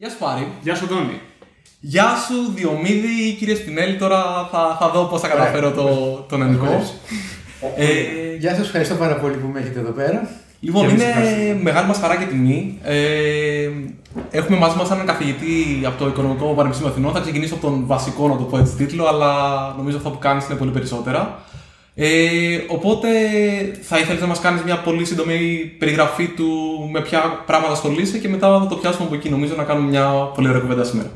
Γεια σου Πάρη. Γεια σου Τόνι. Γεια σου Διομήδη, κύριε Σπινέλη. Τώρα θα, θα δω πώς θα καταφέρω το, τον ελληνικό. Ε, Γεια σας, ευχαριστώ πάρα πολύ που με έχετε εδώ πέρα. Λοιπόν, Και εμείς είναι ευχαριστούμε. μεγάλη μας χαρά και τιμή. Ε, έχουμε μαζί μας έναν καθηγητή από το Οικονομικό Πανεπιστήμιο Αθηνών. Θα ξεκινήσω από τον βασικό, να το πω έτσι τίτλο, αλλά νομίζω αυτό που κάνεις είναι πολύ περισσότερα. Ε, οπότε θα ήθελες να μας κάνεις μια πολύ σύντομη περιγραφή του με ποια πράγματα ασχολείσαι και μετά θα το πιάσουμε από εκεί. Νομίζω να κάνουμε μια πολύ ωραία κουβέντα σήμερα.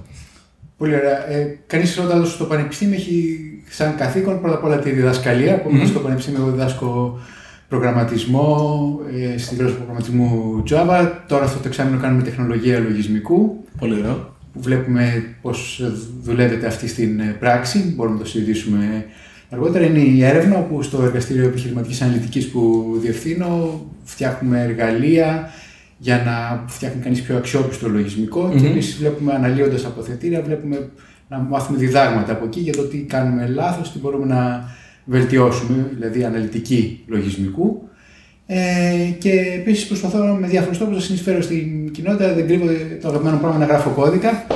Πολύ ωραία. Ε, Κανείς όταν στο Πανεπιστήμιο έχει σαν καθήκον πρώτα απ' όλα τη διδασκαλία. Που Μμμ. στο Πανεπιστήμιο εγώ διδάσκω προγραμματισμό, ε, στη γλώσσα προγραμματισμού Java. Τώρα αυτό το εξάμεινο κάνουμε τεχνολογία λογισμικού. Πολύ ωραίο. που βλέπουμε πώς δουλεύεται αυτή στην ε, πράξη, μπορούμε να το συζητήσουμε αργότερα, είναι η έρευνα όπου στο εργαστήριο επιχειρηματικής αναλυτικής που διευθύνω φτιάχνουμε εργαλεία για να φτιάχνει κανείς πιο αξιόπιστο λογισμικό και Μμμ. επίσης βλέπουμε αναλύοντας αποθετήρια, βλέπουμε να μάθουμε διδάγματα από εκεί για το τι κάνουμε λάθος, τι μπορούμε να βελτιώσουμε, δηλαδή αναλυτική λογισμικού. Ε, και επίσης προσπαθώ με διάφορους τρόπους να συνεισφέρω στην κοινότητα. Δεν κρύβω το αγαπημένο πράγμα να γράφω κώδικα.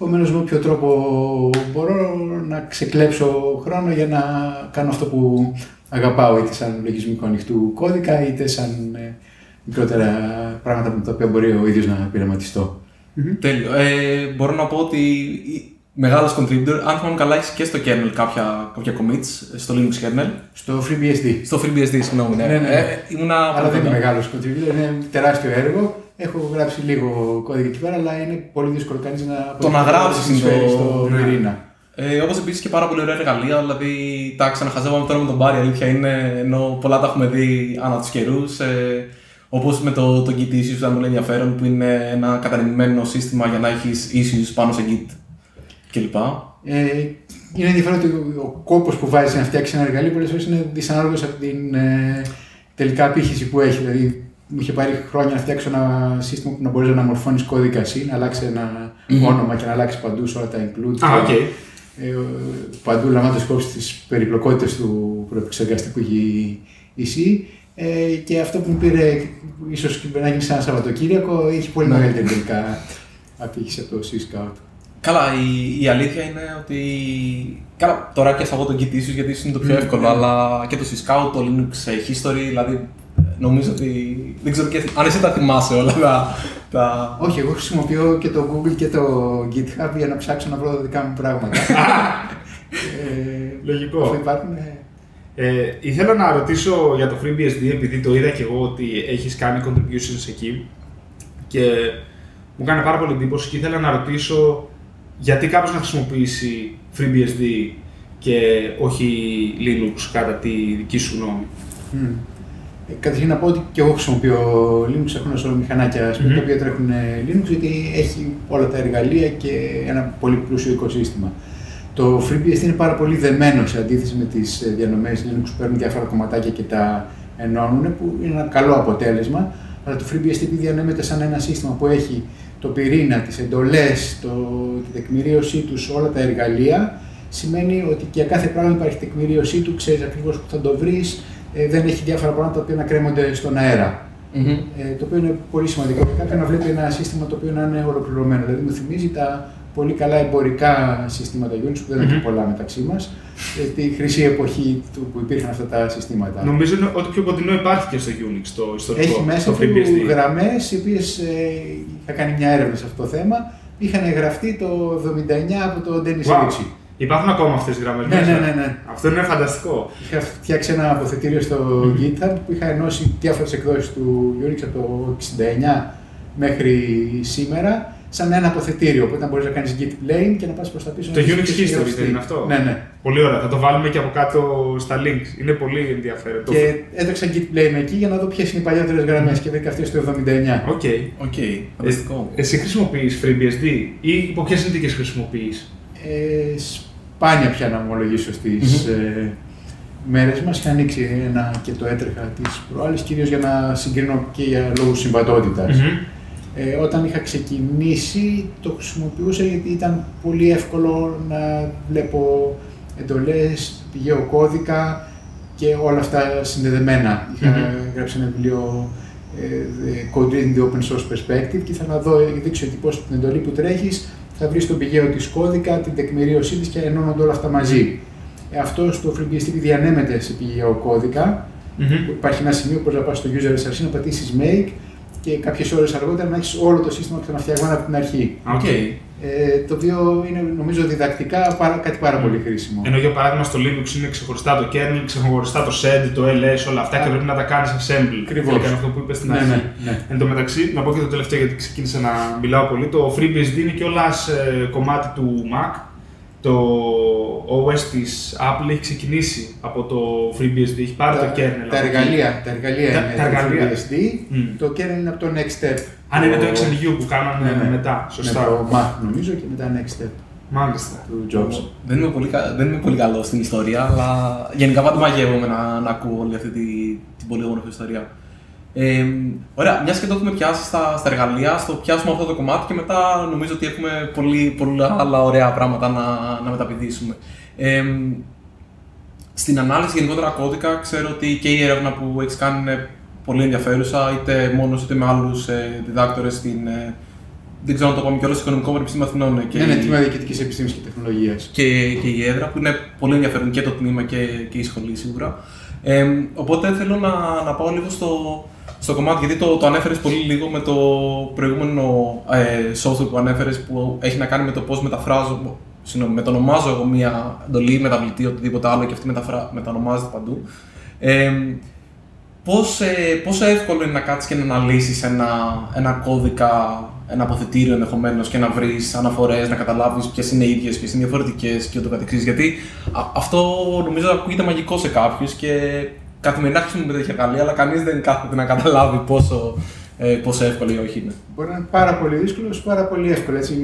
Επομένως, με όποιο τρόπο μπορώ να ξεκλέψω χρόνο για να κάνω αυτό που αγαπάω, είτε σαν λογισμικό ανοιχτού κώδικα, είτε σαν ε, μικρότερα πράγματα με τα οποία μπορεί ο ίδιος να πειραματιστώ. Τέλειο. Ε, μπορώ να πω ότι μεγάλος contributor, αν θυμάμαι καλά, έχει και στο kernel κάποια, κάποια commits, στο Linux kernel. Στο FreeBSD. Στο FreeBSD, συγγνώμη. Ναι, Ναι, ναι. Ε, ήμουνα Αλλά πολύ δεν είναι κοντά. μεγάλος contributor, είναι τεράστιο έργο. Έχω γράψει λίγο κώδικα εκεί πέρα, αλλά είναι πολύ δύσκολο κανείς να Το να γράψεις είναι συνεισφέρει το- στο ναι. πυρήνα. Ε, Όπως επίσης και πάρα πολύ ωραία εργαλεία. Δηλαδή, τα ξαναχαζεύαμε τώρα με τον Μπάρι. Αλήθεια είναι, ενώ πολλά τα έχουμε δει ανά τους καιρούς. Ε, Όπως με το, το Git Issues, που ήταν πολύ ενδιαφέρον, που είναι ένα κατανεμημένο σύστημα για να έχεις issues πάνω σε Git κλπ. Ε, είναι ενδιαφέρον ότι ο κόπος που βάζεις να φτιάξεις ένα εργαλείο πολλές φορές είναι δυσανάλογος από την ε, τελικά απήχηση που έχει. Δηλαδή, μου είχε πάρει χρόνια να φτιάξω ένα σύστημα που να μπορείς να μορφώνεις κώδικα C, να αλλάξει ένα Μμμ. όνομα και να αλλάξει παντού σε όλα τα include. Α, οκ. Ε, παντού λαμβάνοντας υπόψη τις περιπλοκότητες του προεπεξεργαστικού η η C. Ε, και αυτό που μου πήρε ίσως να γίνει σε ένα Σαββατοκύριακο έχει πολύ Ναι. μεγαλύτερη τελικά απήχηση από το C Scout. Καλά, η, η αλήθεια είναι ότι. Καλά, τώρα και εγώ το Git Issues γιατί είναι το πιο Mm, εύκολο, ναι. αλλά και το Syscout, το Linux ε, History, δηλαδή νομίζω ότι. Δεν ξέρω και αν εσύ τα θυμάσαι όλα τα. τα... Όχι, εγώ χρησιμοποιώ και το Google και το GitHub για να ψάξω να βρω τα δικά μου πράγματα. ε, Λογικό. αφού υπάρχουν. ε, Ε, ήθελα να ρωτήσω για το FreeBSD, επειδή το είδα και εγώ ότι έχεις κάνει contributions εκεί και μου κάνει πάρα πολύ εντύπωση και ήθελα να ρωτήσω γιατί κάποιος να χρησιμοποιήσει FreeBSD και όχι Linux κατά τη δική σου γνώμη. μ. Ε, Καταρχήν να πω ότι και εγώ χρησιμοποιώ Linux, έχω ένα σωρό μηχανάκια σπίτι Μμμ. τα οποία τρέχουν ε, Linux γιατί έχει όλα τα εργαλεία και ένα πολύ πλούσιο οικοσύστημα. Το FreeBSD είναι πάρα πολύ δεμένο σε αντίθεση με τις διανομές Linux που παίρνουν διάφορα κομματάκια και τα ενώνουν, που είναι ένα καλό αποτέλεσμα. Αλλά το FreeBSD επειδή διανέμεται σαν ένα σύστημα που έχει το πυρήνα, τις εντολές, τη τεκμηρίωσή τους, όλα τα εργαλεία, σημαίνει ότι και για κάθε πράγμα υπάρχει τεκμηρίωσή του, ξέρεις ακριβώς που θα το βρεις, δεν έχει διάφορα πράγματα τα οποία να κρέμονται στον αέρα. Μμμ. Ε, το οποίο είναι πολύ σημαντικό για κάποιον να βλέπει ένα σύστημα το οποίο να είναι ολοκληρωμένο. Δηλαδή, μου θυμίζει τα πολύ καλά εμπορικά συστήματα Unix που δεν είναι Μμμ. και πολλά μεταξύ μας, τη χρυσή εποχή του που υπήρχαν αυτά τα συστήματα. Νομίζω είναι ότι πιο κοντινό υπάρχει και στο Unix το ιστορικό, Έχει μέσα το του FreeBSD. γραμμές, οι οποίες είχα κάνει μια έρευνα σε αυτό το θέμα. Είχαν γραφτεί το 79 από τον Dennis Wow. Ritchie. Υπάρχουν ακόμα αυτές τις γραμμές Ναι, μέσα. ναι, ναι, ναι. Αυτό είναι φανταστικό. Είχα φτιάξει ένα αποθετήριο στο GitHub που είχα ενώσει διάφορες εκδόσεις του Unix από το 69 μέχρι σήμερα σαν ένα αποθετήριο. Οπότε μπορείς να κάνεις git blame και να πας προς τα πίσω. Το να Unix δεις τι έχει History γραφτεί. δεν είναι αυτό; Ναι, ναι. Πολύ ωραία. Θα το βάλουμε και από κάτω στα links. Είναι πολύ ενδιαφέρον. Το- Και έτρεξα git blame εκεί για να δω ποιες είναι οι παλιότερες γραμμές και βρήκα αυτές το 79. OK. OK, φανταστικό. Εσύ χρησιμοποιείς FreeBSD ή υπό ποιες συνθήκες χρησιμοποιείς; Ε, σπάνια πια να ομολογήσω στις ε, μέρες μας. Είχα ανοίξει ένα και το έτρεχα τις προάλλες, κυρίως για να συγκρίνω και για λόγους συμβατότητας. Ε, όταν είχα ξεκινήσει το χρησιμοποιούσα γιατί ήταν πολύ εύκολο να βλέπω εντολές, πηγαίο κώδικα και όλα αυτά συνδεδεμένα. Είχα Μμμ. γράψει ένα βιβλίο ε, Code Reading: The Open Source Perspective και ήθελα να δω, δείξω ότι πώς την εντολή που τρέχεις θα βρεις τον πηγαίο της κώδικα, την τεκμηρίωσή της και ενώνονται όλα αυτά μαζί. Ε, αυτό στο FreeBSD διανέμεται σε πηγαίο κώδικα. Μμμ. Υπάρχει ένα σημείο που μπορεί να πας στο usr src να πατήσεις make και κάποιες ώρες αργότερα να έχεις όλο το σύστημα ξαναφτιαγμένο από την αρχή. Οκ. Ε, το οποίο είναι νομίζω διδακτικά πάρα, κάτι πάρα πολύ χρήσιμο. Ενώ για παράδειγμα στο Linux είναι ξεχωριστά το kernel, ξεχωριστά το sed, το ls, όλα αυτά και πρέπει να τα κάνεις assemble. Ακριβώς. Τελικά είναι αυτό που είπες στην Ναι, αρχή. ναι, ναι. Εν τω μεταξύ, να πω και το τελευταίο γιατί ξεκίνησα να μιλάω πολύ. Το FreeBSD είναι κιόλα ε, κομμάτι του Mac. Το OS της Apple έχει ξεκινήσει από το FreeBSD, έχει πάρει το kernel. τα από εκεί. εργαλεία, τα εργαλεία Τα- είναι τα το εργαλεία. FreeBSD, Μμ. το kernel είναι από το Next Step. Αν είναι το Το- XLU που κάνανε Ναι, ναι. μετά, σωστά. Με το Mac νομίζω και μετά Next Step Μάλιστα. του Jobs. Δεν είμαι, πολύ, κα- δεν είμαι πολύ καλό στην ιστορία, αλλά γενικά πάντα μαγεύομαι να, να ακούω όλη αυτή τη, την πολύ όμορφη ιστορία. Ε, ωραία, μιας και το έχουμε πιάσει στα, στα εργαλεία, στο πιάσουμε αυτό το κομμάτι και μετά νομίζω ότι έχουμε πολύ, πολλά άλλα ωραία πράγματα να, να μεταπηδήσουμε. Ε, στην ανάλυση γενικότερα κώδικα, ξέρω ότι και η έρευνα που έχεις κάνει είναι πολύ ενδιαφέρουσα, είτε μόνος είτε με άλλους ε, διδάκτορες στην. Ε, δεν ξέρω να το πούμε κιόλας, στο Οικονομικό Πανεπιστήμιο Αθηνών. ε, και Ναι, ναι, η- τμήμα διοικητικής επιστήμης και τεχνολογίας. και, και η έδρα που είναι πολύ ενδιαφέρον και το τμήμα και, και η σχολή σίγουρα. Ε, οπότε θέλω να, να πάω λίγο στο, στο κομμάτι, γιατί το, το ανέφερες πολύ λίγο με το προηγούμενο ε, software που ανέφερες που έχει να κάνει με το πώς μεταφράζω, συγγνώμη, μετονομάζω εγώ μία εντολή, μεταβλητή, οτιδήποτε άλλο και αυτή μεταφρα, μετανομάζεται παντού. Ε, πώς, ε, πόσο εύκολο είναι να κάτσεις και να αναλύσεις ένα, ένα κώδικα, ένα αποθετήριο ενδεχομένως και να βρεις αναφορές, να καταλάβεις ποιες είναι ίδιες, ποιες είναι διαφορετικές και ούτω καθεξής. Γιατί α- αυτό νομίζω ακούγεται μαγικό σε κάποιους και καθημερινά χρησιμοποιούμε τέτοια εργαλεία, αλλά κανείς δεν κάθεται να καταλάβει πόσο, ε, πόσο εύκολο ή όχι είναι. Μπορεί να είναι πάρα πολύ δύσκολο ή πάρα πολύ εύκολο. Έτσι,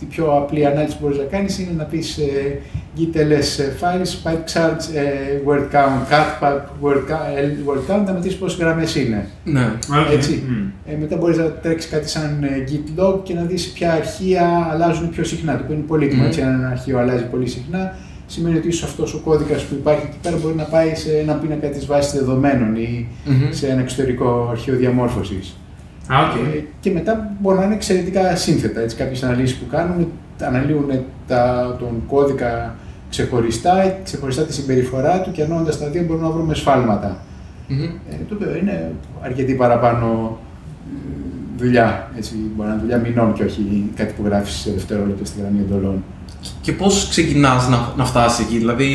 η πιο απλή ανάλυση που μπορείς να κάνεις είναι να πεις ε, git ls files, pipe xargs, ε, word count, cat, pipe, word, ca- ε, word count, να μετρήσεις πόσες γραμμές είναι. Ναι. Οκ. Έτσι. Μμ. Ε, μετά μπορείς να τρέξεις κάτι σαν ε, git log και να δεις ποια αρχεία αλλάζουν πιο συχνά. Το οποίο είναι πολύτιμο. Μμμ. Έτσι, αν ένα αρχείο αλλάζει πολύ συχνά, σημαίνει ότι ίσως αυτός ο κώδικας που υπάρχει εκεί πέρα μπορεί να πάει σε ένα πίνακα της βάσης δεδομένων ή Μμμ. σε ένα εξωτερικό αρχείο διαμόρφωσης. Α, οκ. Ε, και μετά μπορεί να είναι εξαιρετικά σύνθετα. Έτσι, κάποιες αναλύσεις που κάνουν αναλύουν τα, τον κώδικα ξεχωριστά, ξεχωριστά τη συμπεριφορά του και ενώνοντας τα δύο μπορούμε να βρούμε σφάλματα. Μμμ. Ε, το οποίο είναι αρκετή παραπάνω ε, δουλειά. Έτσι, μπορεί να είναι δουλειά μηνών και όχι κάτι που γράφεις σε δευτερόλεπτα στη γραμμή εντολών. Και πώς ξεκινάς να, να φτάσεις εκεί, Δηλαδή,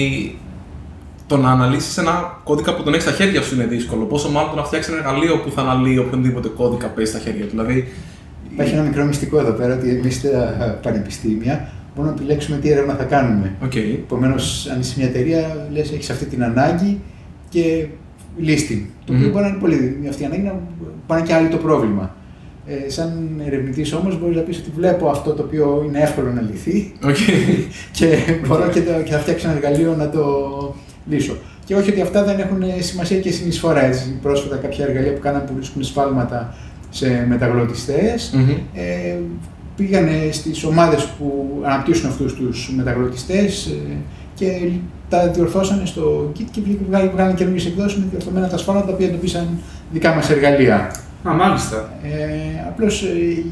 το να αναλύσεις ένα κώδικα που τον έχεις στα χέρια σου είναι δύσκολο. Πόσο μάλλον το να φτιάξεις ένα εργαλείο που θα αναλύει οποιονδήποτε κώδικα πέσει στα χέρια του. Δηλαδή, Υπάρχει ένα μικρό μυστικό εδώ πέρα ότι εμείς στα πανεπιστήμια μπορούμε να επιλέξουμε τι έρευνα θα κάνουμε. οκ. Επομένως, αν είσαι μια εταιρεία, λες, έχεις αυτή την ανάγκη και λύσε την. Το οποίο Μμμ. μπορεί να είναι πολύ. Αυτή η ανάγκη να πάνε και άλλοι το πρόβλημα. Ε, σαν ερευνητής όμως, μπορείς να πεις ότι βλέπω αυτό το οποίο είναι εύκολο να λυθεί οκ. και μπορώ και, το, και θα φτιάξω ένα εργαλείο να το λύσω. Και όχι ότι αυτά δεν έχουν σημασία και συνεισφορά. Έτσι. Πρόσφατα κάποια εργαλεία που κάναν που βρίσκουν σφάλματα σε μεταγλωττιστές Μμμ. ε, πήγανε στις ομάδες που αναπτύσσουν αυτούς τους μεταγλωττιστές ε, και τα διορθώσανε στο Git και βγάλανε, βγάλανε καινούργιες εκδόσεις με διορθωμένα τα σφάλματα τα οποία εντοπίσαν δικά μας εργαλεία. Α, μάλιστα. Ε, απλώς ε,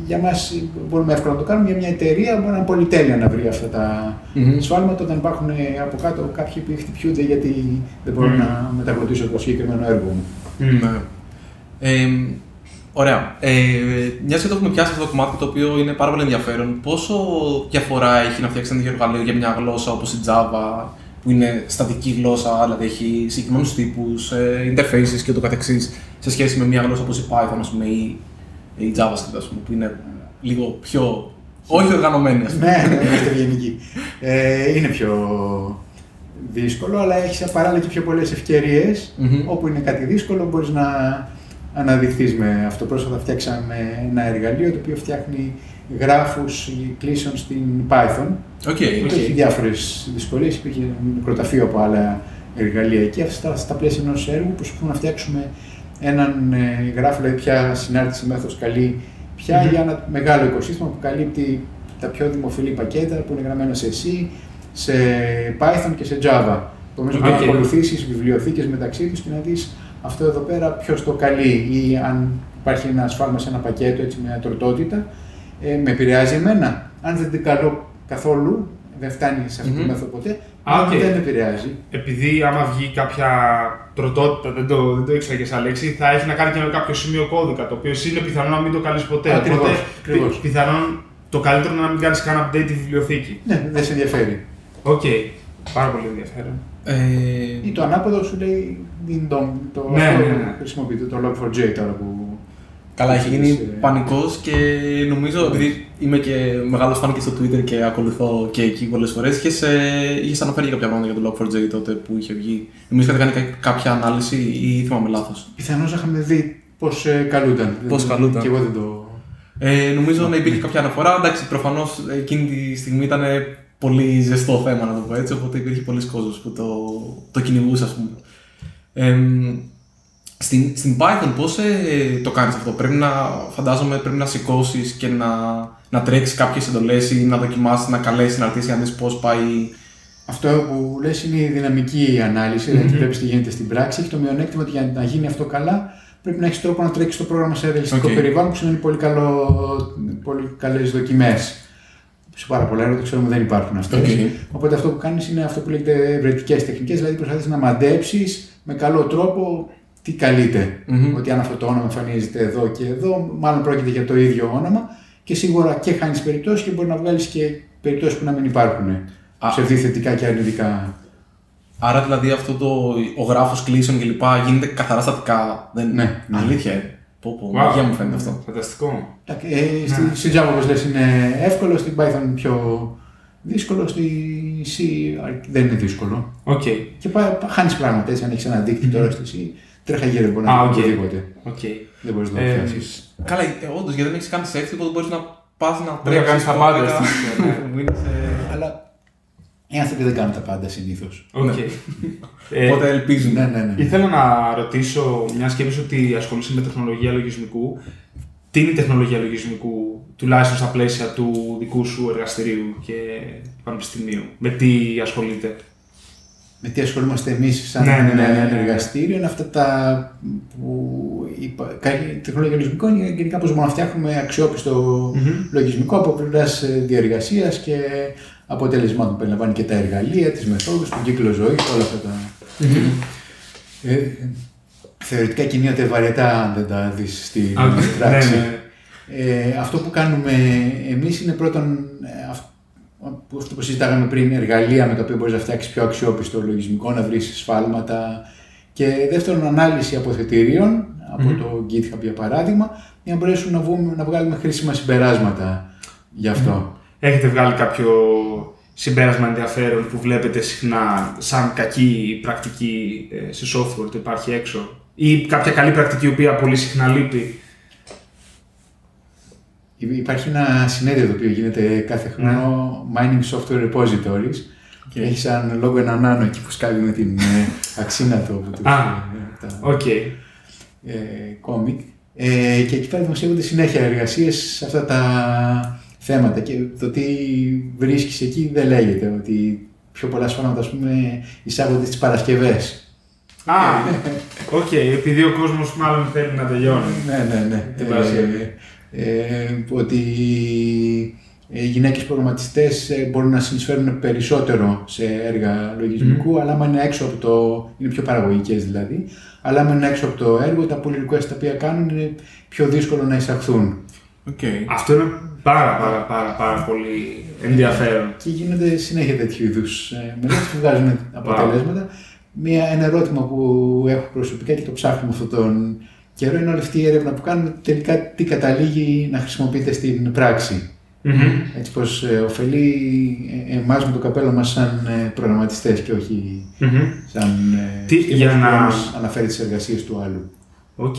για μας μπορούμε εύκολα να το κάνουμε, για μια εταιρεία μπορεί να είναι πολυτέλεια να βρει αυτά τα Μμμ. σφάλματα όταν υπάρχουν ε, από κάτω κάποιοι που χτυπιούνται γιατί δεν μπορούν Μμμ. να μεταγλωτήσουν το συγκεκριμένο έργο μου. Ναι. Ε, ωραία. Ε, μιας και το έχουμε πιάσει αυτό το κομμάτι το οποίο είναι πάρα πολύ ενδιαφέρον, πόσο διαφορά έχει να φτιάξει ένα τέτοιο εργαλείο για μια γλώσσα όπως η Java, που είναι στατική γλώσσα, δηλαδή έχει συγκεκριμένους τύπους, ε, interfaces και το καθεξής, σε σχέση με μια γλώσσα όπως η Python ας πούμε, ή η JavaScript, ας πούμε, που είναι λίγο πιο. όχι οργανωμένη, ας πούμε. ναι, ναι, είμαστε ευγενικοί. Ε, είναι πιο δύσκολο, αλλά έχεις παράλληλα και πιο πολλές ευκαιρίες. Μμμ. Όπου είναι κάτι δύσκολο, μπορείς να αναδειχθείς με αυτό. Πρόσφατα φτιάξαμε ένα εργαλείο το οποίο φτιάχνει γράφους κλήσεων στην Python. Οκ. Και έχει διάφορες δυσκολίες. Υπήρχε νεκροταφείο από άλλα εργαλεία εκεί. Αυτά στα πλαίσια ενός έργου προσπαθούμε να φτιάξουμε έναν ε, γράφο, δηλαδή ποια συνάρτηση μέθοδος καλεί ποια Μμμ. για ένα μεγάλο οικοσύστημα που καλύπτει τα πιο δημοφιλή πακέτα που είναι γραμμένα σε C, σε Python και σε Java. Επομένως, μπορεί Οκ. να ακολουθήσει βιβλιοθήκες μεταξύ τους και να δεις αυτό εδώ πέρα ποιος το καλεί ή αν υπάρχει ένα σφάλμα σε ένα πακέτο έτσι μια τρωτότητα, ε, με επηρεάζει εμένα. Αν δεν την καλώ καθόλου, δεν φτάνει σε αυτή τη Μμμ. μέθοδο ποτέ, Α, οκ. δεν με επηρεάζει. Επειδή άμα βγει κάποια τρωτότητα, δεν το, δεν το ήξερα και σαν λέξη, θα έχει να κάνει και με κάποιο σημείο κώδικα, το οποίο εσύ είναι πιθανό να μην το καλείς ποτέ. Ακριβώς, Οπότε, ακριβώς. πι- πιθανόν το καλύτερο είναι να μην κάνεις καν update τη βιβλιοθήκη. Ναι, δεν σε ενδιαφέρει. Οκ. Πάρα πολύ ενδιαφέρον. Ε, Ή το ανάποδο σου λέει ding dong. Το Ναι, αυτό ναι, ναι. χρησιμοποιείται το log4j τώρα που. Καλά, έχει γίνει Ε, πανικός και νομίζω, επειδή είμαι και μεγάλος φαν και στο Twitter και ακολουθώ και εκεί πολλές φορές, είχες αναφέρει κάποια πράγματα για το Log4j τότε που είχε βγει. Νομίζω είχατε κάνει κα- κάποια ανάλυση ή θυμάμαι λάθος. Πιθανώς να είχαμε δει πώς καλούνταν. Πώς Δεν- καλούνταν. Και εγώ δεν το. Ε, νομίζω να υπήρχε κάποια αναφορά. Εντάξει, προφανώς εκείνη τη στιγμή ήταν πολύ ζεστό θέμα, να το πω έτσι, οπότε υπήρχε πολύς κόσμος που το, το κυνηγούσε, ας πούμε. Ε, στην, στην Python πώς ε, το κάνεις αυτό, πρέπει να, φαντάζομαι πρέπει να σηκώσεις και να, να τρέξεις κάποιες εντολές ή να δοκιμάσεις, να καλέσεις, να ρωτήσεις να δεις πώς πάει. Αυτό που λες είναι η δυναμική ανάλυση, δηλαδή βλέπεις τι γίνεται στην πράξη. Έχει το μειονέκτημα ότι για να γίνει αυτό καλά πρέπει να έχεις τρόπο να τρέξεις το πρόγραμμα σε ρεαλιστικό Οκ. περιβάλλον που σημαίνει πολύ, καλό, πολύ καλές δοκιμές. Σε πάρα πολλά έργα το ξέρουμε δεν υπάρχουν αυτές. Οκ. Οπότε αυτό που κάνεις είναι αυτό που λέγεται ευρετικές τεχνικές, δηλαδή προσπαθείς να μαντέψεις με καλό τρόπο τι καλείται. Μμμ. Ότι αν αυτό το όνομα εμφανίζεται εδώ και εδώ, μάλλον πρόκειται για το ίδιο όνομα και σίγουρα και χάνεις περιπτώσεις και μπορεί να βγάλεις και περιπτώσεις που να μην υπάρχουν. Α. Ψευδή θετικά και αρνητικά. Άρα δηλαδή αυτό το, ο γράφος κλήσεων κλπ. γίνεται καθαρά στατικά. Δεν... Ναι, ναι. Αλήθεια, ε. Πω, πω, Wow. μαγεία μου φαίνεται αυτό. Φανταστικό. Εντάξει, Ε, στη, στη Java, όπως λες, είναι εύκολο, στην Python πιο δύσκολο, στη C αρ- δεν είναι δύσκολο. Οκ. Και πα, πα, χάνεις πράγματα, έτσι, αν έχεις ένα δείκτη τώρα στη C, τρέχα γύρευε μπορεί να Α, κάνει οκ. οτιδήποτε. Οκ. Δεν μπορείς να το Ε, πιάσεις. Καλά, ε, όντως, γιατί δεν έχεις καν safety, οπότε μπορείς να πας να Μπορεί να κάνεις τα πάντα στην ουσία, ναι. Που είναι σε- Αλλά οι άνθρωποι δεν κάνουν τα πάντα συνήθως. Οκ. Ε, Οπότε ελπίζουν. Ναι, ναι, ναι. Ήθελα να ρωτήσω, μια σκέψη ότι ασχολείσαι με τεχνολογία λογισμικού. Τι είναι η τεχνολογία λογισμικού, τουλάχιστον στα πλαίσια του δικού σου εργαστηρίου και πανεπιστημίου. Με τι ασχολείται; Με τι ασχολούμαστε εμείς σαν Ναι, ναι, ναι, ναι, ναι. εργαστήριο είναι αυτά τα που είπα. κα- η Τεχνολογία λογισμικών είναι γενικά πώς να φτιάχνουμε αξιόπιστο Μμμ. λογισμικό από πλευράς διαργασίας και αποτελεσμάτων. Περιλαμβάνει και τα εργαλεία, τις μεθόδους, τον κύκλο ζωής, όλα αυτά τα. Ε, θεωρητικά κινείται βαρετά αν δεν τα δεις στην Α, ναι, πράξη. ναι. Ε, αυτό που κάνουμε εμείς είναι πρώτον ε, αυ- που- αυτό που συζητάγαμε πριν, εργαλεία με τα οποία μπορείς να φτιάξεις πιο αξιόπιστο λογισμικό, να βρεις σφάλματα και δεύτερον ανάλυση αποθετηρίων από Μμμ. το GitHub για παράδειγμα για να μπορέσουμε να, βγούμε, να βγάλουμε χρήσιμα συμπεράσματα γι' αυτό. Έχετε βγάλει κάποιο συμπέρασμα ενδιαφέρον που βλέπετε συχνά σαν κακή πρακτική ε, σε software που υπάρχει έξω; Ή κάποια καλή πρακτική η οποία πολύ συχνά λείπει; Υ- Υπάρχει ένα συνέδριο το οποίο γίνεται κάθε χρόνο Mining Software Repositories και έχει σαν logo έναν νάνο εκεί που σκάβει με την ε, αξίνα του από τους, Α. ε, τα- Οκ. ε, κόμικ. Ε, και εκεί πέρα δημοσιεύονται συνέχεια εργασίες σε αυτά τα θέματα. Και το τι βρίσκεις εκεί δεν λέγεται. Ότι πιο πολλά σφάλματα, ας πούμε, εισάγονται στις Παρασκευές. Α, οκ, επειδή ο κόσμος μάλλον θέλει να τελειώνει. ναι, ναι, ναι. Την Παρασκευή. Ε, ε, ότι οι γυναίκες προγραμματιστές ε, μπορούν να συνεισφέρουν περισσότερο σε έργα λογισμικού, αλλά άμα είναι έξω από το... είναι πιο παραγωγικές δηλαδή, αλλά άμα είναι έξω από το έργο, τα pull requests τα οποία κάνουν είναι πιο δύσκολο να εισαχθούν. Οκ. Αυτό είναι πάρα πάρα πάρα, πάρα πολύ ενδιαφέρον. Και γίνονται συνέχεια τέτοιου είδους μελέτες που βγάζουν αποτελέσματα. Μία, ένα ερώτημα που έχω προσωπικά και το ψάχνουμε αυτόν τον καιρό είναι όλη αυτή η έρευνα που κάνουμε τελικά τι καταλήγει να χρησιμοποιείται στην πράξη. Μμμ. Έτσι πως ε, ωφελεί ε, εμάς με το καπέλο μας σαν ε, προγραμματιστές και όχι Μμμ. σαν ε, Τι, και για όχι να- που όμως αναφέρει τις εργασίες του άλλου. Οκ.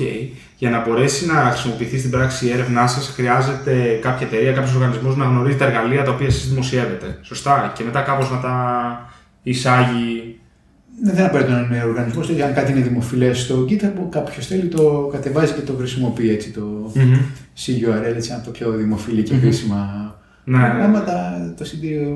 Για να μπορέσει να χρησιμοποιηθεί στην πράξη η έρευνά σας, χρειάζεται κάποια εταιρεία, κάποιο οργανισμό να γνωρίζει τα εργαλεία τα οποία εσείς δημοσιεύετε. Σωστά. Και μετά κάπως να τα εισάγει. Ναι, δεν απαραίτητο να είναι οργανισμό. Αν κάτι είναι δημοφιλές στο GitHub, κάποιος θέλει το κατεβάζει και το χρησιμοποιεί έτσι το CURL, έτσι από το πιο δημοφιλή και χρήσιμα Ναι. προγράμματα. Το συντηρεί-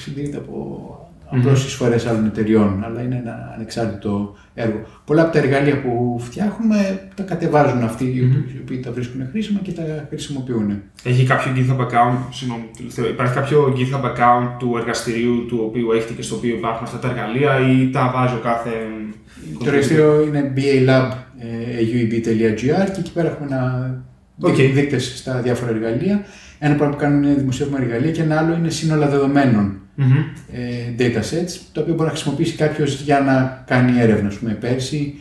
συντηρείται από απλώ εισφορέ άλλων εταιριών, αλλά είναι ένα ανεξάρτητο έργο. Πολλά από τα εργαλεία που φτιάχνουμε τα κατεβάζουν αυτοί οι οποίοι τα βρίσκουν χρήσιμα και τα χρησιμοποιούν. Έχει κάποιο GitHub account, συγγνώμη, υπάρχει κάποιο GitHub account του εργαστηρίου του οποίου έχετε και στο οποίο υπάρχουν αυτά τα εργαλεία ή τα βάζει ο κάθε. Το εργαστήριο είναι balab.aueb.gr και εκεί πέρα έχουμε ένα okay. δείκτες στα διάφορα εργαλεία. Ένα πράγμα που κάνουν είναι δημοσίευμα εργαλεία και ένα άλλο είναι σύνολα δεδομένων mm-hmm. ε, datasets, το οποίο μπορεί να χρησιμοποιήσει κάποιος για να κάνει έρευνα. Α πούμε, πέρσι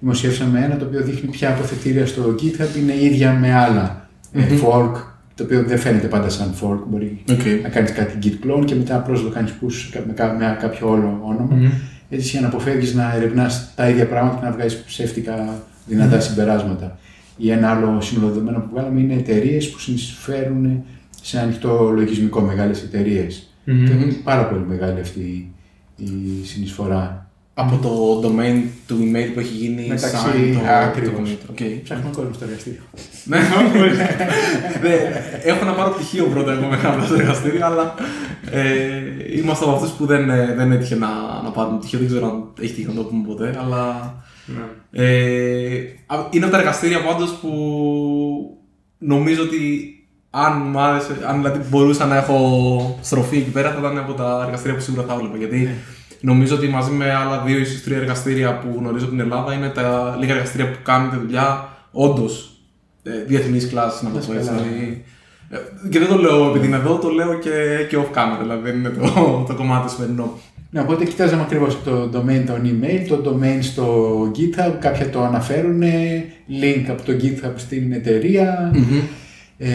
δημοσιεύσαμε ένα το οποίο δείχνει ποια αποθετήρια στο GitHub είναι ίδια με άλλα. Mm-hmm. Ε, fork, το οποίο δεν φαίνεται πάντα σαν fork. Μπορεί okay. να κάνεις κάτι git clone και μετά απλώς το κάνεις push με, με κάποιο όλο όνομα. Mm-hmm. Έτσι για να αποφεύγεις να ερευνάς τα ίδια πράγματα και να βγάζεις ψεύτικα δυνατά mm-hmm. συμπεράσματα. Ή ένα άλλο σύνολο δεδομένων που βγάλαμε είναι εταιρείες που συνεισφέρουν σε ανοιχτό λογισμικό, μεγάλες εταιρείες. Mm-hmm. Και είναι πάρα πολύ μεγάλη αυτή η συνεισφορά. Από το domain του email που έχει γίνει Μεταξύ, σαν το, ακριβώς. το okay. Ψάχνουμε κόσμο στο εργαστήριο. ναι, έχω να πάρω πτυχίο πρώτα εγώ μεγάλο στο εργαστήριο, αλλά ε, είμαστε από αυτούς που δεν, ε, δεν έτυχε να, να πάρουμε πτυχίο. Δεν ξέρω αν έχει τύχει να το πούμε ποτέ, αλλά. Ναι. Ε, είναι από τα εργαστήρια πάντως που νομίζω ότι αν μου άρεσε, αν δηλαδή μπορούσα να έχω στροφή εκεί πέρα, θα ήταν από τα εργαστήρια που σίγουρα θα έβλεπα. Γιατί ναι. νομίζω ότι μαζί με άλλα δύο ή τρία εργαστήρια που γνωρίζω από την Ελλάδα είναι τα λίγα εργαστήρια που κάνετε δουλειά όντως ε, διεθνής κλάση, να το πω έτσι. Δηλαδή, ε, και δεν το λέω επειδή είναι εδώ, το λέω και, και off camera, δηλαδή δεν είναι το, το κομμάτι το σημερινό. Ναι, οπότε κοιτάζαμε ακριβώς το domain των email, το domain στο GitHub, κάποια το αναφέρουν, link από το GitHub στην εταιρεία. Mm-hmm. Ε,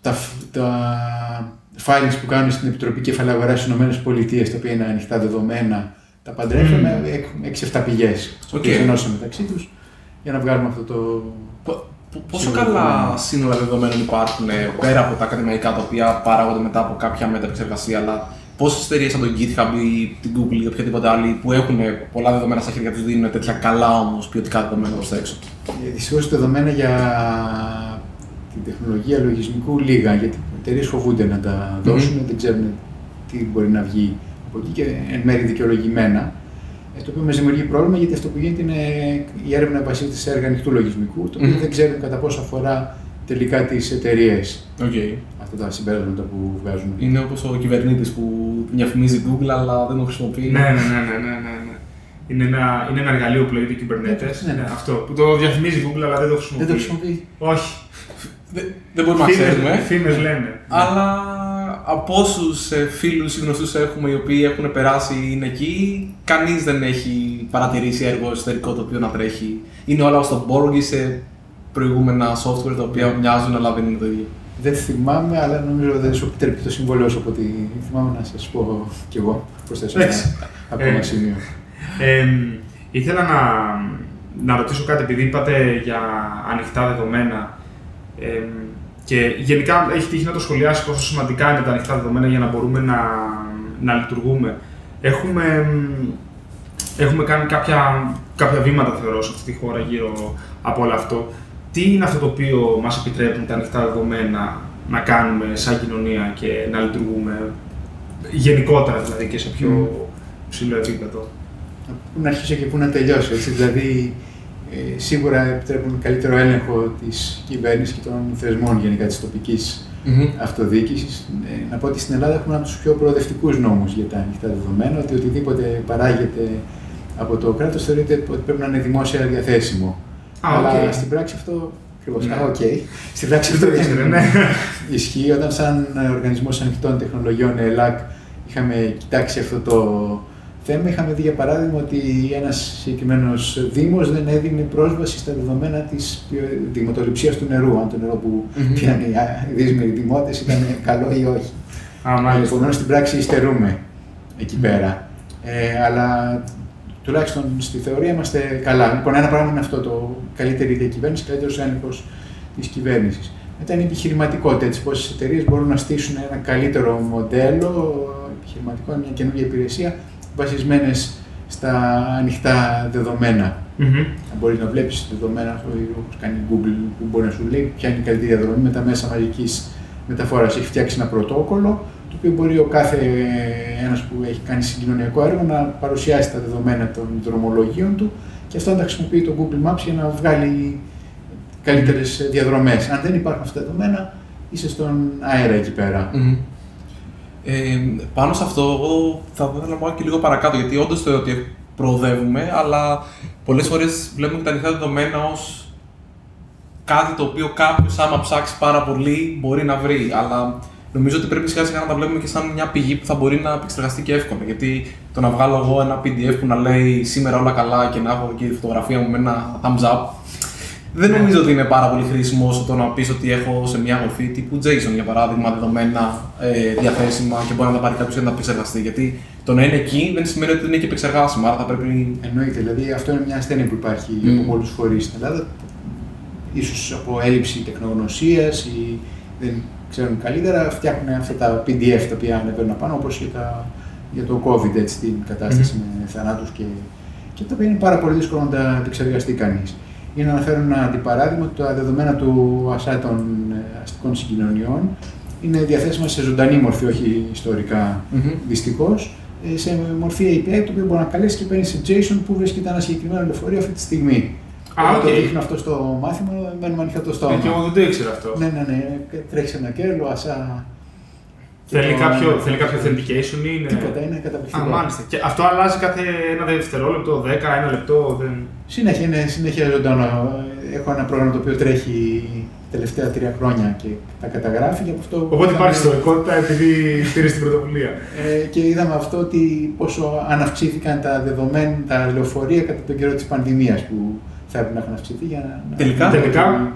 τα, τα filings που κάνουν στην Επιτροπή Κεφαλαίου Αγοράς στις ΗΠΑ, τα οποία είναι ανοιχτά δεδομένα, τα παντρεύουμε. Mm. 6-7 πηγές. Okay. ενώσαμε μεταξύ τους για να βγάλουμε αυτό το. Πόσο καλά σύνολα δεδομένων υπάρχουν πέρα από τα ακαδημαϊκά τα οποία παράγονται μετά από κάποια μεταπεξεργασία, αλλά πόσες εταιρείες σαν το GitHub ή την Google ή οποιαδήποτε άλλη που έχουν πολλά δεδομένα στα χέρια τους δίνουν τέτοια καλά όμως ποιοτικά δεδομένα προς τα έξω. Ε, Δυστυχώς δεδομένα για την τεχνολογία λογισμικού λίγα, γιατί οι εταιρείες φοβούνται να τα δώσουν, δεν ξέρουν τι μπορεί να βγει από εκεί και εν μέρει δικαιολογημένα. Ε, το οποίο μας δημιουργεί πρόβλημα γιατί αυτό που γίνεται είναι η έρευνα βασίζεται σε έργα ανοιχτού λογισμικού, το οποίο δεν ξέρουν κατά πόσο αφορά τελικά τις εταιρείες. Okay. Αυτά τα συμπέρασματα που βγάζουν. Είναι όπως ο κυβερνήτης που διαφημίζει Google αλλά δεν το χρησιμοποιεί. Ναι, ναι, ναι, ναι, ναι, ναι. ναι. Είναι ένα, είναι ένα εργαλείο που λέγεται Kubernetes. Ναι, ναι. Αυτό που το διαφημίζει Google αλλά δεν το χρησιμοποιεί. Δεν το χρησιμοποιεί. Όχι. Δεν μπορούμε να ξέρουμε. Φήμες λένε. Αλλά από όσους ε, φίλους ή γνωστούς έχουμε οι οποίοι έχουν περάσει είναι εκεί, κανείς δεν έχει παρατηρήσει έργο εσωτερικό το οποίο να τρέχει. Είναι όλα στον Borg ή σε προηγούμενα software τα οποία yeah. μοιάζουν αλλά δεν είναι το ίδιο. Δεν θυμάμαι, αλλά νομίζω δεν σου επιτρέπει το συμβόλαιο σου από ό,τι θυμάμαι να σας πω κι εγώ. Προσθέσω ένα ακόμα ε, σημείο. Ε, ήθελα να, να ρωτήσω κάτι, επειδή είπατε για ανοιχτά δεδομένα και γενικά έχει τύχει να το σχολιάσει πόσο σημαντικά είναι τα ανοιχτά δεδομένα για να μπορούμε να, να λειτουργούμε. Έχουμε, έχουμε κάνει κάποια, κάποια βήματα, θεωρώ, σε αυτή τη χώρα γύρω από όλο αυτό. Τι είναι αυτό το οποίο μας επιτρέπουν τα ανοιχτά δεδομένα να κάνουμε σαν κοινωνία και να λειτουργούμε γενικότερα, δηλαδή και σε πιο ψηλό επίπεδο; Πού να αρχίσω και πού να τελειώσω, έτσι, δηλαδή ε, σίγουρα επιτρέπουν καλύτερο έλεγχο της κυβέρνησης και των θεσμών γενικά της τοπικής mm-hmm. αυτοδιοίκησης. Ε, να πω ότι στην Ελλάδα έχουμε ένα από τους πιο προοδευτικούς νόμους για τα ανοιχτά δεδομένα, ότι οτιδήποτε παράγεται από το κράτος θεωρείται ότι πρέπει να είναι δημόσια διαθέσιμο. Ah, Αλλά okay. στην πράξη αυτό. Ακριβώς. Ναι. Okay. Στην πράξη αυτό δεν ναι. ισχύει. Όταν, σαν Οργανισμός Ανοιχτών Τεχνολογιών, ΕΛΑΚ, είχαμε κοιτάξει αυτό το θέμα. Είχαμε δει για παράδειγμα ότι ένας συγκεκριμένος Δήμος δεν έδινε πρόσβαση στα δεδομένα της δειγματοληψία του νερού. Αν το νερό που mm-hmm. πήραν οι δύσμεροι δημότες ήταν καλό ή όχι. Ah, Επομένω στην πράξη υστερούμε εκεί πέρα. Ε, αλλά τουλάχιστον στη θεωρία είμαστε καλά. Λοιπόν, ένα πράγμα είναι αυτό το καλύτερη διακυβέρνηση, καλύτερος έλεγχος της κυβέρνησης. Μετά είναι η επιχειρηματικότητα, έτσι πόσε εταιρείες μπορούν να στήσουν ένα καλύτερο μοντέλο επιχειρηματικό, μια καινούργια υπηρεσία βασισμένες στα ανοιχτά δεδομένα. Mm-hmm. Μπορείς να βλέπεις δεδομένα, όπως κάνει η Google, που μπορεί να σου λέει ποια είναι η καλύτερη διαδρομή με τα μέσα μαζικής μεταφοράς. Έχει φτιάξει ένα πρωτόκολλο, το το οποίο μπορεί ο κάθε ένας που έχει κάνει συγκοινωνιακό έργο να παρουσιάσει τα δεδομένα των δρομολογίων του και αυτό να τα χρησιμοποιεί το Google Maps για να βγάλει καλύτερες διαδρομές. Αν δεν υπάρχουν αυτά τα δεδομένα, είσαι στον αέρα εκεί πέρα. Μμμ. Ε, πάνω σε αυτό, εγώ θα ήθελα να πάω και λίγο παρακάτω, γιατί όντως θεωρώ ότι προοδεύουμε, αλλά πολλές φορές βλέπουμε και τα ανοιχτά δεδομένα ως κάτι το οποίο κάποιος, άμα ψάξει πάρα πολύ, μπορεί να βρει. Αλλά νομίζω ότι πρέπει σιγά σιγά να τα βλέπουμε και σαν μια πηγή που θα μπορεί να επεξεργαστεί και εύκολα. Γιατί το να βγάλω εγώ ένα PDF που να λέει σήμερα όλα καλά και να έχω εκεί τη φωτογραφία μου με ένα thumbs up, δεν νομίζω ότι είναι πάρα πολύ χρήσιμο όσο το να πεις ότι έχω σε μια μορφή τύπου JSON για παράδειγμα δεδομένα ε, διαθέσιμα και μπορεί να τα πάρει κάποιος για να τα επεξεργαστεί. Γιατί το να είναι εκεί δεν σημαίνει ότι δεν είναι και επεξεργάσιμο. Άρα θα πρέπει. Εννοείται, δηλαδή αυτό είναι μια ασθένεια που υπάρχει Μμμ. από πολλούς φορείς στην Ελλάδα. Ίσως από έλλειψη τεχνογνωσίας ή δεν ξέρουν καλύτερα, φτιάχνουν αυτά τα PDF τα οποία ανεβαίνουν πάνω, όπως για, τα- για το COVID, έτσι, την κατάσταση με θανάτους και, και τα οποία είναι πάρα πολύ δύσκολο να τα επεξεργαστεί κανείς. Για να αναφέρω ένα αντιπαράδειγμα, ότι τα δεδομένα του ΑΣΑ των ε, αστικών συγκοινωνιών είναι διαθέσιμα σε ζωντανή μορφή, όχι ιστορικά Μμμ. δυστυχώς, σε μορφή API το οποίο μπορεί να καλέσει και παίρνει σε JSON που βρίσκεται ένα συγκεκριμένο λεωφορείο αυτή τη στιγμή. Α, Όταν οκ. το δείχνω αυτό στο μάθημα, μένουν με ανοιχτό το στόμα. Ε, και εγώ δεν το ήξερα αυτό. Ναι, ναι, ναι. Τρέχεις ένα curl, ΟΑΣΑ. Θέλει, το- κάποιο, θέλει κάποιο authentication ή είναι. Τίποτα, είναι Α, καταπληκτικό. μάλιστα. Και αυτό αλλάζει κάθε ένα δευτερόλεπτο, 10, ένα λεπτό. Δεν... Συνέχεια είναι συνέχεια ζωντανό. Έχω ένα πρόγραμμα το οποίο τρέχει τελευταία τρία χρόνια και τα καταγράφει και από αυτό. Οπότε είδαμε- υπάρχει ιστορικότητα επειδή πήρες την πρωτοβουλία. Ε, και είδαμε αυτό ότι πόσο αν αυξήθηκαν τα δεδομένα, τα λεωφορεία κατά τον καιρό της πανδημίας που θα έπρεπε να έχουν αυξηθεί για να. να- Τελικά; Τελικά;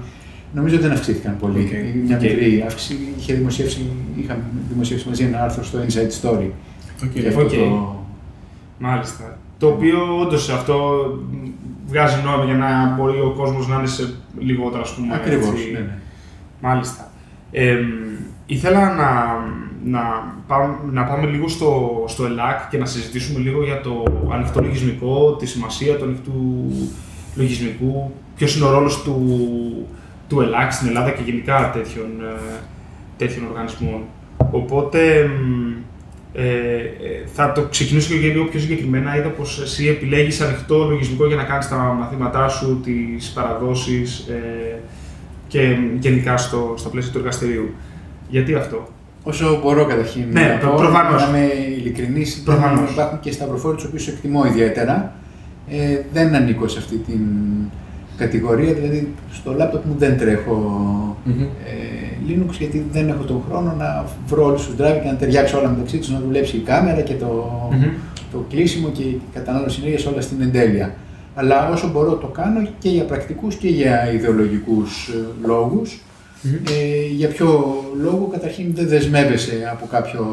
Νομίζω ότι δεν αυξήθηκαν πολύ. Οκ. Μια Οκ. μικρή αύξηση. Είχε δημοσιεύσει, είχαμε δημοσιεύσει μαζί ένα άρθρο στο Inside Story. OK. για αυτό οκ. το- Μάλιστα. Το οποίο όντως αυτό βγάζει νόημα για να μπορεί ο κόσμος να είναι σε λιγότερο, ας πούμε. Ακριβώς, έτσι. ναι, ναι. Μάλιστα. Ε, ήθελα να, να, πάμε, να πάμε λίγο στο, στο ΕΛΑΚ και να συζητήσουμε λίγο για το ανοιχτό λογισμικό, τη σημασία του ανοιχτού λογισμικού, ποιος είναι ο ρόλος του, του ΕΛΑΚ στην Ελλάδα και γενικά τέτοιων, ε, τέτοιων οργανισμών. Οπότε μ, ε, ε, θα το ξεκινήσω και λίγο πιο συγκεκριμένα. Είδα πως εσύ επιλέγεις ανοιχτό λογισμικό για να κάνεις τα μαθήματά σου, τις παραδόσεις, ε, και γενικά στο, στο πλαίσιο του εργαστηρίου. Γιατί αυτό; Όσο μπορώ καταρχήν Ναι, να προ- πω, προφανώς. να είμαι ειλικρινής, Προφανώς. υπάρχουν και σταυροφόροι τους οποίους εκτιμώ ιδιαίτερα. Ε, δεν ανήκω σε αυτή την κατηγορία, δηλαδή στο λάπτοπ μου δεν τρέχω Μμμ. ε, Linux γιατί δεν έχω τον χρόνο να βρω όλους τους drive και να ταιριάξω όλα μεταξύ τους, να δουλέψει η κάμερα και το, Μμμ. το κλείσιμο και η κατανάλωση ενέργειας όλα στην εντέλεια. Αλλά όσο μπορώ το κάνω και για πρακτικούς και για ιδεολογικούς ε, λόγους. Ε, για ποιο λόγο, καταρχήν δεν δεσμεύεσαι από κάποιο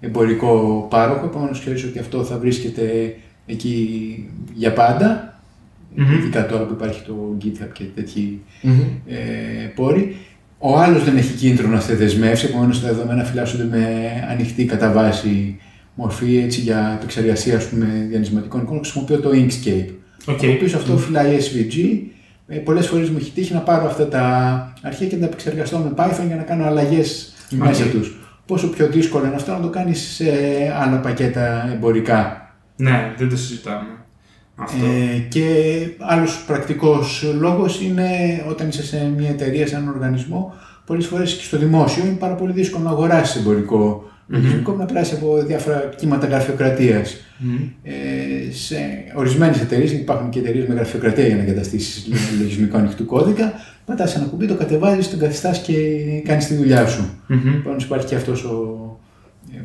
εμπορικό πάροχο, επομένως ξέρεις ότι αυτό θα βρίσκεται εκεί για πάντα. Μμμ. Ειδικά τώρα που υπάρχει το GitHub και τέτοιοι Μμμ. ε, πόροι. Ο άλλος δεν έχει κίνητρο να σε δεσμεύσει, επομένως τα δεδομένα φυλάσσονται με ανοιχτή κατά βάση μορφή έτσι, για επεξεργασία ας πούμε, διανυσματικών εικόνων. Χρησιμοποιώ το Inkscape. OK. Το οποίο αυτό φυλάει SVG. Ε, Πολλές φορές μου έχει τύχει να πάρω αυτά τα αρχεία και να τα επεξεργαστώ με Python για να κάνω αλλαγές μέσα Οκ. τους. Πόσο πιο δύσκολο είναι αυτό να το κάνεις σε άλλα πακέτα εμπορικά. Ναι, δεν το συζητάμε. Αυτό. Ε, και άλλος πρακτικός λόγος είναι όταν είσαι σε μια εταιρεία, σε έναν οργανισμό, πολλές φορές και στο δημόσιο είναι πάρα πολύ δύσκολο να αγοράσεις εμπορικό λογισμικό, να περάσει από διάφορα κύματα γραφειοκρατίας. Μμμ. Ε, σε ορισμένες εταιρείες, γιατί υπάρχουν και εταιρείες με γραφειοκρατία για να εγκαταστήσεις λογισμικό ανοιχτού κώδικα, πατάς ένα κουμπί, το κατεβάζεις, τον καθιστάς και κάνεις τη δουλειά σου. Μμμ. Επομένως υπάρχει και αυτός ο ε,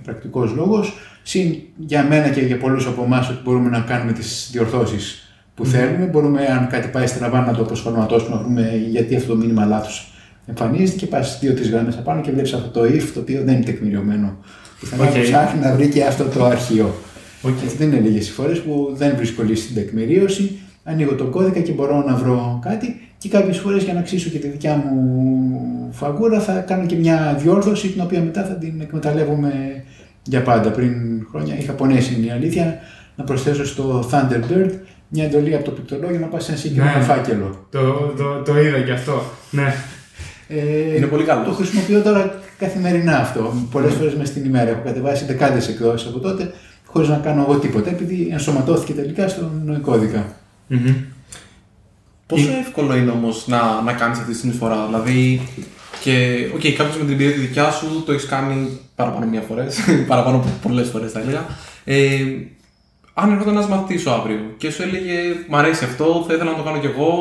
πρακτικός λόγος. Συν για μένα και για πολλούς από εμάς ότι μπορούμε να κάνουμε τις διορθώσεις που θέλουμε. Μπορούμε, αν κάτι πάει στραβά, να το προσφορματώσουμε, να βρούμε γιατί αυτό το μήνυμα λάθος εμφανίζεται και πας δύο-τρεις γραμμές απάνω και βλέπεις αυτό το if, το οποίο δεν είναι τεκμηριωμένο. Πιθανά OK. okay. ψάχνει να βρει και αυτό το αρχείο. Οκ. Έτσι δεν είναι λίγες οι φορές που δεν βρίσκω λύση στην τεκμηρίωση, ανοίγω τον κώδικα και μπορώ να βρω κάτι και κάποιες φορές για να ξύσω και τη δικιά μου φαγούρα θα κάνω και μια διόρθωση την οποία μετά θα την εκμεταλλεύομαι για πάντα. Πριν χρόνια είχα πονέσει είναι η αλήθεια να προσθέσω στο Thunderbird μια εντολή από το πληκτρολόγιο να πάει σε ένα συγκεκριμένο Ναι. φάκελο. Το, το, το είδα και αυτό. Ναι. Ε, Είναι πολύ καλό. Το χρησιμοποιώ τώρα καθημερινά αυτό. Πολλές Mm. φορές μες στην ημέρα. Έχω κατεβάσει δεκάδες εκδόσεις από τότε χωρίς να κάνω εγώ τίποτα, επειδή ενσωματώθηκε τελικά στον κώδικα. Πόσο εύκολο είναι όμως να, να κάνεις αυτή τη συνεισφορά, Δηλαδή, και okay, κάποιος με την εμπειρία τη δικιά σου το έχεις κάνει παραπάνω μία φορές, παραπάνω από πολλές φορές θα έλεγα. Ε, αν έρχονταν ένα μαθητή σου αύριο και σου έλεγε Μ' αρέσει αυτό, θα ήθελα να το κάνω κι εγώ,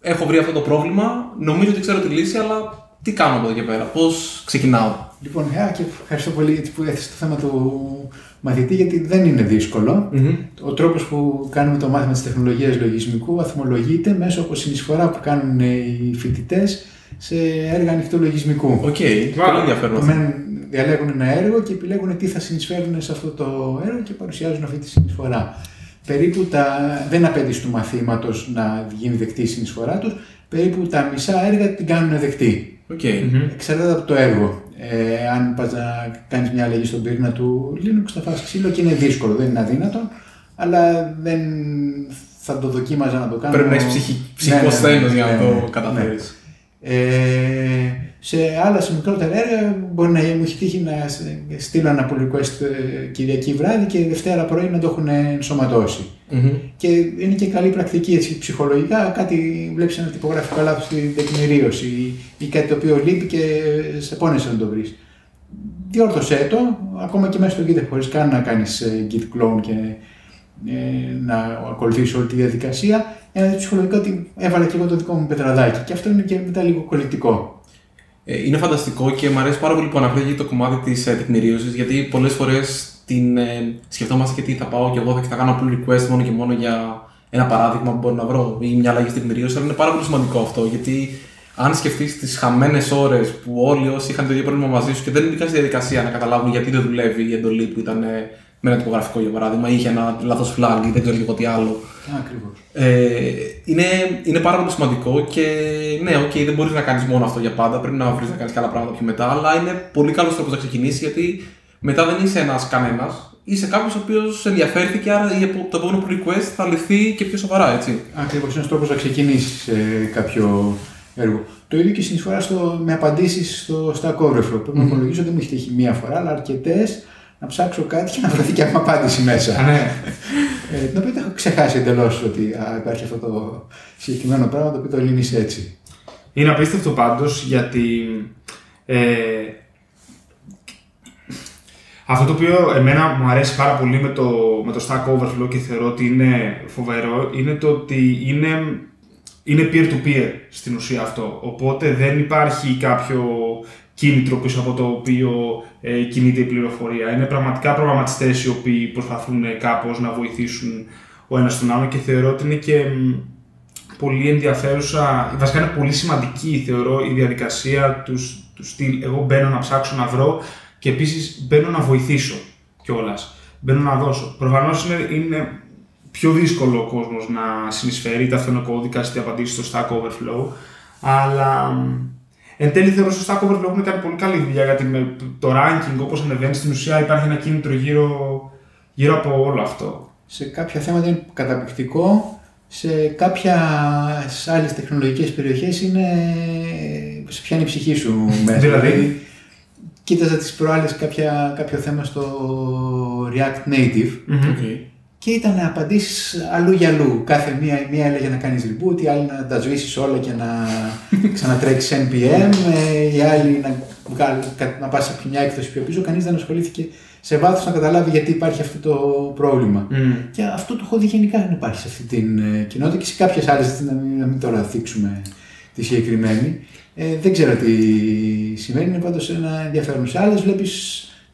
έχω βρει αυτό το πρόβλημα, νομίζω ότι ξέρω τη λύση, αλλά τι κάνω από εδώ και πέρα, πώς ξεκινάω. Λοιπόν, α, και ευχαριστώ πολύ που έθεσες το θέμα του μαθητή, γιατί δεν είναι δύσκολο. Ο τρόπος που κάνουμε το μάθημα της τεχνολογίας λογισμικού βαθμολογείται μέσω από συνεισφορά που κάνουν οι φοιτητές σε έργα ανοιχτού λογισμικού. Οκ, πολύ ενδιαφέρον αυτό. Επομένως, διαλέγουν ένα έργο και επιλέγουν τι θα συνεισφέρουν σε αυτό το έργο και παρουσιάζουν αυτή τη συνεισφορά. Περίπου τα, δεν απέτυχε του μαθήματος να γίνει δεκτή η συνεισφορά τους, περίπου τα μισά έργα την κάνουν δεκτή. Οκ. Εξαρτάται από το έργο. Ε, αν πας να κάνεις μια αλλαγή στον πυρήνα του Linux, θα φας ξύλο και είναι δύσκολο, δεν είναι αδύνατο, αλλά δεν θα το δοκίμαζα να το κάνω. Πρέπει να έχεις ψυχη, Ναι, ναι, ψυχικό ναι, σθένος για να ναι, το ναι. καταφέρεις. Ε, σε άλλα, σε μικρότερα έργα, μπορεί να μου έχει τύχει να στείλω ένα pull request ε, Κυριακή βράδυ και Δευτέρα πρωί να το έχουν ενσωματώσει. Και είναι και καλή πρακτική έτσι, ψυχολογικά. Κάτι βλέπεις ένα τυπογραφικό λάθος στην τεκμηρίωση ή, ή κάτι το οποίο λείπει και σε πόνεσαι να το βρεις. Διόρθωσέ το, ακόμα και μέσα στο Git, χωρίς καν να κάνεις Git clone και ε, να ακολουθήσει όλη τη διαδικασία. Ένα δεις ψυχολογικό ότι έβαλα και εγώ το δικό μου πετραδάκι. Και αυτό είναι και μετά λίγο κολλητικό. Ε, είναι φανταστικό και μου αρέσει πάρα πολύ που αναφέρει το κομμάτι της ε, τεκμηρίωσης, γιατί πολλές φορές την ε, σκεφτόμαστε και τι θα πάω και εγώ και θα κάνω pull request μόνο και μόνο για ένα παράδειγμα που μπορώ να βρω ή μια αλλαγή στην τεκμηρίωση. Αλλά είναι πάρα πολύ σημαντικό αυτό, γιατί αν σκεφτείς τις χαμένες ώρες που όλοι όσοι είχαν το ίδιο πρόβλημα μαζί σου και δεν μπήκαν στη διαδικασία να καταλάβουν γιατί δεν δουλεύει η εντολή που ήταν ε, με ένα τυπογραφικό για παράδειγμα, ή είχε ένα λάθος flag ή δεν ξέρω και εγώ τι άλλο. Ακριβώς. Ε, είναι, είναι πάρα πολύ σημαντικό και ναι, οκ, δεν μπορείς να κάνεις μόνο αυτό για πάντα. Πρέπει να βρεις να κάνεις και άλλα πράγματα πιο μετά. Αλλά είναι πολύ καλός τρόπος να ξεκινήσεις γιατί μετά δεν είσαι ένας κανένας. Είσαι κάποιος ο οποίος ενδιαφέρθηκε, άρα η επο- το επόμενο request θα ληφθεί και πιο σοβαρά, έτσι. Ακριβώς είναι τρόπος να ξεκινήσεις κάποιο έργο. Το ίδιο και συνεισφορά στο, με απαντήσεις στο Stack Overflow. Πρέπει να υπολογίσω ότι μου έχει τύχει μία φορά, αλλά αρκετές να ψάξω κάτι και να βρεθεί και μια απάντηση μέσα. Α, ναι. ε, την οποία το έχω ξεχάσει εντελώς ότι α, υπάρχει αυτό το συγκεκριμένο πράγμα το οποίο το λύνεις έτσι. Είναι απίστευτο πάντως γιατί ε, αυτό το οποίο εμένα μου αρέσει πάρα πολύ με το, με το Stack Overflow και θεωρώ ότι είναι φοβερό είναι το ότι είναι, είναι peer-to-peer στην ουσία αυτό. Οπότε δεν υπάρχει κάποιο κίνητρο πίσω από το οποίο ε, κινείται η πληροφορία. Είναι πραγματικά προγραμματιστές οι οποίοι προσπαθούν κάπως να βοηθήσουν ο ένας τον άλλον και θεωρώ ότι είναι και μ, πολύ ενδιαφέρουσα, βασικά είναι πολύ σημαντική θεωρώ η διαδικασία τους, τους στυλ. Εγώ μπαίνω να ψάξω να βρω και επίσης μπαίνω να βοηθήσω κιόλας. Μπαίνω να δώσω. Προφανώς είναι, είναι πιο δύσκολο ο κόσμος να συνεισφέρει, είτε αυτό είναι κώδικα, είτε απαντήσεις στο Stack Overflow. Αλλά μ, εν τέλει θεωρώ στο Stack Overflow έχουν κάνει πολύ καλή δουλειά γιατί με το ranking όπως ανεβαίνει στην ουσία υπάρχει ένα κίνητρο γύρω, γύρω από όλο αυτό. Σε κάποια θέματα είναι καταπληκτικό, σε κάποια άλλες τεχνολογικές περιοχές είναι σε πιάνει η ψυχή σου μέσα. Δηλαδή; Κοίταζα τις προάλλες κάποια, κάποιο θέμα στο React Native Okay. και ήταν απαντήσεις αλλού για αλλού. Κάθε μία, η μία έλεγε να κάνεις reboot, η άλλη να τα σβήσεις όλα και να ξανατρέξεις NPM, ε, η άλλη να, βγάλει- κα- να πας από μια έκδοση πιο πίσω. Κανείς δεν ασχολήθηκε σε βάθος να καταλάβει γιατί υπάρχει αυτό το πρόβλημα. Και αυτό το έχω δει γενικά να υπάρχει σε αυτή την ε, κοινότητα και σε κάποιες άλλες, να μην, να μην τώρα θίξουμε τη συγκεκριμένη. Ε, δεν ξέρω τι σημαίνει, είναι πάντως ένα ενδιαφέρον. Σε άλλες βλέπεις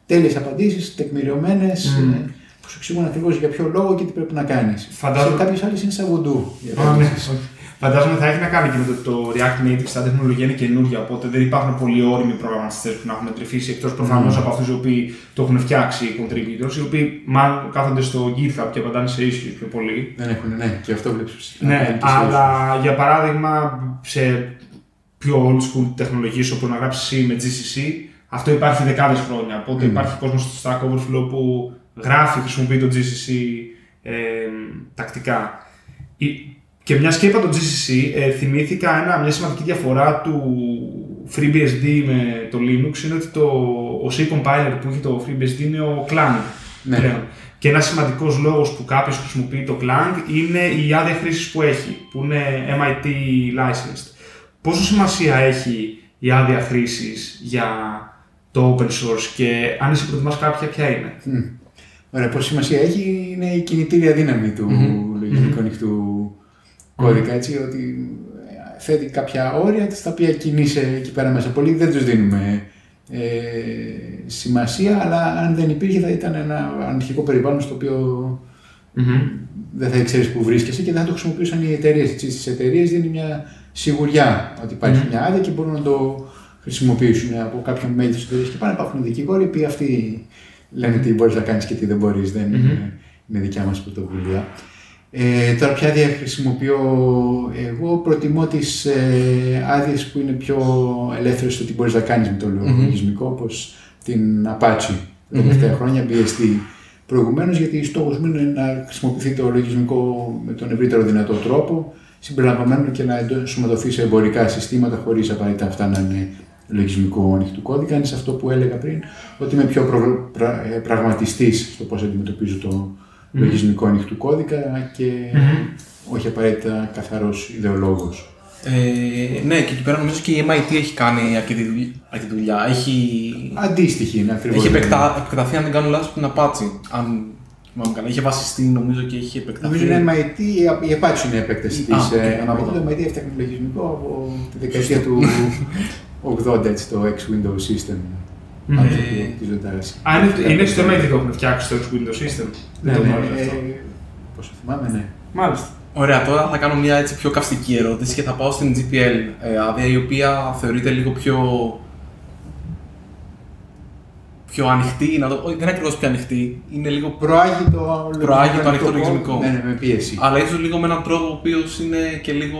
τέλειες απαντήσεις, τεκμηριωμένες, Μμμ. ε, που σου εξηγούν ακριβώς για ποιο λόγο και τι πρέπει να κάνεις. Φαντάζομαι- Σε κάποιες άλλες είναι σαν βουντού. οι Α, ναι. απαντήσεις. Φαντάζομαι θα έχει να κάνει και με το, το React Native στα τεχνολογία είναι καινούργια, οπότε δεν υπάρχουν πολύ όριμοι προγραμματιστές που να έχουν τρυφήσει εκτός προφανώς Mm. από αυτούς οι οποίοι το έχουν φτιάξει οι contributors, οι οποίοι μάλλον κάθονται στο GitHub και απαντάνε σε issues πιο πολύ. Δεν έχουν, ναι, και αυτό βλέπεις. Ναι, αλλά για παράδειγμα σε πιο old school τεχνολογίες όπου να γράψεις C με GCC, αυτό υπάρχει δεκάδες χρόνια. Οπότε Mm. υπάρχει κόσμος στο Stack Overflow που γράφει, χρησιμοποιεί το GCC ε, τακτικά. Η- Και μιας και είπα το GCC, ε, θυμήθηκα ένα, μια σημαντική διαφορά του FreeBSD με το Linux είναι ότι το, ο C compiler που έχει το FreeBSD είναι ο Clang Ναι. πλέον. Και ένας σημαντικός λόγος που κάποιος χρησιμοποιεί το Clang είναι η άδεια χρήσης που έχει, που είναι MIT licensed. Πόσο σημασία έχει η άδεια χρήσης για το open source και αν εσύ προτιμάς κάποια, ποια είναι; Μμ. Ωραία, πόση σημασία έχει είναι η κινητήρια δύναμη του λογισμικού ανοιχτού κώδικα, έτσι, ότι ε, θέτει κάποια όρια τα οποία κινείσαι εκεί πέρα μέσα. Πολλοί δεν τους δίνουμε ε, σημασία, αλλά αν δεν υπήρχε θα ήταν ένα ανοιχτικό περιβάλλον στο οποίο δεν θα ξέρεις που βρίσκεσαι και δεν θα το χρησιμοποιούσαν οι εταιρείες. Στις εταιρείες δίνει μια σιγουριά ότι υπάρχει μια άδεια και μπορούν να το χρησιμοποιήσουν από κάποιον μέλη τη εταιρεία. Και πάνε υπάρχουν δικηγόροι που αυτοί λένε τι μπορείς να κάνεις και τι δεν μπορείς. Δεν είναι, είναι δικιά μας πρωτοβουλία. Ε, τώρα ποια άδεια χρησιμοποιώ εγώ, προτιμώ τις ε, άδειες που είναι πιο ελεύθερες στο τι μπορείς να κάνεις με το λογισμικό, όπως την Apache τα τελευταία χρόνια, BSD προηγουμένως, γιατί στόχος μου είναι να χρησιμοποιηθεί το λογισμικό με τον ευρύτερο δυνατό τρόπο, συμπεριλαμβανομένου και να ενσωματωθεί σε εμπορικά συστήματα χωρίς απαραίτητα αυτά να είναι λογισμικό ανοιχτού κώδικα. Είναι σε αυτό που έλεγα πριν, ότι είμαι πιο προ, πρα, ε, πραγματιστής στο πώς αντιμετωπίζω το λογισμικό ανοιχτού κώδικα και όχι απαραίτητα καθαρός ιδεολόγος. Ε, ναι, και εκεί πέρα νομίζω και η MIT έχει κάνει αρκετή δουλ- αρκετή δουλειά. Έχει, Αντίστοιχη είναι ακριβώς. έχει επεκτα, επεκταθεί, αν δεν κάνω λάθος, την Apache. Αν θυμάμαι καλά. Είχε βασιστεί νομίζω και έχει επεκταθεί. Νομίζω είναι MIT, η Apache είναι η επέκταση Α, της οκ, ε, ανάποδα. MIT. Το MIT έφτιαχνε λογισμικό από τη δεκαετία του 80, έτσι, το X-Window System. Μμμ. Άνθρωποι Ε, χτίζοντας- Α, είναι, είναι στο MIT που έχουν φτιάξει το Windows System. Ναι, Δεν το ναι, γνώριζα αυτό. ε, Πόσο θυμάμαι, ναι. Μάλιστα. Ωραία, τώρα θα κάνω μια έτσι πιο καυστική ερώτηση και θα πάω στην GPL ε, άδεια, η οποία θεωρείται λίγο πιο. Πιο ανοιχτή. Να το... όχι, δεν είναι ακριβώς πιο ανοιχτή, είναι λίγο. Προάγει το, Προάγει το ανοιχτό κώδικα. λογισμικό. Ναι, ναι, με πίεση. Αλλά ίσως λίγο με έναν τρόπο ο οποίος είναι και λίγο.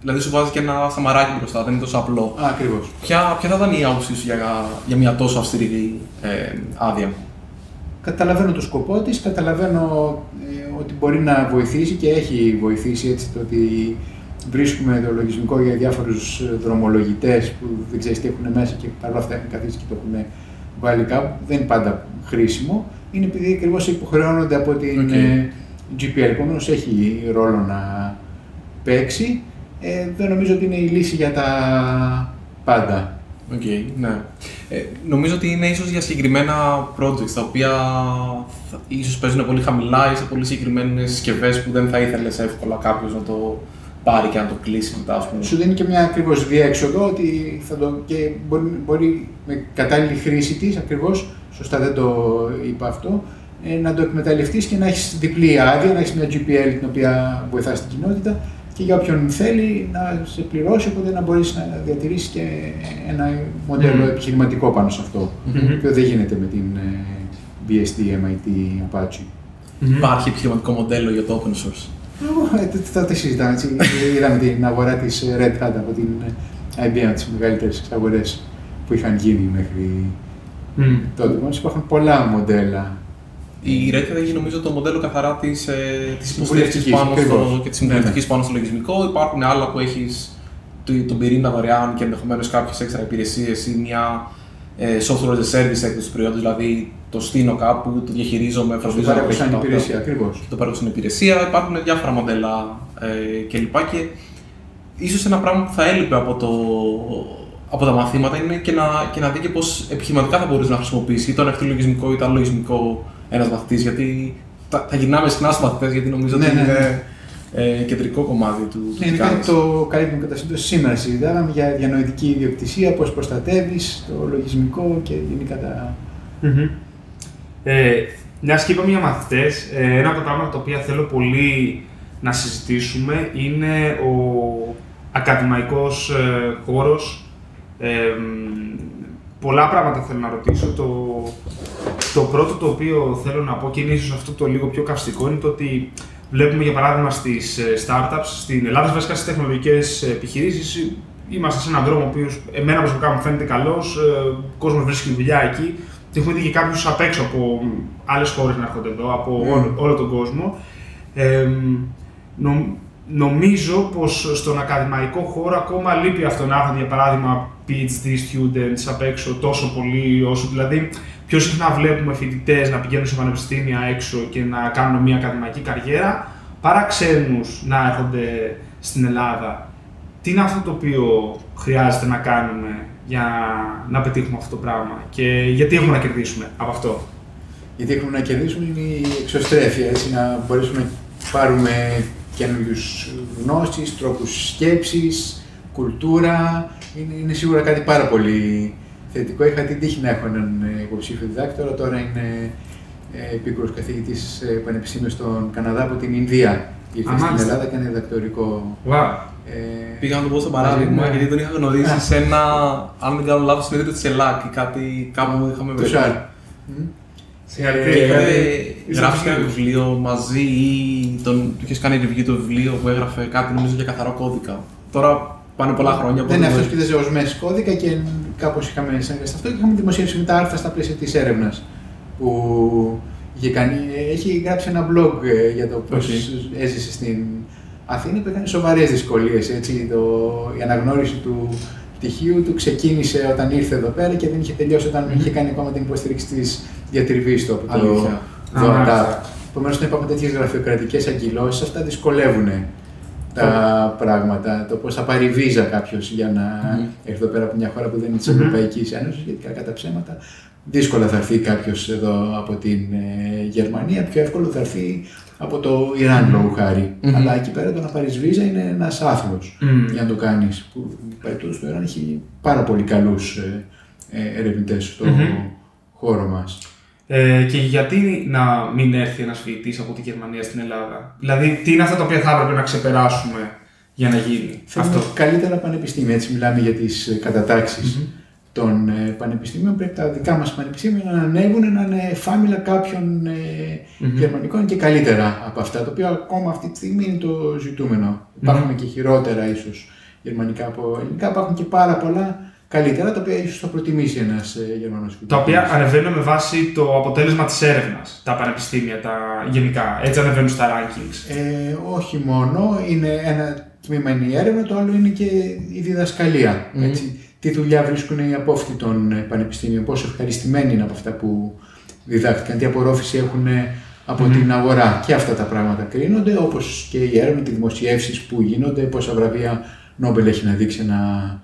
Δηλαδή σου βάζει και ένα σαμαράκι μπροστά, δεν είναι τόσο απλό. Α, ακριβώς. Ποια, ποια θα ήταν η άποψή σου για, για μια τόσο αυστηρή ε, άδεια; Καταλαβαίνω το σκοπό της, καταλαβαίνω ε, ότι μπορεί να βοηθήσει και έχει βοηθήσει έτσι το ότι βρίσκουμε το λογισμικό για διάφορους ε, δρομολογητές που δεν ξέρεις τι έχουν μέσα και παρόλα αυτά έχουν καθίσει και το έχουν βάλει κάπου, δεν είναι πάντα χρήσιμο. Είναι επειδή ακριβώς υποχρεώνονται από την Οκ. ε, GPL, επομένως έχει ρόλο να παίξει. Ε, δεν νομίζω ότι είναι η λύση για τα πάντα. Οκ, ναι. Ε, νομίζω ότι είναι ίσως για συγκεκριμένα projects τα οποία θα- ίσως παίζουν πολύ χαμηλά ή σε πολύ συγκεκριμένες συσκευές που δεν θα ήθελες εύκολα κάποιος να το πάρει και να το κλείσει μετά, ας πούμε. Σου δίνει και μια ακριβώς διέξοδο ότι θα το, και μπορεί, μπορεί με κατάλληλη χρήση της ακριβώς, σωστά δεν το είπα αυτό, ε, να το εκμεταλλευτείς και να έχεις διπλή άδεια, να έχεις μια GPL την οποία βοηθάς στην κοινότητα και για όποιον θέλει να σε πληρώσει, οπότε να μπορείς να διατηρήσεις και ένα μοντέλο Μμμ. επιχειρηματικό πάνω σε αυτό. Μμμ. Το οποίο δεν γίνεται με την ε, BSD, MIT, Apache. Υπάρχει επιχειρηματικό μοντέλο για το open source; Ε, τε- Θα τη συζητάμε έτσι. Είδαμε την αγορά της Red Hat από την IBM, τις μεγαλύτερες εξαγορέ που είχαν γίνει μέχρι Μμμ. τότε. Όμως υπάρχουν πολλά μοντέλα. Η Red Hat έχει νομίζω το μοντέλο καθαρά της της υποστήριξης Συμβουλευτικής, πάνω στο, ακριβώς. και της συμβουλευτική πάνω στο λογισμικό. Υπάρχουν άλλα που έχεις τον πυρήνα δωρεάν και ενδεχομένως κάποιες έξτρα υπηρεσίες ή μια ε, software as a service έκδοση του προϊόντος, δηλαδή το στείνω κάπου, το διαχειρίζομαι, Αυτό φροντίζω παρέχει απέχει σαν το υπηρεσία αυτό. ακριβώς. και το παίρνω στην υπηρεσία. Υπάρχουν διάφορα μοντέλα ε, κλπ. Και ίσως ένα πράγμα που θα έλειπε από, το, από τα μαθήματα είναι και να, και να δει και πώς επιχειρηματικά θα μπορούσε να χρησιμοποιήσει είτε το ανοιχτό λογισμικό είτε άλλο λογισμικό ένας μαθητής. Γιατί θα, θα γυρνάμε συχνά στους μαθητές γιατί νομίζω Ναι, ότι ναι, ναι. Είναι ε, κεντρικό κομμάτι του, του Ναι, τι είναι κάτι κάνεις. το καλύτερο κατά σύμπτωση σήμερα συζητάγαμε για διανοητική ιδιοκτησία, πώς προστατεύεις το λογισμικό και γενικά τα. Μμμ. Ε, μια και είπαμε για μαθητές, ένα από τα πράγματα τα οποία θέλω πολύ να συζητήσουμε είναι ο ακαδημαϊκός ε, χώρος. Ε, μ, πολλά πράγματα θέλω να ρωτήσω. Το, το πρώτο το οποίο θέλω να πω και είναι ίσως αυτό το λίγο πιο καυστικό είναι το ότι βλέπουμε για παράδειγμα στις ε, startups στην Ελλάδα, βασικά στις τεχνολογικές επιχειρήσεις, είμαστε σε έναν δρόμο ο οποίος εμένα προσωπικά μου φαίνεται καλός, ε, ο κόσμος βρίσκει δουλειά εκεί και έχουμε δει και κάποιους απ' έξω από άλλες χώρες να έρχονται εδώ, από Mm. όλο, όλο τον κόσμο. Ε, νομ- νομίζω πως στον ακαδημαϊκό χώρο ακόμα λείπει αυτό να έχουν για παράδειγμα PhD students απ' έξω τόσο πολύ όσο δηλαδή πιο συχνά βλέπουμε φοιτητές να πηγαίνουν σε πανεπιστήμια έξω και να κάνουν μια ακαδημαϊκή καριέρα παρά ξένους να έρχονται στην Ελλάδα. Τι είναι αυτό το οποίο χρειάζεται να κάνουμε για να πετύχουμε αυτό το πράγμα και γιατί έχουμε να κερδίσουμε από αυτό; Γιατί έχουμε να κερδίσουμε είναι η εξωστρέφεια, έτσι, να μπορέσουμε να πάρουμε καινούριους γνώσεις, τρόπους σκέψης, κουλτούρα. Είναι, είναι σίγουρα κάτι πάρα πολύ θετικό. Είχα την τύχη να έχω έναν ε, υποψήφιο διδάκτορα, τώρα είναι ε, επίκουρος καθηγητής ε, πανεπιστήμιος στον Καναδά από την Ινδία. Ήρθε Α, στην μάλιστα. Ελλάδα και είναι διδακτορικό. Wow. Ε, Πήγα να το πω στο παράδειγμα, μαζί με- γιατί τον είχα γνωρίσει Α. σε ένα, αν δεν κάνω λάθος, συνέδριο της ΕΛΑΚ ή κάτι κάπου είχαμε το βρεθεί. ΣΑΡ. Και Συγχαρητήρια. είχατε Είσαι γράψει ένα φυσικός. βιβλίο μαζί ή τον είχες κάνει review το βιβλίο που έγραφε κάτι νομίζω για καθαρό κώδικα. Τώρα πάνε πολλά χρόνια. Δεν είναι οπότε- αυτό κοίταζε ω μέση κώδικα και κάπως είχαμε συνεργαστεί αυτό και είχαμε δημοσιεύσει μετά άρθρα στα πλαίσια της έρευνας. Που είχε κάνει, έχει γράψει ένα blog ε, για το πώς Οκ. έζησε στην Αθήνα που έκανε σοβαρές δυσκολίες. Η αναγνώριση του πτυχίου του ξεκίνησε όταν ήρθε εδώ πέρα και δεν είχε τελειώσει όταν είχε κάνει ακόμα την υποστήριξη της διατριβής του από το Αλήθεια. Α, ΔΟΑΤΑΠ. μάλιστα. Επομένως, όταν υπάρχουν τέτοιες γραφειοκρατικές αγκυλώσεις, αυτά δυσκολεύουν τα πράγματα. Το πώς θα πάρει βίζα κάποιος για να Μμμ. έρθει εδώ πέρα από μια χώρα που δεν είναι της Μμμ. Ευρωπαϊκής Ένωσης, γιατί κακά τα ψέματα. Δύσκολα θα έρθει κάποιος εδώ από την ε, Γερμανία, πιο εύκολο θα έρθει από το Ιράν λόγου χάρη. Μμμ. Αλλά εκεί πέρα το να πάρεις βίζα είναι ένας άθλος Μμ. για να το κάνεις. Που περίπτωση το Ιράν έχει πάρα πολύ καλούς ε, ε, ερευνητές στο Μμμ. χώρο μας. Ε, και γιατί να μην έρθει ένας φοιτητής από τη Γερμανία στην Ελλάδα; Δηλαδή, τι είναι αυτά τα οποία θα έπρεπε να ξεπεράσουμε για να γίνει Θέλουμε αυτό; καλύτερα πανεπιστήμια. Έτσι, μιλάμε για τις κατατάξεις των ε, πανεπιστήμιων. Πρέπει τα δικά μας πανεπιστήμια να ανέβουν, να είναι φάμιλα κάποιων ε, Μμμ. γερμανικών και καλύτερα από αυτά. Το οποίο ακόμα αυτή τη στιγμή είναι το ζητούμενο. Υπάρχουν και χειρότερα ίσως γερμανικά από ελληνικά. Υπάρχουν και πάρα πολλά καλύτερα τα οποία ίσως θα προτιμήσει ένας ε, Γερμανός Τα οποία ανεβαίνουν με βάση το αποτέλεσμα της έρευνας. Τα πανεπιστήμια, τα γενικά. Έτσι ανεβαίνουν στα rankings. Ε, όχι μόνο, είναι ένα τμήμα είναι η έρευνα, το άλλο είναι και η διδασκαλία. Μμμ. Έτσι. Τι δουλειά βρίσκουν οι απόφοιτοι των ε, πανεπιστήμιων, πόσο ευχαριστημένοι είναι από αυτά που διδάχτηκαν, τι απορρόφηση έχουν ε, από Μμμ. την αγορά. Και αυτά τα πράγματα κρίνονται, όπως και η έρευνα, οι δημοσιεύσεις που γίνονται, πόσα βραβεία Νόμπελ έχει να δείξει ένα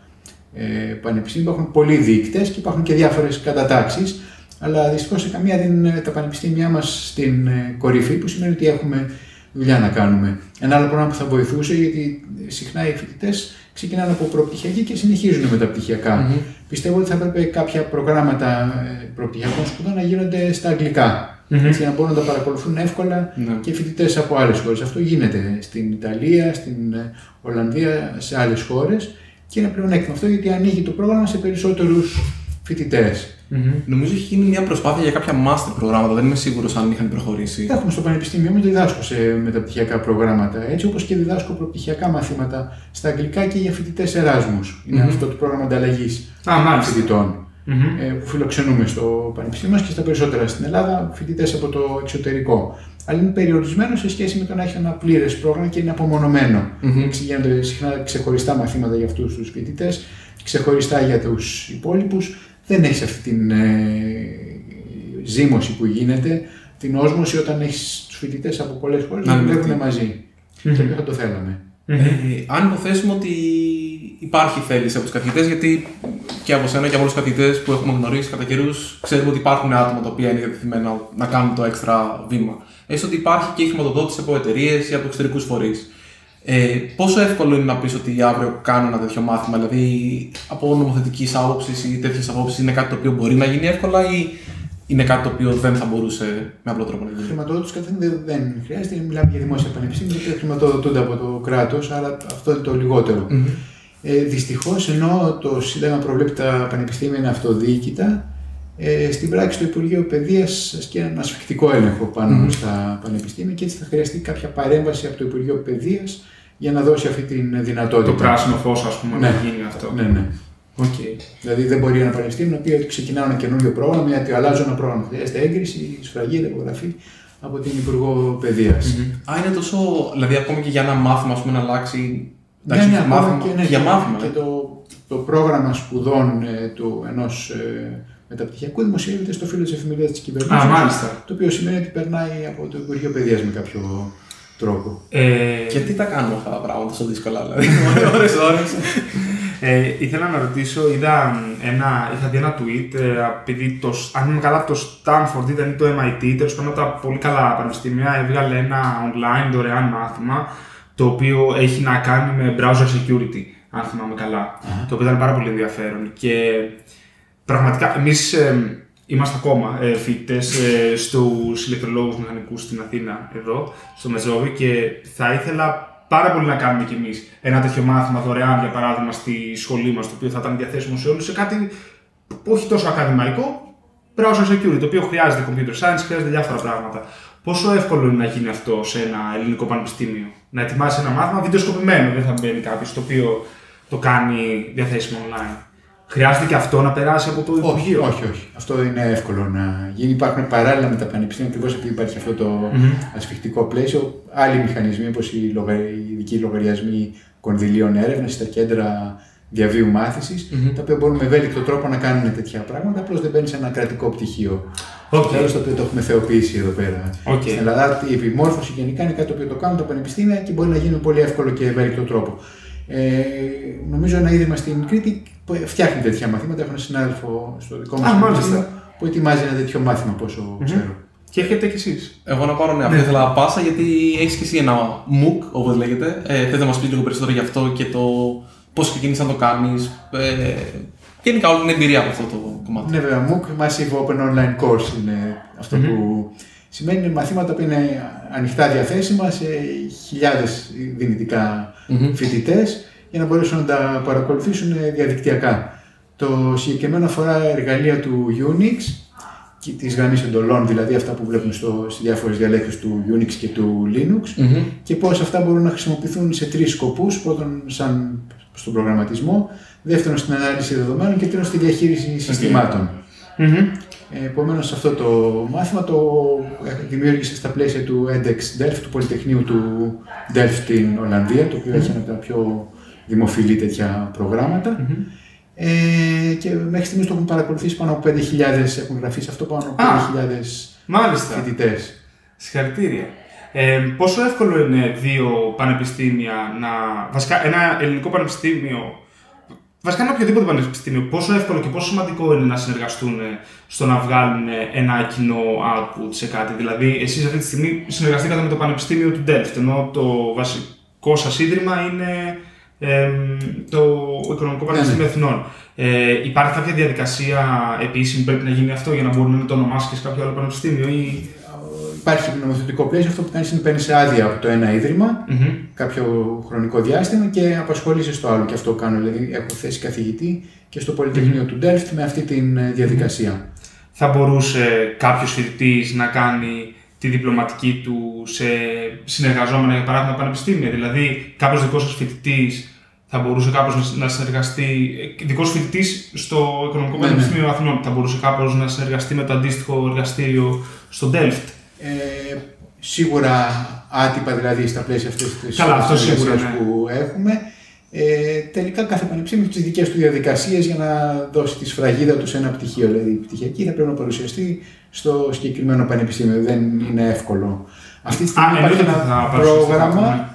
ε, πανεπιστήμιο. Υπάρχουν πολλοί δείκτες και υπάρχουν και διάφορες κατατάξεις, αλλά δυστυχώς σε καμία δεν είναι τα πανεπιστήμια μας στην ε, κορυφή, που σημαίνει ότι έχουμε δουλειά να κάνουμε. Ένα άλλο πρόγραμμα που θα βοηθούσε, γιατί συχνά οι φοιτητές ξεκινάνε από προπτυχιακή και συνεχίζουν με τα πτυχιακά. Μμμ. Πιστεύω ότι θα έπρεπε κάποια προγράμματα ε, προπτυχιακών σπουδών να γίνονται στα αγγλικά. Μμμ. Έτσι, για να μπορούν να τα παρακολουθούν εύκολα Ναι. και φοιτητές από άλλες χώρες. Αυτό γίνεται στην Ιταλία, στην ε, Ολλανδία, σε άλλες χώρες και είναι πλεονέκτημα αυτό γιατί ανοίγει το πρόγραμμα σε περισσότερους φοιτητές. Μμμ. Νομίζω έχει γίνει μια προσπάθεια για κάποια master προγράμματα, δεν είμαι σίγουρος αν είχαν προχωρήσει. Έχουμε στο Πανεπιστήμιο μου διδάσκω σε μεταπτυχιακά προγράμματα, έτσι όπως και διδάσκω προπτυχιακά μαθήματα στα αγγλικά και για φοιτητές Εράσμους. Είναι Μμμ. αυτό το πρόγραμμα ανταλλαγής Α, μάλιστα. φοιτητών Μμμ. ε, που φιλοξενούμε στο Πανεπιστήμιο μας και στα περισσότερα στην Ελλάδα φοιτητές από το εξωτερικό. Αλλά είναι περιορισμένος σε σχέση με το να έχει ένα πλήρες πρόγραμμα και είναι απομονωμένο. Μμμ. Έτσι Γίνονται συχνά ξεχωριστά μαθήματα για αυτούς τους φοιτητές, ξεχωριστά για τους υπόλοιπους. Δεν έχεις αυτή την ε, ζήμωση που γίνεται, την όσμωση όταν έχεις τους φοιτητές από πολλές χώρες Να να είναι δουλεύουν αυτή. μαζί. Μμμ. Το οποίο θα το θέλαμε. Μμμ. Ε, αν υποθέσουμε ότι υπάρχει θέληση από τους καθηγητές, γιατί και από σένα και από όλους τους καθηγητές που έχουμε γνωρίσει κατά καιρούς, ξέρουμε ότι υπάρχουν άτομα τα οποία είναι διατεθειμένα να κάνουν το έξτρα βήμα. Έστω ότι υπάρχει και η χρηματοδότηση από εταιρείες ή από εξωτερικούς φορείς. Ε, πόσο εύκολο είναι να πεις ότι αύριο κάνω ένα τέτοιο μάθημα, δηλαδή από νομοθετικής άποψης ή τέτοιες απόψεις είναι κάτι το οποίο μπορεί να γίνει εύκολα ή είναι κάτι το οποίο δεν θα μπορούσε με απλό τρόπο να γίνει. Χρηματοδότηση καταρχήν δεν, δεν χρειάζεται. Μιλάμε για δημόσια πανεπιστήμια που χρηματοδοτούνται από το κράτος, άρα αυτό είναι το λιγότερο. Μμμ. Ε, Δυστυχώς, ενώ το Σύνταγμα προβλέπει τα πανεπιστήμια είναι αυτοδιοίκητα, ε, στην πράξη το Υπουργείο Παιδείας ασκεί έναν ασφικτικό έλεγχο πάνω Μμμ. στα πανεπιστήμια και έτσι θα χρειαστεί κάποια παρέμβαση από το Υπουργείο Παιδείας για να δώσει αυτή τη δυνατότητα. Το πράσινο φως, ας πούμε, Ναι. να γίνει αυτό. Ναι, ναι. Οκ. Δηλαδή δεν μπορεί ένα πανεπιστήμιο να πει ότι ξεκινάω ένα καινούριο πρόγραμμα, γιατί αλλάζω ένα πρόγραμμα. Χρειάζεται έγκριση, σφραγίδα, υπογραφή από την Υπουργό Παιδείας. Α, είναι τόσο. Δηλαδή, ακόμη και για ένα μάθημα ας πούμε, να αλλάξει. Ναι, Εντάξει, ναι, ακόμα μάθημα, και, ναι, για και- μάθημα. Και ε. το, το πρόγραμμα σπουδών ε, του ενός ε, μεταπτυχιακού δημοσιεύεται στο φύλλο της εφημερίδας της κυβερνήσεως. Α, μάλιστα. Το οποίο σημαίνει ότι περνάει από το Υπουργείο Παιδείας με κάποιο τρόπο. Ε, Και τι τα κάνουμε αυτά τα πράγματα τόσο δύσκολα, δηλαδή. ώρες, ώρες. Ε, ήθελα να ρωτήσω, είδα ένα, είχα δει ένα tweet, ε, επειδή το, αν είμαι καλά, το Stanford ήταν ή το MIT, τέλος πάντων από τα πολύ καλά πανεπιστήμια, έβγαλε ένα online δωρεάν μάθημα, το οποίο έχει να κάνει με browser security, αν θυμάμαι καλά, το οποίο ήταν πάρα πολύ ενδιαφέρον. Και πραγματικά, εμείς ε, είμαστε ακόμα ε, φοιτητές ε, στους ηλεκτρολόγους μηχανικούς στην Αθήνα, εδώ, στο Μεζόβι, και θα ήθελα πάρα πολύ να κάνουμε κι εμείς ένα τέτοιο μάθημα δωρεάν, για παράδειγμα, στη σχολή μας, το οποίο θα ήταν διαθέσιμο σε όλους, σε κάτι που όχι τόσο ακαδημαϊκό, browser security, το οποίο χρειάζεται computer science, χρειάζεται διάφορα πράγματα. Πόσο εύκολο είναι να γίνει αυτό σε ένα ελληνικό πανεπιστήμιο, να ετοιμάσει ένα μάθημα βιντεοσκοπημένο, δεν θα μπαίνει κάποιος το οποίο το κάνει διαθέσιμο online. Χρειάζεται και αυτό να περάσει από το Όχι, Υπουργείο; όχι, όχι. Αυτό είναι εύκολο να γίνει. Υπάρχουν παράλληλα με τα πανεπιστήμια, ακριβώς επειδή υπάρχει αυτό το ασφιχτικό πλαίσιο, άλλοι μηχανισμοί όπως οι, λογα... οι ειδικοί λογαριασμοί κονδυλίων έρευνας, τα κέντρα διαβίου μάθησης, τα οποία μπορούν με ευέλικτο τρόπο να κάνουν τέτοια πράγματα, απλώς δεν μπαίνει σε ένα κρατικό πτυχίο. Οκ. Τέλος, το οποίο το έχουμε θεοποιήσει εδώ πέρα. Οκ. Στην Ελλάδα η επιμόρφωση γενικά είναι κάτι το οποίο το κάνουν τα πανεπιστήμια και μπορεί να γίνει με πολύ εύκολο και ευέλικτο τρόπο. Ε, νομίζω ένα ίδρυμα στην Κρήτη που φτιάχνει τέτοια μαθήματα. Έχω ένα συνάδελφο στο δικό Α, μα μάλιστα. πανεπιστήμιο που ετοιμάζει ένα τέτοιο μάθημα, πόσο ξέρω. Και έχετε κι εσείς. Εγώ να πάρω ναι, αυτό ήθελα να πάσα γιατί έχεις και εσύ ένα MOOC, όπως λέγεται. Ε, Θες να μας πεις λίγο περισσότερο γι' αυτό και το πώς ξεκίνησες να το κάνεις. Ε, γενικά όλη την εμπειρία από αυτό το κομμάτι. Ναι, βέβαια, MOOC, Massive Open Online Course είναι αυτό που σημαίνει είναι μαθήματα που είναι ανοιχτά διαθέσιμα σε χιλιάδες δυνητικά φοιτητές για να μπορέσουν να τα παρακολουθήσουν διαδικτυακά. Το συγκεκριμένο αφορά εργαλεία του Unix και της γραμμής εντολών, δηλαδή αυτά που βλέπουμε στο, στις διάφορες διαλέκτους του Unix και του Linux και πώς αυτά μπορούν να χρησιμοποιηθούν σε τρεις σκοπούς. Πρώτον, σαν στον προγραμματισμό, δεύτερον, στην ανάλυση δεδομένων και τρίτον, στη διαχείριση συστημάτων. Επομένως, αυτό το μάθημα το δημιούργησε στα πλαίσια του EDEX Delft, του Πολυτεχνείου του Delft στην Ολλανδία, το οποίο έχει ένα από τα πιο δημοφιλή τέτοια προγράμματα. Ε, και μέχρι στιγμής το έχουν παρακολουθήσει πάνω από 5.000, έχουν γραφεί σε αυτό πάνω από 5.000 Μάλιστα. φοιτητές. Συγχαρητήρια. Ε, πόσο εύκολο είναι δύο πανεπιστήμια να. Βασικά, ένα ελληνικό πανεπιστήμιο. Βασικά, ένα οποιοδήποτε πανεπιστήμιο, πόσο εύκολο και πόσο σημαντικό είναι να συνεργαστούν στο να βγάλουν ένα κοινό output σε κάτι; Δηλαδή, εσείς αυτή τη στιγμή συνεργαστήκατε με το Πανεπιστήμιο του Delft, ενώ το βασικό σας ίδρυμα είναι ε, το Οικονομικό Πανεπιστήμιο Εθνών. Ε, υπάρχει κάποια διαδικασία επίσημη που πρέπει να γίνει αυτό για να μπορεί να το ονομάσει και σε κάποιο άλλο πανεπιστήμιο ή. Υπάρχει νομοθετικό πλαίσιο, αυτό που κάνεις είναι παίρνεις άδεια από το ένα ίδρυμα, κάποιο χρονικό διάστημα και απασχολείσαι στο άλλο. Και αυτό κάνω. Δηλαδή, έχω θέσει καθηγητή και στο Πολυτεχνείο του Delft με αυτή τη διαδικασία. Θα μπορούσε κάποιος φοιτητής να κάνει τη διπλωματική του σε συνεργαζόμενα, για παράδειγμα, πανεπιστήμια. Δηλαδή, κάποιος δικός σας φοιτητής θα μπορούσε κάποιος να συνεργαστεί, δικός φοιτητής στο Οικονομικό Ναι, ναι. Πανεπιστήμιο Αθηνών, θα μπορούσε κάποιος να συνεργαστεί με το αντίστοιχο εργαστήριο στο Delft. Ε, σίγουρα άτυπα δηλαδή στα πλαίσια αυτής της Καλά, αυτό συνεργασίας σίγουρα, ναι. που έχουμε. Ε, τελικά κάθε πανεπιστήμιο έχει τις δικές του διαδικασίες για να δώσει τη σφραγίδα του σε ένα πτυχίο. Δηλαδή η πτυχιακή θα πρέπει να παρουσιαστεί στο συγκεκριμένο πανεπιστήμιο. Δεν είναι εύκολο. Αυτή τη στιγμή Α, υπάρχει εννοείται ένα ότι θα παρουσιαστεί κάπου, πρόγραμμα ε,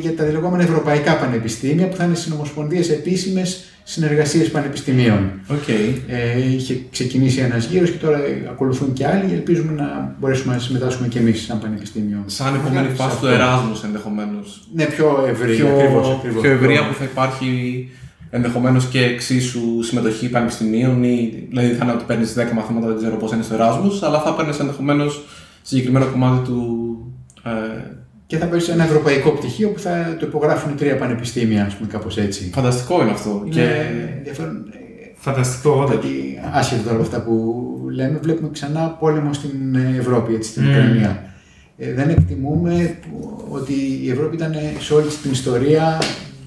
για τα λεγόμενα ευρωπαϊκά πανεπιστήμια που θα είναι συνομοσπονδίες επίσημες συνεργασίες πανεπιστημίων. Οκ. Ε, είχε ξεκινήσει ένας γύρος και τώρα ακολουθούν και άλλοι. Ελπίζουμε να μπορέσουμε να συμμετάσχουμε και εμείς σαν πανεπιστήμιο. Σαν επόμενη Σε φάση του αυτό. Εράσμους ενδεχομένως. Ναι, πιο ευρύ. Πιο, ακριβώς, ακριβώς. πιο ευρεία που θα υπάρχει ενδεχομένως και εξίσου συμμετοχή πανεπιστημίων ή δηλαδή θα είναι ότι παίρνεις 10 μαθήματα, δεν ξέρω πώς είναι στο Εράσμους, αλλά θα παίρνει ενδεχομένως συγκεκριμένο κομμάτι του. Ε, Και θα παίρνει ένα ευρωπαϊκό πτυχίο που θα το υπογράφουν τρία πανεπιστήμια, ας πούμε, κάπως έτσι. φανταστικό είναι αυτό. Είναι Και ενδιαφέρον. ε, Φανταστικό, όντως. ότι άσχετο τώρα από αυτά που λέμε, βλέπουμε ξανά πόλεμο στην Ευρώπη, έτσι, στην Μμμ. Ουκρανία. Ε, δεν εκτιμούμε που- ότι η Ευρώπη ήταν σε όλη της την ιστορία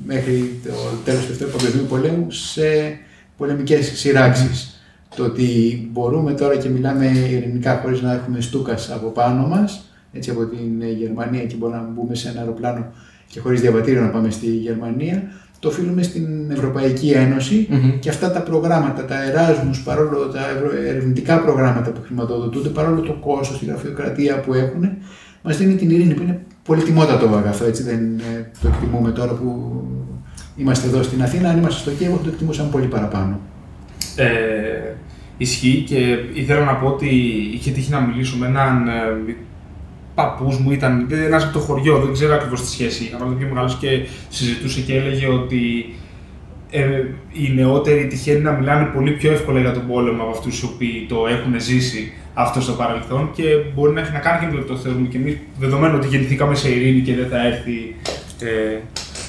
μέχρι το τέλος του Δεύτερου Παγκοσμίου Πολέμου σε πολεμικές σειράξεις. το ότι μπορούμε τώρα και μιλάμε ειρηνικά χωρίς να έχουμε στούκας από πάνω μας, έτσι από την Γερμανία και μπορούμε να μπούμε σε ένα αεροπλάνο και χωρίς διαβατήριο να πάμε στη Γερμανία, το οφείλουμε στην Ευρωπαϊκή Ένωση Μμμ. και αυτά τα προγράμματα, τα Erasmus, παρόλο τα ευρω- ερευνητικά προγράμματα που χρηματοδοτούνται, παρόλο το κόστος, τη γραφειοκρατία που έχουν, μας δίνει την ειρήνη που είναι πολυτιμότατο αγαθό, έτσι δεν ε, το εκτιμούμε τώρα που είμαστε εδώ στην Αθήνα, αν είμαστε στο Κίεβο θα το εκτιμούσαμε πολύ παραπάνω. Ε, ισχύει και ήθελα να πω ότι είχε τύχει να μιλήσω με έναν ε, παππούς μου, ήταν ένας από το χωριό, δεν ξέρω ακριβώς τη σχέση είχαν, αλλά πιο μεγάλο και συζητούσε και έλεγε ότι ε, οι νεότεροι τυχαίνει να μιλάνε πολύ πιο εύκολα για τον πόλεμο από αυτούς οι οποίοι το έχουν ζήσει αυτό στο παρελθόν και μπορεί να έχει να κάνει και με το ότι το θεωρούμε και εμείς, δεδομένου ότι γεννηθήκαμε σε ειρήνη και δεν θα έρθει ε,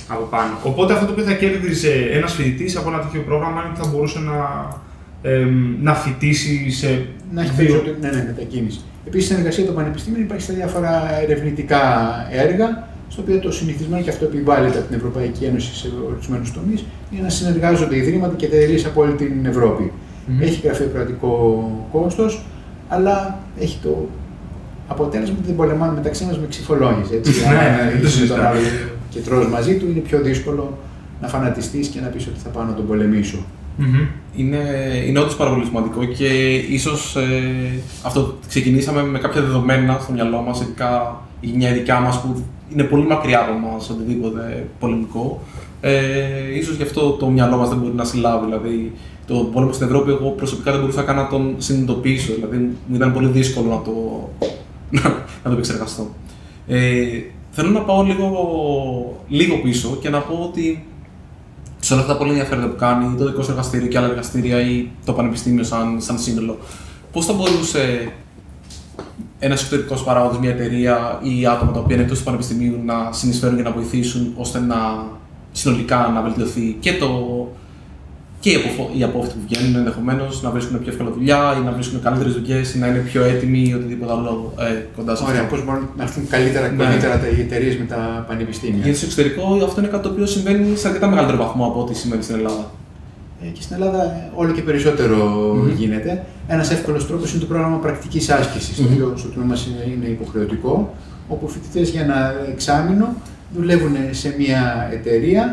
από πάνω. Οπότε αυτό το οποίο θα κέρδιζε ένας φοιτητής από ένα τέτοιο πρόγραμμα είναι ότι θα μπορούσε να, ε, να φοιτήσει σε. Να έχει δύο- περισσότερη ναι, ναι, μετακίνηση. Επίσης, συνεργασία των πανεπιστήμιων υπάρχει στα διάφορα ερευνητικά έργα, στο οποίο το συνηθισμένο και αυτό επιβάλλεται από την Ευρωπαϊκή Ένωση σε ορισμένους τομείς, είναι να συνεργάζονται ιδρύματα και εταιρείες από όλη την Ευρώπη. Μμμ. Έχει γραφειοκρατικό κόστος, αλλά έχει το αποτέλεσμα ότι δεν πολεμάνε μεταξύ μας με ξυφολόγες, Έτσι, Ναι, Αν ναι, δεν το είσαι με τον συζητάμε. άλλο και τρως μαζί του, είναι πιο δύσκολο να φανατιστείς και να πεις ότι θα πάω να τον πολεμήσω. Μμμ. Είναι, είναι όντως πάρα πολύ σημαντικό και ίσως ε, αυτό ξεκινήσαμε με κάποια δεδομένα στο μυαλό μας, ειδικά η γενιά η δικιά μας που είναι πολύ μακριά από εμάς οτιδήποτε πολεμικό. Ε, ίσως γι' αυτό το μυαλό μας δεν μπορεί να συλλάβει. Δηλαδή, το πόλεμο στην Ευρώπη, εγώ προσωπικά δεν μπορούσα καν να τον συνειδητοποιήσω. Δηλαδή, μου ήταν πολύ δύσκολο να το, να, να το επεξεργαστώ. Ε, θέλω να πάω λίγο, λίγο πίσω και να πω ότι σε όλα αυτά τα πολύ ενδιαφέροντα που κάνει το δικό σου εργαστήριο και άλλα εργαστήρια ή το πανεπιστήμιο σαν, σαν σύνολο, πώς θα μπορούσε ένας εξωτερικός παράγοντας, μια εταιρεία ή άτομα τα οποία είναι εκτός του πανεπιστημίου να συνεισφέρουν και να βοηθήσουν ώστε να συνολικά να βελτιωθεί και, το, και οι, αποφο, οι απόφοιτοι που βγαίνουν ενδεχομένως να βρίσκουν πιο εύκολα δουλειά ή να βρίσκουν καλύτερες δουλειές ή να είναι πιο έτοιμοι ή οτιδήποτε άλλο ε, κοντά σε Ωραία, αυτό. πώς μπορούν να έρθουν καλύτερα και Ναι. καλύτερα τα- οι εταιρείες με τα πανεπιστήμια. Γιατί στο εξωτερικό αυτό είναι κάτι το οποίο συμβαίνει σε αρκετά μεγαλύτερο βαθμό από ό,τι συμβαίνει στην Ελλάδα. Ε, Και στην Ελλάδα ε, όλο και περισσότερο Μμμ. γίνεται. Ένας εύκολος τρόπος είναι το πρόγραμμα πρακτικής άσκησης, το Μμμ. οποίο στο τμήμα μας είναι, είναι υποχρεωτικό, όπου φοιτητές για ένα εξάμεινο δουλεύουν σε μια εταιρεία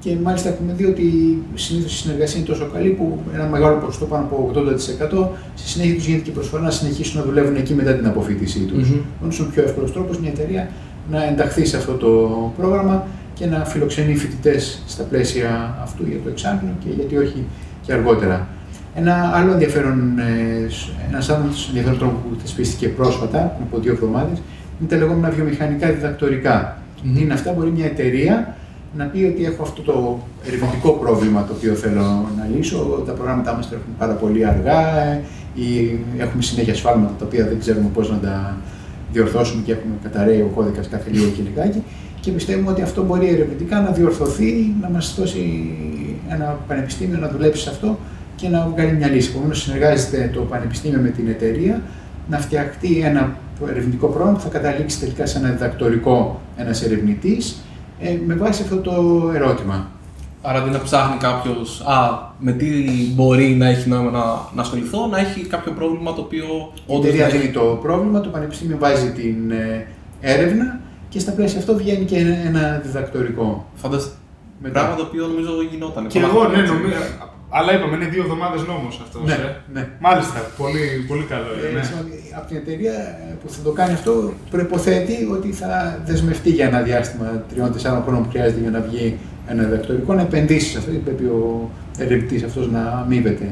και μάλιστα έχουμε δει ότι συνήθως η συνεργασία είναι τόσο καλή που ένα μεγάλο ποσοστό πάνω από 80% στη συνέχεια τους γίνεται και προσφορά να συνεχίσουν να δουλεύουν εκεί μετά την αποφύτισή τους. Μμμ. Όντω είναι ο πιο εύκολος τρόπος μια εταιρεία να ενταχθεί σε αυτό το πρόγραμμα και να φιλοξενεί φοιτητές στα πλαίσια αυτού για το εξάμεινο και γιατί όχι και αργότερα. Ένα άλλο ενδιαφέρον, ε, σ- ένας άλλος ενδιαφέρον τρόπο που θεσπίστηκε πρόσφατα, πριν από δύο εβδομάδες, είναι τα λεγόμενα βιομηχανικά διδακτορικά. Μμμ. Τι είναι αυτά, μπορεί μια εταιρεία να πει ότι έχω αυτό το ερευνητικό πρόβλημα το οποίο θέλω να λύσω. Τα προγράμματά μας τρέχουν πάρα πολύ αργά ε, ή έχουμε συνέχεια σφάλματα τα οποία δεν ξέρουμε πώς να τα διορθώσουμε και έχουμε καταραίει ο κώδικας κάθε λίγο και λιγάκι. Και πιστεύουμε ότι αυτό μπορεί ερευνητικά να διορθωθεί, να μας δώσει ένα πανεπιστήμιο να δουλέψει σε αυτό και να βγάλει μια λύση. Επομένως, συνεργάζεται το πανεπιστήμιο με την εταιρεία να φτιαχτεί ένα ερευνητικό πρόγραμμα που θα καταλήξει τελικά σε ένα διδακτορικό ένας ερευνητής ε, με βάση αυτό το ερώτημα. Άρα αντί να ψάχνει κάποιος, α, με τι μπορεί να έχει νόημα να, να ασχοληθώ, να έχει κάποιο πρόβλημα το οποίο Η όντως εταιρεία να έχει- δίνει το πρόβλημα, το πανεπιστήμιο βάζει την ε, έρευνα και στα πλαίσια αυτό βγαίνει και ένα- ένα διδακτορικό. Φανταστείτε. Μετά. Πράγμα το οποίο νομίζω γινόταν. Και πολλά εγώ, χρόνια, ναι, έτσι. νομίζω. Αλλά είπαμε, είναι δύο εβδομάδες νόμος αυτός. Ναι, ε. ναι. Μάλιστα, πολύ, πολύ καλό. Ε, είναι, ναι. σημαντικό. από την εταιρεία ε, που θα το κάνει αυτό προποθέτει ότι θα δεσμευτεί για ένα διάστημα τριών-τεσσάρων χρόνων που χρειάζεται για να βγει ένα διδακτορικό, να επενδύσει σε αυτό, γιατί πρέπει ο ερευνητής αυτός να αμείβεται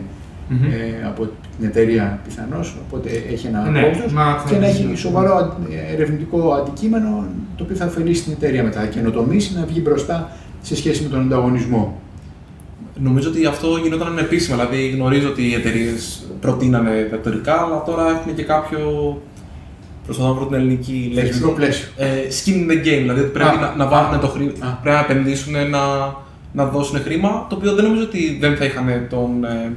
Μμμ. ε, από την εταιρεία πιθανώς. Οπότε έχει ένα Ναι, κόστος να και να έχει θέλει. σοβαρό αντι- ερευνητικό αντικείμενο το οποίο θα ωφελήσει την εταιρεία μετά. Θα καινοτομήσει να βγει μπροστά σε σχέση με τον ανταγωνισμό. Νομίζω ότι αυτό γινόταν ανεπίσημα. Δηλαδή γνωρίζω ότι οι εταιρείες προτείνανε διδακτορικά, αλλά τώρα έχουν και κάποιο. Προσπαθώ να βρω την ελληνική λέξη. Θεσμικό πλαίσιο. Ε, skin in the game, δηλαδή ότι πρέπει Α, να, να α, βάλουν το χρήμα, α. πρέπει να επενδύσουν, να, να δώσουν χρήμα, το οποίο δεν νομίζω ότι δεν θα είχαν τον, ε,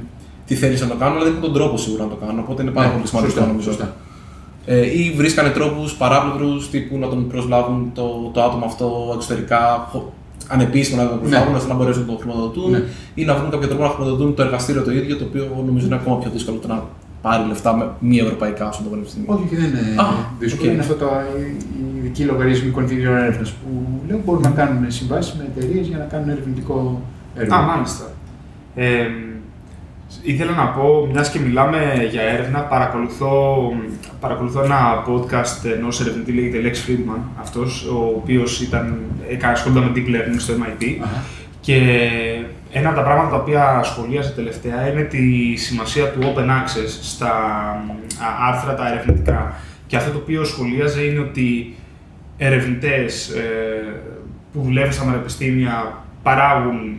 τη θέληση να το κάνουν, αλλά δεν έχουν τον τρόπο σίγουρα να το κάνουν. Οπότε είναι πάρα Ναι, πολύ σημαντικό σωστά, νομίζω. σωστά. Ε, ή βρίσκανε τρόπους παράπλευρους τύπου να τον προσλάβουν το, το άτομο αυτό εξωτερικά, χω- ανεπίσημα να το προσλάβουν ώστε να μπορέσουν να το χρηματοδοτούν Ναι. ή να βρουν κάποιο τρόπο να χρηματοδοτούν το εργαστήριο το ίδιο, το οποίο νομίζω είναι ακόμα πιο δύσκολο το να πάρει λεφτά με μη ευρωπαϊκά όσο το πανεπιστήμιο. Όχι, και δεν είναι Α, δύσκολο. οκ. Είναι αυτό το οι ειδικοί λογαριασμοί κονδύλιων έρευνας που λέω μπορούν να κάνουν συμβάσεις με εταιρείες για να κάνουν ερευνητικό έργο. Α, μάλιστα. Ε, ήθελα να πω, μιας και μιλάμε για έρευνα, παρακολουθώ, παρακολουθώ ένα podcast ενός ερευνητή, λέγεται Lex Friedman, αυτός, ο οποίος ήταν, έκανε ασχολούνται με deep learning στο MIT. Αχα. Και ένα από τα πράγματα τα οποία σχολίασε τελευταία είναι τη σημασία του open access στα α, άρθρα τα ερευνητικά. Και αυτό το οποίο σχολίαζε είναι ότι ερευνητές ε, που δουλεύουν στα πανεπιστήμια παράγουν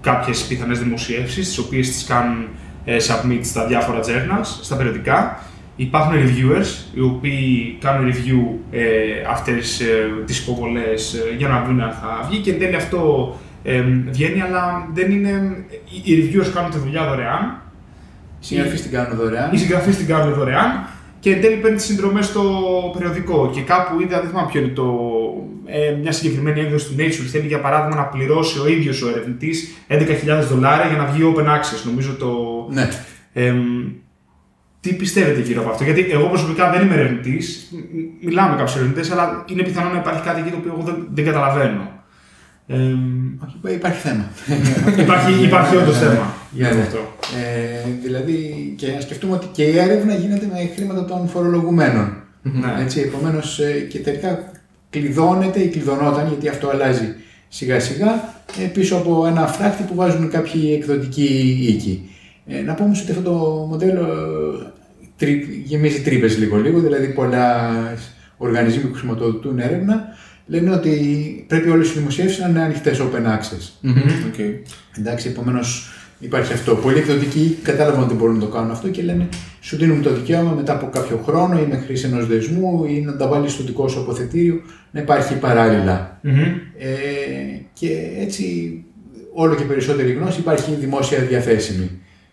κάποιες πιθανές δημοσιεύσεις, τις οποίες τις κάνουν ε, submit στα διάφορα journals, στα περιοδικά. Υπάρχουν reviewers, οι οποίοι κάνουν review ε, αυτές ε, τις υποβολές ε, για να δουν αν θα βγει και εν τέλει αυτό ε, βγαίνει, αλλά δεν είναι... Οι οι reviewers κάνουν τη δουλειά δωρεάν, Οι συγγραφείς την κάνουν δωρεάν. οι συγγραφείς την κάνουν δωρεάν και εν τέλει παίρνει τις συνδρομές στο περιοδικό. Και κάπου είδα, δεν θυμάμαι ποιο είναι το, ε, μια συγκεκριμένη έκδοση του Nature θέλει για παράδειγμα να πληρώσει ο ίδιος ο ερευνητής 11.000 δολάρια για να βγει open access. Νομίζω το, Ναι. Εμ, τι πιστεύετε γύρω από αυτό, Γιατί εγώ προσωπικά δεν είμαι ερευνητής, μιλάω με κάποιους ερευνητές, αλλά είναι πιθανό να υπάρχει κάτι εκεί το οποίο εγώ δεν, δεν καταλαβαίνω. Εμ, Όχι, Υπάρχει θέμα. υπάρχει υπάρχει όντως θέμα Για για ναι. αυτό. Ε, δηλαδή, και να σκεφτούμε ότι και η έρευνα γίνεται με χρήματα των φορολογουμένων. Ναι. Έτσι, επομένως, ε, και τελικά κλειδώνεται ή κλειδωνόταν, γιατί αυτό αλλάζει σιγά σιγά, ε, πίσω από ένα φράχτη που βάζουν κάποιοι εκδοτικοί οίκοι. Ε, να πω όμως ότι αυτό το μοντέλο ε, τρι, γεμίζει τρύπες λίγο-λίγο, δηλαδή πολλά οργανισμοί που χρηματοδοτούν έρευνα λένε ότι πρέπει όλες οι δημοσιεύσεις να είναι ανοιχτές open access. Μμμ, οκ. Εντάξει, επομένως υπάρχει αυτό. Πολλοί εκδοτικοί κατάλαβαν ότι μπορούν να το κάνουν αυτό και λένε σου δίνουμε το δικαίωμα μετά από κάποιο χρόνο ή με χρήση ενός δεσμού ή να τα βάλεις στο δικό σου αποθετήριο να υπάρχει παράλληλα. Μμμ. Ε, και έτσι όλο και περισσότερη γνώση υπάρχει δημόσια διαθέσιμη.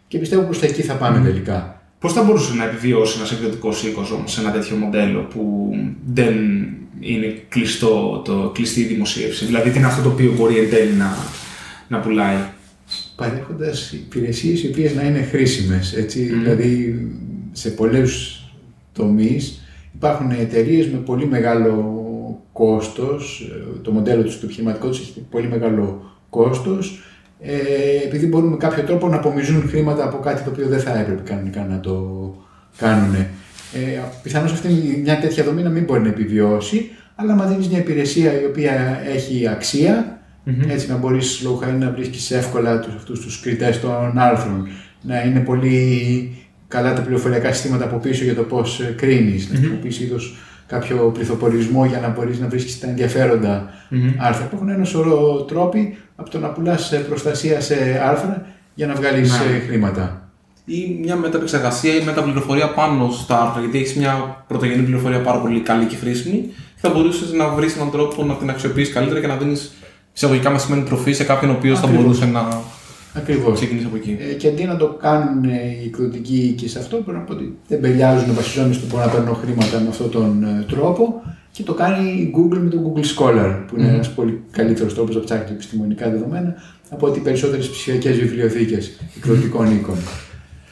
Και πιστεύω προς τα εκεί θα πάμε τελικά. Πώς θα μπορούσε να επιβιώσει ένας εκδοτικός οίκος όμως σε ένα τέτοιο μοντέλο που δεν είναι κλειστό, το, κλειστή η δημοσίευση; Δηλαδή, τι είναι αυτό το οποίο μπορεί εν τέλει να, να πουλάει; Παρέχοντας υπηρεσίες οι οποίες να είναι χρήσιμες. Έτσι, Δηλαδή, σε πολλούς τομείς υπάρχουν εταιρείες με πολύ μεγάλο κόστος, ε, το μοντέλο τους, το επιχειρηματικό τους έχει πολύ μεγάλο κόστος, ε, επειδή μπορούν με κάποιο τρόπο να απομυζούν χρήματα από κάτι το οποίο δεν θα έπρεπε κανονικά να το κάνουν. Ε, πιθανώς αυτή μια τέτοια δομή να μην μπορεί να επιβιώσει, αλλά άμα δίνεις μια υπηρεσία η οποία έχει αξία, έτσι να μπορείς λόγω χάρη να βρίσκεις εύκολα τους, αυτούς τους κριτές των άρθρων, να είναι πολύ καλά τα πληροφοριακά συστήματα από πίσω για το πώς ε, κρίνεις, να χρησιμοποιείς είδος κάποιο πληθοπορισμό για να μπορείς να βρίσκεις τα ενδιαφέροντα άρθρα. Υπάρχουν ένα σωρό τρόποι από το να πουλάς ε, προστασία σε άρθρα για να βγάλεις Ναι. ε, χρήματα. Ή μια μεταπεξεργασία ή μεταπληροφορία πάνω στα άρθρα. Γιατί έχεις μια πρωτογενή πληροφορία πάρα πολύ καλή και χρήσιμη και θα μπορούσες να βρεις έναν τρόπο να την αξιοποιήσει καλύτερα και να δίνεις εισαγωγικά με σημαίνει τροφή σε κάποιον ο οποίος θα Ακριβώς. μπορούσε να Ακριβώς. ξεκινήσει από εκεί. Ε, και αντί να το κάνουν ε, οι εκδοτικοί και σε αυτό, πρέπει να πω ότι δεν μπελιάζουν βασιζόμενοι στο μπορώ να παίρνω χρήματα με αυτόν τον ε, τρόπο και το κάνει η Google με το Google Scholar, που είναι ένας πολύ καλύτερος τρόπος να ψάχνει επιστημονικά δεδομένα από ότι οι περισσότερες ψηφιακές βιβλιοθήκες εκδοτικών οίκων.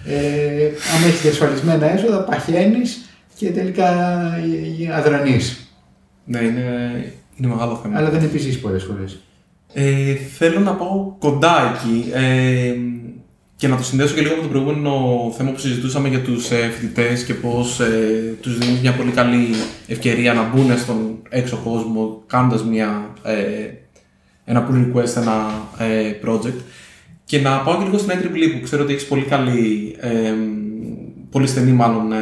Ε, αν έχει διασφαλισμένα έσοδα, παχαίνεις και τελικά ε, ε, αδρανείς. Ναι, είναι, είναι μεγάλο θέμα. Αλλά δεν επιζείς πολλές φορές. Ε, θέλω να πάω κοντά εκεί ε, και να το συνδέσω και λίγο με το προηγούμενο θέμα που συζητούσαμε για τους ε, φοιτητές και πώς ε, τους δίνεις μια πολύ καλή ευκαιρία να μπουν στον έξω κόσμο κάνοντας μια, ε, ένα pull request, ένα ε, project. Και να πάω και λίγο στην IEEE που ξέρω ότι έχεις πολύ καλή, ε, πολύ στενή μάλλον ε,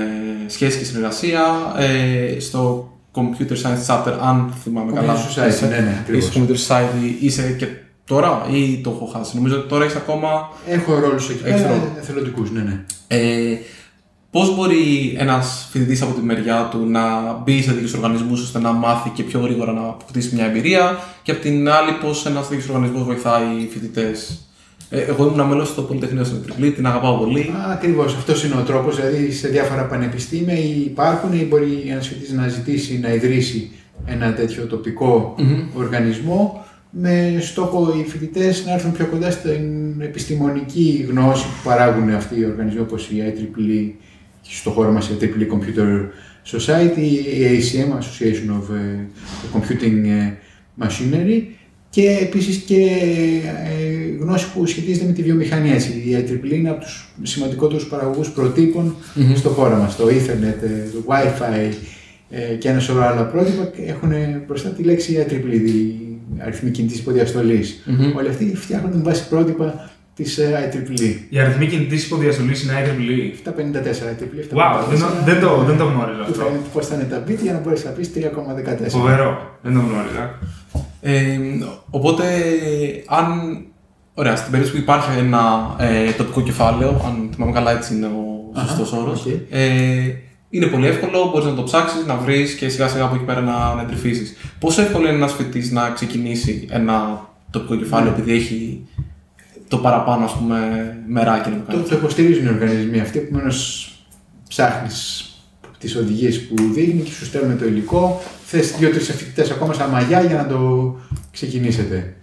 σχέση και συνεργασία ε, στο Computer Science Chapter, αν θυμάμαι Computer καλά. Society, είσαι- ναι, ναι, ακριβώς. είσαι Computer Society, είσαι και τώρα ή το έχω χάσει. Νομίζω ότι τώρα έχει ακόμα. Έχω ρόλους εκεί Έχεις πέρα, ρόλο. εθελοντικούς, ναι, ναι. Ε, Πώς μπορεί ένας φοιτητής από τη μεριά του να μπει σε τέτοιους οργανισμούς ώστε να μάθει και πιο γρήγορα να αποκτήσει μια εμπειρία, και απ' την άλλη, πώς ένας τέτοιος οργανισμός βοηθάει φοιτητές; Ε, εγώ ήμουν μέλος στο Πολυτεχνείο στην Τριπλή, την αγαπάω πολύ. Ακριβώς, αυτός είναι ο τρόπος. Δηλαδή, σε διάφορα πανεπιστήμια υπάρχουν ή μπορεί ένας φοιτητής να ζητήσει να ιδρύσει ένα τέτοιο τοπικό οργανισμό με στόχο οι φοιτητές να έρθουν πιο κοντά στην επιστημονική γνώση που παράγουν αυτοί οι οργανισμοί όπως η IEEE, στο χώρο μας η IEEE Computer Society, η ACM, Association of ε, Computing ε, Machinery και επίσης και ε, γνώση που σχετίζεται με τη βιομηχανία. Έτσι. Η IEEE είναι από τους σημαντικότερους παραγωγούς προτύπων Μμμ. στο χώρο μας. Το Ethernet, το Wi-Fi και ένα σωρό άλλα πρότυπα έχουν μπροστά τη λέξη IEEE, η αριθμή κινητής υποδιαστολής. Μμμ. Όλοι αυτοί φτιάχνουν με βάση πρότυπα της ε, IEEE. Η αριθμή κινητή υποδιαστολής είναι IEEE. 754 IEEE. Wow, δεν, το- δεν, το, δεν το γνώριζα Που θα αυτό. είναι πώς θα είναι τα bit για να μπορέσει να πεις 3,14. Φοβερό. Δεν το γνώριζα. Ε, οπότε, αν. Ωραία, στην περίπτωση που υπάρχει ένα ε, τοπικό κεφάλαιο, αν θυμάμαι καλά έτσι είναι ο Αχα, σωστός όρος, οκ. ε, είναι πολύ εύκολο, μπορείς να το ψάξεις, να βρεις και σιγά σιγά από εκεί πέρα να, να εντρυφήσεις. Πόσο εύκολο είναι ένας φοιτητής να ξεκινήσει ένα τοπικό κεφάλαιο Ναι. επειδή έχει το παραπάνω ας πούμε, μεράκι να το Το, κάνει. το υποστηρίζουν οι οργανισμοί αυτοί, επομένως ψάχνεις τις οδηγίες που δείχνει και σου στέλνουν το υλικό. Θες δύο-τρεις φοιτητέ ακόμα σαν μαγιά για να το ξεκινήσετε.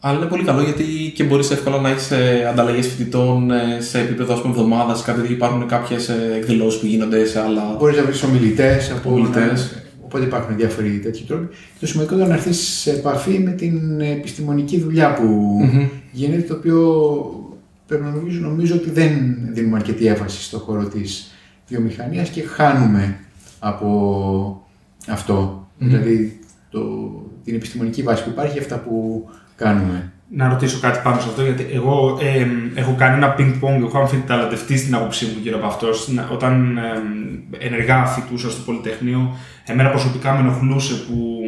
Αλλά είναι πολύ καλό γιατί και μπορείς εύκολα να έχεις ανταλλαγές φοιτητών ε, σε επίπεδο εβδομάδας. Κάτι τέτοιο. Υπάρχουν κάποιες εκδηλώσεις που γίνονται σε άλλα. Μπορείς να βρεις ομιλητές από Ομιλητές. Οπότε υπάρχουν διάφοροι τέτοιοι τρόποι. Το σημαντικό είναι να έρθεις σε επαφή με την επιστημονική δουλειά που Μμμ. γίνεται, το οποίο πρέπει να νομίζω, νομίζω ότι δεν δίνουμε αρκετή έμφαση στον χώρο της βιομηχανίας και χάνουμε από αυτό. Μμμ. Δηλαδή το, την επιστημονική βάση που υπάρχει για αυτά που κάνουμε. Να ρωτήσω κάτι πάνω σε αυτό, γιατί εγώ ε, έχω κάνει ένα ping-pong, έχω αμφιταλαντευτεί στην άποψή μου γύρω από αυτό. Στην- Όταν ε, ενεργά φοιτούσα στο Πολυτεχνείο, εμένα προσωπικά με ενοχλούσε που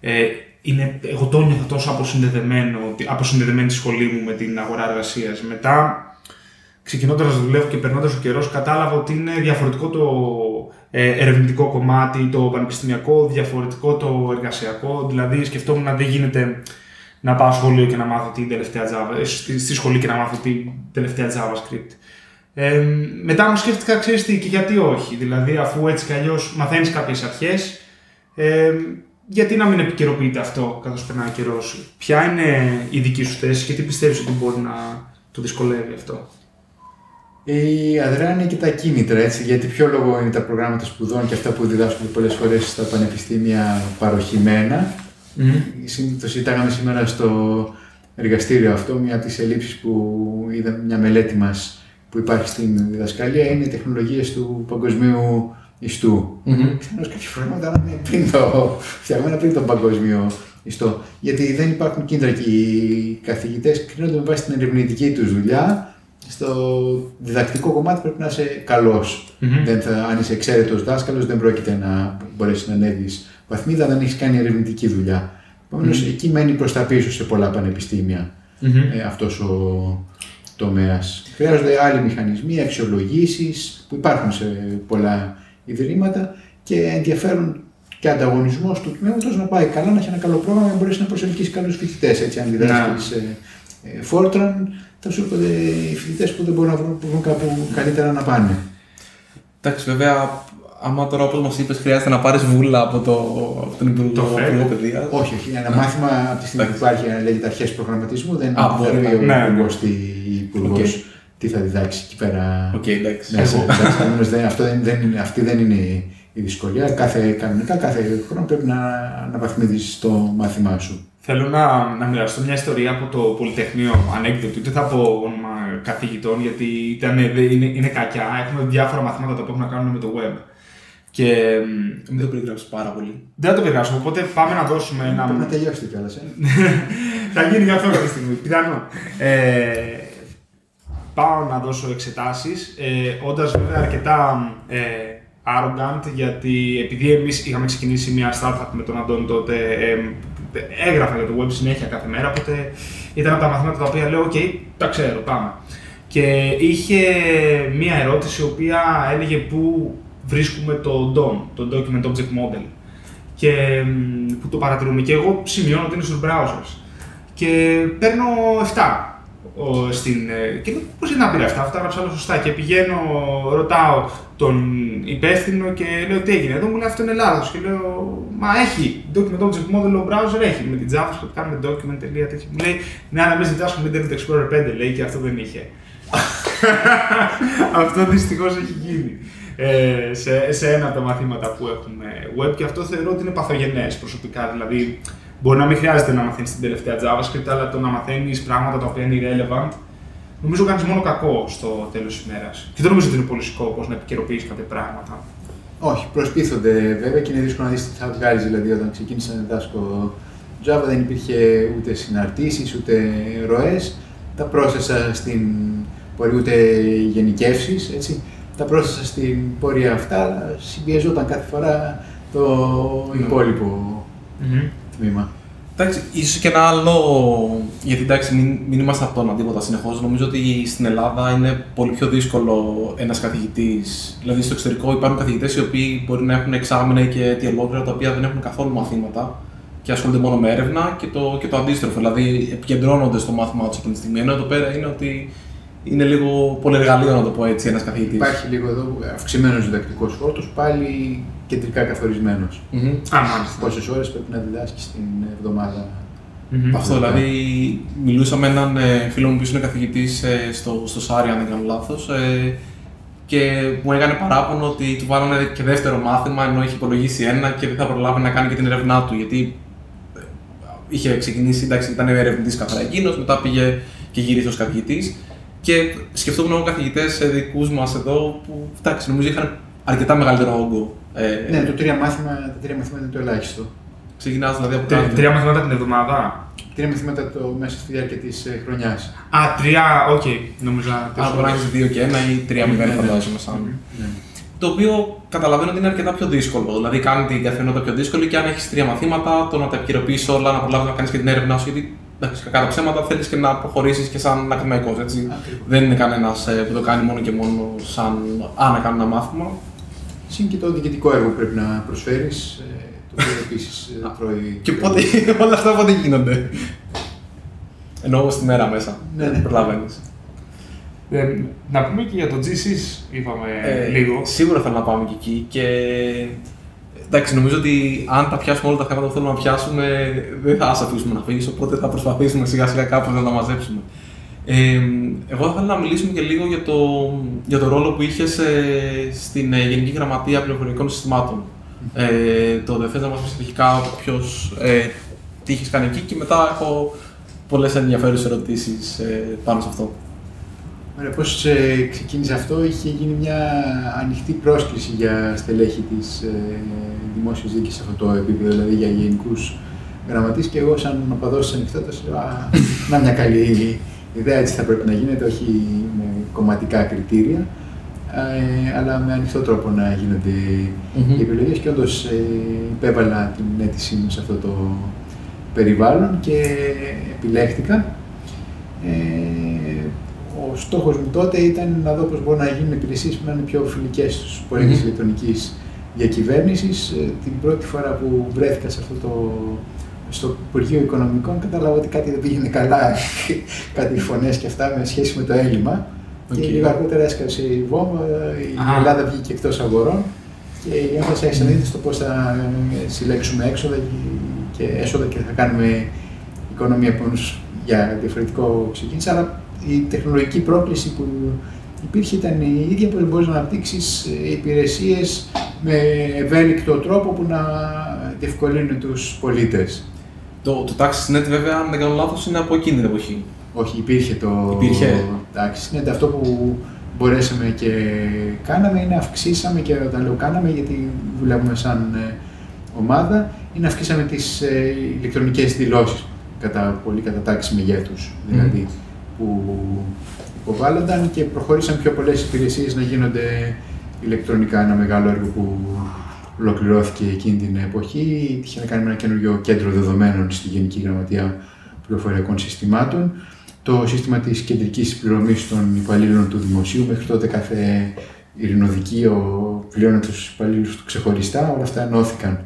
ε, είναι, εγώ το νιώθω τόσο αποσυνδεδεμένο, ότι- αποσυνδεδεμένη στη σχολή μου με την αγορά εργασίας. Μετά, ξεκινώντας να δουλεύω και περνώντας ο καιρός, κατάλαβα ότι είναι διαφορετικό το ε, ερευνητικό κομμάτι, το πανεπιστημιακό, διαφορετικό το εργασιακό. Δηλαδή, σκεφτόμουν να δεν γίνεται να πάω σχολείο και να μάθω την τελευταία Java, ε, στη, στη σχολή και να μάθω την τελευταία JavaScript. Ε, μετά μου σκέφτηκα, ξέρεις τι, και γιατί όχι. Δηλαδή, αφού έτσι κι αλλιώς μαθαίνεις κάποιες αρχές, ε, γιατί να μην επικαιροποιείται αυτό καθώς περνάει ο καιρός. Ποια είναι η δική σου θέση και τι πιστεύεις ότι μπορεί να το δυσκολεύει αυτό; Η αδρά είναι και τα κίνητρα, έτσι, γιατί ποιο λόγο είναι τα προγράμματα σπουδών και αυτά που διδάσκονται πολλές φορές στα πανεπιστήμια παροχημένα. Το συζητάγαμε σήμερα στο εργαστήριο αυτό, μια από τις ελλείψεις που είδαμε μια μελέτη μας που υπάρχει στην διδασκαλία είναι οι τεχνολογίες του παγκοσμίου ιστού. Μμμ. Πιθανώς κάποια προγράμματα να είναι πριν το, φτιαγμένα πριν τον παγκόσμιο ιστό. Γιατί δεν υπάρχουν κίνητρα και οι καθηγητές κρίνονται με βάση την ερευνητική τους δουλειά. Στο διδακτικό κομμάτι πρέπει να είσαι καλός. Μμμ. Δεν θα, αν είσαι εξαίρετος δάσκαλος δεν πρόκειται να μπορέσεις να ανέβεις βαθμίδα, δεν έχεις κάνει ερευνητική δουλειά. Επομένως, εκεί μένει προς τα πίσω σε πολλά πανεπιστήμια Μμμ. ε, αυτός ο τομέας. Χρειάζονται άλλοι μηχανισμοί, αξιολογήσεις που υπάρχουν σε πολλά ιδρύματα και ενδιαφέρον και ανταγωνισμός του τμήματος να πάει καλά, να έχει ένα καλό πρόγραμμα για να μπορέσει να προσελκύσει καλούς φοιτητές. Έτσι, αν διδάσκεις ε, ε, Fortran, θα σου έρχονται οι φοιτητές που δεν μπορούν να βρουν, που βρουν κάπου καλύτερα να πάνε. Εντάξει, βέβαια, άμα τώρα όπως μας είπες, χρειάζεται να πάρεις βούλα από, το, από τον Υπουργό, Το ΦΕΚ. Υπουργό Παιδείας. Όχι, όχι. Ένα μάθημα από τη στιγμή που υπάρχει να λέγεται αρχές προγραμματισμού δεν Α, θα μπορεί πει να- ο ναι, ναι. υπουργός τι, υπουργός Οκ. τι θα διδάξει εκεί πέρα. Οκ, εντάξει. Ναι, σε- εντάξει, επομένως δεν- αυτό δεν, δεν είναι, αυτή δεν είναι η δυσκολία. Κάθε, κανονικά κάθε χρόνο πρέπει να αναβαθμίζεις το μάθημά σου. Θέλω να, να μοιραστώ μια ιστορία από το Πολυτεχνείο ανέκδοτη. Δεν θα πω όνομα καθηγητών γιατί ήταν, δεν- είναι, είναι κακιά. Έχουμε διάφορα μαθήματα τα οποία έχουν να κάνουν με το web. Και μ, Μην το περιγράψεις πάρα πολύ. δεν θα το περιγράψω. Οπότε πάμε να δώσουμε Πρέπει να ένα. τελειώσετε κιόλας. Ε. θα γίνει αυτό κάποια στιγμή. Πιθανό. Ε, πάω να δώσω εξετάσεις, ε, όντας βέβαια αρκετά ε, arrogant, γιατί επειδή εμείς είχαμε ξεκινήσει μια startup με τον Αντώνη τότε, ε, έγραφα για το web συνέχεια κάθε μέρα, οπότε ήταν από τα μαθήματα τα οποία λέω, οκ, τα ξέρω, πάμε. Και είχε μία ερώτηση, η οποία έλεγε πού βρίσκουμε το DOM, το Document Object Model, και μ, που το παρατηρούμε. Και εγώ σημειώνω ότι είναι στους browsers. Και παίρνω 7. ο, στην, ε, και πώ είναι να πήρε αυτά, αυτά έγραψα όλα σωστά. Και πηγαίνω, ρωτάω τον υπεύθυνο και λέω τι έγινε εδώ, μου λέει αυτό είναι λάθος. Και λέω, Μα έχει. Document Object Model ο browser έχει. Με την JavaScript κάνουμε document τελεία τέτοια. Μου λέει, Ναι, αλλά εμεί διδάσκουμε Internet Explorer 5 λέει και αυτό δεν είχε. αυτό δυστυχώς έχει γίνει. Ε, σε, σε ένα από τα μαθήματα που έχουμε web και αυτό θεωρώ ότι είναι παθογενές προσωπικά. Δηλαδή, μπορεί να μην χρειάζεται να μαθαίνεις την τελευταία JavaScript, αλλά το να μαθαίνεις πράγματα τα οποία είναι irrelevant, νομίζω κάνεις μόνο κακό στο τέλος της ημέρας. Και δεν νομίζω ότι είναι πολύ σκόπο να επικαιροποιήσει κάποια πράγματα. Όχι, προσπίθονται βέβαια και είναι δύσκολο να δεις τι θα βγάλει. Δηλαδή, όταν ξεκίνησα να διδάσκω Java δεν υπήρχε ούτε συναρτήσεις ούτε ροές. Τα πρόσθεσα στην πορεία ούτε γενικεύσεις. Τα πρόσθεσα στην πορεία αυτά, αλλά συμπιεζόταν κάθε φορά το Ναι. υπόλοιπο Mm-hmm. τμήμα. Εντάξει, ίσως και ένα άλλο. Γιατί εντάξει, μην, μην είμαστε αυτόνα τίποτα συνεχώς. Νομίζω ότι στην Ελλάδα είναι πολύ πιο δύσκολο ένας καθηγητής. Δηλαδή, στο εξωτερικό υπάρχουν καθηγητές οι οποίοι μπορεί να έχουν εξάμεινα και αιτία ολόκληρα τα οποία δεν έχουν καθόλου μαθήματα και ασχολούνται μόνο με έρευνα και το, και το αντίστροφο. Δηλαδή, επικεντρώνονται στο μάθημά τους εκείνη τη στιγμή. Ενώ εδώ πέρα είναι ότι είναι λίγο πολυεργαλείο, να το πω έτσι, ένας καθηγητής. Υπάρχει λίγο εδώ αυξημένος διδακτικός φόρτο, πάλι κεντρικά καθορισμένος. Α, μάλιστα. Πόσες ώρες πρέπει να διδάσκεις την εβδομάδα. Μμμ. Αυτό δηλαδή, μιλούσα με έναν ε, φίλο μου που είναι καθηγητής στο, στο Σάρι, αν δεν κάνω λάθος, ε, και μου έκανε παράπονο ότι του βάλανε και δεύτερο μάθημα ενώ είχε υπολογίσει ένα και δεν θα προλάβει να κάνει και την έρευνά του. Γιατί ε, είχε ξεκινήσει, εντάξει, ήταν ερευνητής καθαρά εκείνος, μετά πήγε και γύρισε ως καθηγητής. Και σκεφτόμουν εγώ καθηγητές δικούς μας εδώ που εντάξει, νομίζω είχαν αρκετά μεγαλύτερο όγκο. Ε, Ναι, το τρία μάθημα, τα τρία μαθήματα είναι το ελάχιστο. Ξεκινάς δηλαδή από Τρία- κάτι. Τρία μαθήματα την εβδομάδα. Τρία μαθήματα το, μέσα στη διάρκεια της χρονιάς. Α, τρία, οκ. Νομίζω να Αν μπορεί να έχει δύο και ένα ή τρία μηδέν, Ναι, ναι. φαντάζομαι σαν. Ναι. Το οποίο καταλαβαίνω ότι είναι αρκετά πιο δύσκολο. Δηλαδή, κάνει την καθημερινότητα πιο δύσκολη και αν έχεις τρία μαθήματα, το να τα επικαιροποιήσει όλα, να προλάβεις να κάνεις και την έρευνά σου. Γιατί εντάξει, κακά τα ψέματα θέλεις και να προχωρήσει και σαν ακαδημαϊκός. Έτσι. Ακριβώς. Δεν είναι κανένας που το κάνει μόνο και μόνο σαν α, να κάνει ένα μάθημα. Συν και το διοικητικό έργο που πρέπει να προσφέρεις, το οποίο επίσης τρώει. Και πότε, όλα αυτά πότε γίνονται; Εννοώ στη μέρα μέσα. Ναι, ναι. Προλαβαίνεις. Ε, να πούμε και για το GCs, είπαμε Ε, λίγο. Σίγουρα θέλω να πάμε και εκεί και εντάξει, νομίζω ότι αν τα πιάσουμε όλα τα θέματα που θέλουμε να πιάσουμε, δεν θα σα αφήσουμε να φύγεις, οπότε θα προσπαθήσουμε σιγά σιγά κάπως να τα μαζέψουμε. Ε, εγώ θα ήθελα να μιλήσουμε και λίγο για το, για το ρόλο που είχες στην ε, Γενική Γραμματεία Πληροφορικών Συστημάτων. Ε, το δεν θες να μας πεις αρχικά ποιος, ε, τι είχες κάνει εκεί και μετά έχω πολλές ενδιαφέρουσες ερωτήσεις ε, πάνω σε αυτό. Ωραία, πώς ε, ξεκίνησε αυτό, είχε γίνει μια ανοιχτή πρόσκληση για στελέχη της ε, δημόσιας δίκης σε αυτό το επίπεδο, δηλαδή για γενικούς γραμματείς και εγώ σαν οπαδός της ανοιχτότητας λέω, «Α, να μια καλή ιδέα, έτσι θα πρέπει να γίνεται, όχι με κομματικά κριτήρια, ε, αλλά με ανοιχτό τρόπο να γίνονται Μμμ. οι επιλογές και όντως ε, υπέβαλα την αίτησή μου σε αυτό το περιβάλλον και επιλέχτηκα. Ε, ο στόχος μου τότε ήταν να δω πώς μπορούν να γίνουν υπηρεσίες που να είναι πιο φιλικές στους πολίτες Μμμ. της ηλεκτρονικής διακυβέρνησης. Ε, την πρώτη φορά που βρέθηκα σε αυτό το, στο Υπουργείο Οικονομικών κατάλαβα ότι κάτι δεν πήγαινε καλά, κάτι φωνές και αυτά με σχέση με το έλλειμμα. Οκ. Και λίγο αργότερα έσκασε η βόμβα, ε, η Α. Ελλάδα βγήκε εκτός αγορών και η έμφαση άρχισε να δίδεται στο πώς θα ε, συλλέξουμε έξοδα και- και έσοδα και θα κάνουμε οικονομία επομένως για διαφορετικό ξεκίνησε, αλλά η τεχνολογική πρόκληση που υπήρχε ήταν η ίδια που μπορείς να αναπτύξεις ε, υπηρεσίες με ευέλικτο τρόπο που να διευκολύνουν τους πολίτες. Το, το TaxisNet βέβαια, αν δεν κάνω λάθος, είναι από εκείνη την εποχή. Όχι, υπήρχε το Υπήρχε. τάξη. Ναι, αυτό που μπορέσαμε και κάναμε είναι αυξήσαμε και όταν λέω κάναμε γιατί δουλεύουμε σαν ε, ομάδα είναι αυξήσαμε τις ε, ηλεκτρονικές δηλώσεις κατά πολύ κατά τάξη μεγέθους δηλαδή που υποβάλλονταν και προχωρήσαν πιο πολλές υπηρεσίες να γίνονται ηλεκτρονικά ένα μεγάλο έργο που ολοκληρώθηκε εκείνη την εποχή. Είχε να κάνει με ένα καινούριο κέντρο δεδομένων στη Γενική Γραμματεία Πληροφοριακών Συστημάτων. Το σύστημα της κεντρικής πληρωμής των υπαλλήλων του δημοσίου. Μέχρι τότε κάθε ειρηνοδικείο πλήρωνε τους υπαλλήλους του ξεχωριστά. Όλα αυτά ενώθηκαν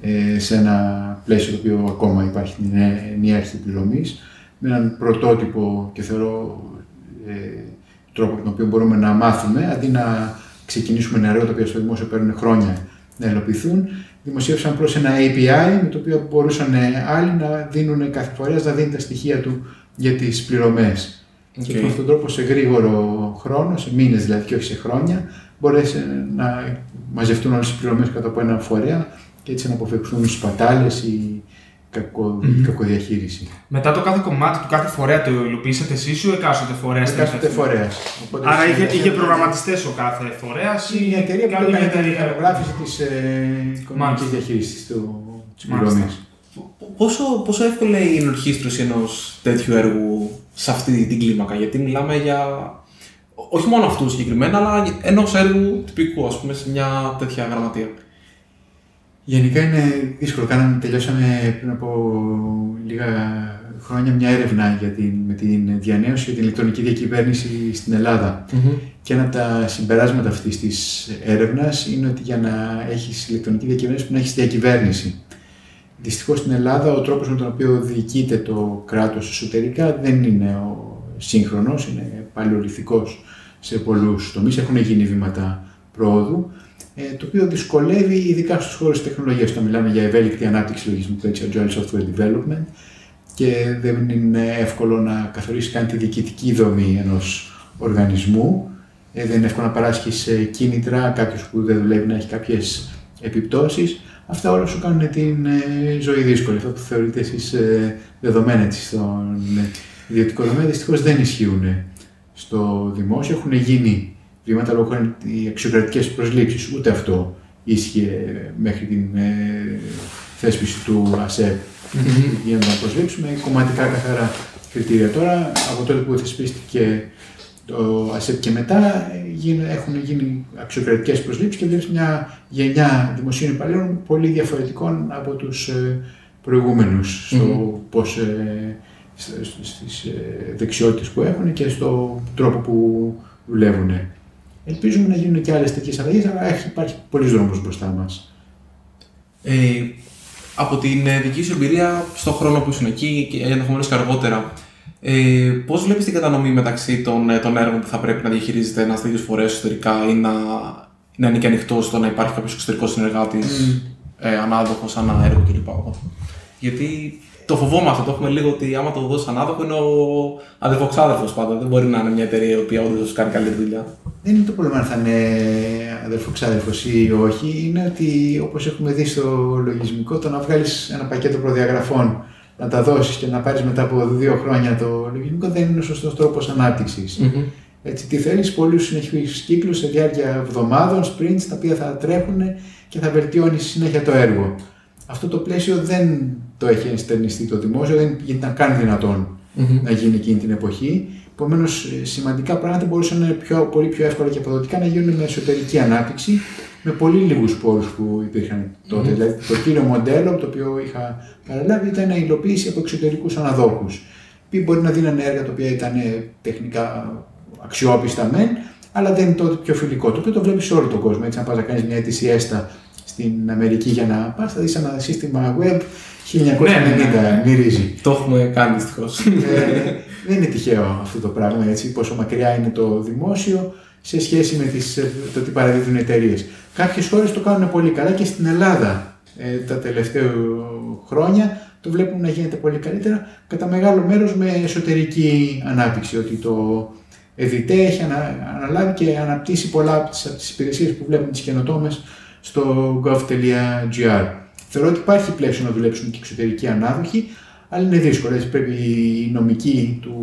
ε, σε ένα πλαίσιο το οποίο ακόμα υπάρχει την ενιαία αρχή πληρωμής. με έναν πρωτότυπο και θεωρώ ε, τρόπο με τον οποίο μπορούμε να μάθουμε, αντί να ξεκινήσουμε ένα έργο το οποίο στο δημόσιο παίρνουν χρόνια να υλοποιηθούν, δημοσίευσαν προς ένα API με το οποίο μπορούσαν άλλοι να δίνουν κάθε φορέα να δίνει τα στοιχεία του για τις πληρωμές. Okay. Και με αυτόν τον τρόπο σε γρήγορο χρόνο, σε μήνες δηλαδή και όχι σε χρόνια, μπορέσει να μαζευτούν όλες οι πληρωμές κατά από ένα φορέα και έτσι να αποφευχθούν σπατάλες ή κακο, mm-hmm. κακοδιαχείριση. Μετά το κάθε κομμάτι του κάθε φορέα το υλοποιήσατε εσείς ή ο εκάστοτε φορέας. Εκάστοτε φορέας. Άρα είχε, είχε προγραμματιστές ο κάθε φορέας ή η εταιρεία που έκανε την υπογράφηση της ε, οικονομικής διαχείρισης της πληρωμής. Πόσο, πόσο εύκολα είναι η ενορχήστρωση ενός τέτοιου έργου σε αυτή την κλίμακα, Γιατί μιλάμε για. Όχι μόνο αυτούς συγκεκριμένα, αλλά ενός έργου τυπικού, ας πούμε, σε μια τέτοια γραμματεία. Γενικά είναι δύσκολο. Κάναμε, τελειώσαμε πριν από λίγα χρόνια μια έρευνα για την, με την διανέωση για την ηλεκτρονική διακυβέρνηση στην Ελλάδα. Mm-hmm. Και ένα από τα συμπεράσματα αυτής της έρευνας είναι ότι για να έχεις ηλεκτρονική διακυβέρνηση πρέπει να έχεις διακυβέρνηση. Δυστυχώς στην Ελλάδα ο τρόπος με τον οποίο διοικείται το κράτος εσωτερικά δεν είναι ο σύγχρονος, είναι παλαιοληθικό σε πολλούς τομείς. Έχουν γίνει βήματα πρόοδου. Ε, το οποίο δυσκολεύει ειδικά στους χώρους τεχνολογίας, όταν μιλάμε για ευέλικτη ανάπτυξη λογισμικού, έτσι, agile software development και δεν είναι εύκολο να καθορίσει καν τη διοικητική δομή ενός οργανισμού. Ε, δεν είναι εύκολο να παράσχει κίνητρα, κάποιο που δεν δουλεύει να έχει κάποιες επιπτώσεις. Αυτά όλα σου κάνουν την ε, ζωή δύσκολη. Αυτό που θεωρείτε εσείς δεδομένα έτσι, στον ιδιωτικό τομέα δυστυχώς δεν ισχύουν στο δημόσιο. Έχουν γίνει βήματα λόγω οι αξιοκρατικέ προσλήψεις. Ούτε αυτό ίσχυε μέχρι την ε, θέσπιση του ΑΣΕΠ. Mm-hmm. Για να προσλήψουμε κομματικά καθαρά κριτήρια. Τώρα, από τότε που θεσπίστηκε το ΑΣΕΠ και μετά, έχουν γίνει αξιοκρατικέ προσλήψεις και βλέπεις μια γενιά δημοσίων υπαλλήλων πολύ διαφορετικών από τους ε, προηγούμενους mm-hmm. στο πώς. Ε, στις ε, δεξιότητες που έχουν και στο τρόπο που δουλεύουν. Ελπίζουμε να γίνουν και άλλες τέτοιες αλλαγές, αλλά έχει, υπάρχει πολλής δρόμος μπροστά μας. Ε, από την ε, δική σου εμπειρία στον χρόνο που ήσουν εκεί και ενδεχομένως και αργότερα, ε, πώς βλέπεις την κατανομή μεταξύ των, ε, των έργων που θα πρέπει να διαχειρίζεται ένας τέτοιος φορέας εσωτερικά ή να, να είναι και ανοιχτός στο να υπάρχει κάποιος εξωτερικός συνεργάτης, mm. ε, ανάδοχος, ανά έργο κλπ. Γιατί το φοβόμαστε, το έχουμε λίγο ότι άμα το δώσει ανάδοχο είναι ο αδερφοξάδερφος πάντα. Δεν μπορεί να είναι μια εταιρεία η οποία όντως κάνει καλή δουλειά. Δεν είναι το πρόβλημα αν θα είναι αδερφοξάδερφος ή όχι. Είναι ότι όπως έχουμε δει στο λογισμικό, το να βγάλεις ένα πακέτο προδιαγραφών, να τα δώσεις και να πάρεις μετά από δύο χρόνια το λογισμικό δεν είναι ο σωστός τρόπος ανάπτυξης. Mm-hmm. Έτσι, τι θέλεις, πολλούς συνεχεί κύκλους σε διάρκεια εβδομάδων, sprints, τα οποία θα τρέχουν και θα βελτιώνεις συνέχεια το έργο. Αυτό το πλαίσιο δεν το έχει ενστερνιστεί το δημόσιο, δεν ήταν καν δυνατόν mm-hmm. να γίνει εκείνη την εποχή. Επομένως, σημαντικά πράγματα μπορούσαν να είναι πιο, πολύ πιο εύκολα και αποδοτικά να γίνουν με εσωτερική ανάπτυξη, με πολύ λίγους πόρου που υπήρχαν τότε. Mm-hmm. Δηλαδή, το κύριο μοντέλο το οποίο είχα παραλάβει ήταν η υλοποίηση από εξωτερικούς αναδόχους. Που μπορεί να δίνανε έργα τα οποία ήταν τεχνικά αξιόπιστα μεν, αλλά δεν είναι τότε πιο φιλικό. Το οποίο το βλέπεις σε όλο τον κόσμο. Έτσι, αν πας να κάνεις μια αίτηση έστα στην Αμερική για να πας, θα δεις ένα σύστημα web 1990 ναι, ναι, ναι. μυρίζει. Το έχουμε κάνει δυστυχώς. Ε, δεν είναι τυχαίο αυτό το πράγμα, έτσι, πόσο μακριά είναι το δημόσιο σε σχέση με τις, ε, το τι παραδίδουν οι εταιρείες. Κάποιες χώρες το κάνουν πολύ καλά και στην Ελλάδα ε, τα τελευταία χρόνια το βλέπουμε να γίνεται πολύ καλύτερα, κατά μεγάλο μέρος με εσωτερική ανάπτυξη. Ότι το ΕΔΙΤΕ έχει αναλάβει και αναπτύσσει πολλά από τις υπηρεσίες που βλέπουμε τις καινοτόμες στο gov.gr. Θεωρώ ότι υπάρχει πλαίσιο να δουλέψουν και εξωτερικοί ανάδοχοι, αλλά είναι δύσκολο. Έτσι πρέπει οι νομικοί του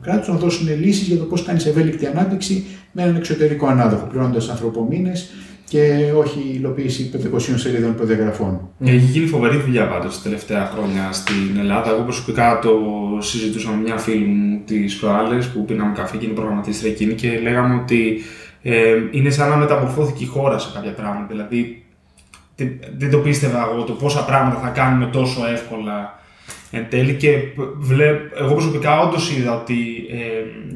κράτους να δώσουν λύσεις για το πώς κάνεις ευέλικτη ανάπτυξη με έναν εξωτερικό ανάδοχο, πληρώνοντας ανθρωπομήνες και όχι υλοποίηση 500 σελίδων προδιαγραφών. Έχει γίνει φοβερή δουλειά πάντως τα τελευταία χρόνια στην Ελλάδα. Εγώ προσωπικά το συζητούσα με μια φίλη μου τι προάλλε που πίναμε καφέ και είναι προγραμματίστρια εκείνη και λέγαμε ότι ε, είναι σαν να μεταμορφώθηκε η χώρα σε κάποια πράγματα. Δηλαδή, δεν το πίστευα εγώ το πόσα πράγματα θα κάνουμε τόσο εύκολα εν τέλει και βλέπ, εγώ προσωπικά όντως είδα ότι ε,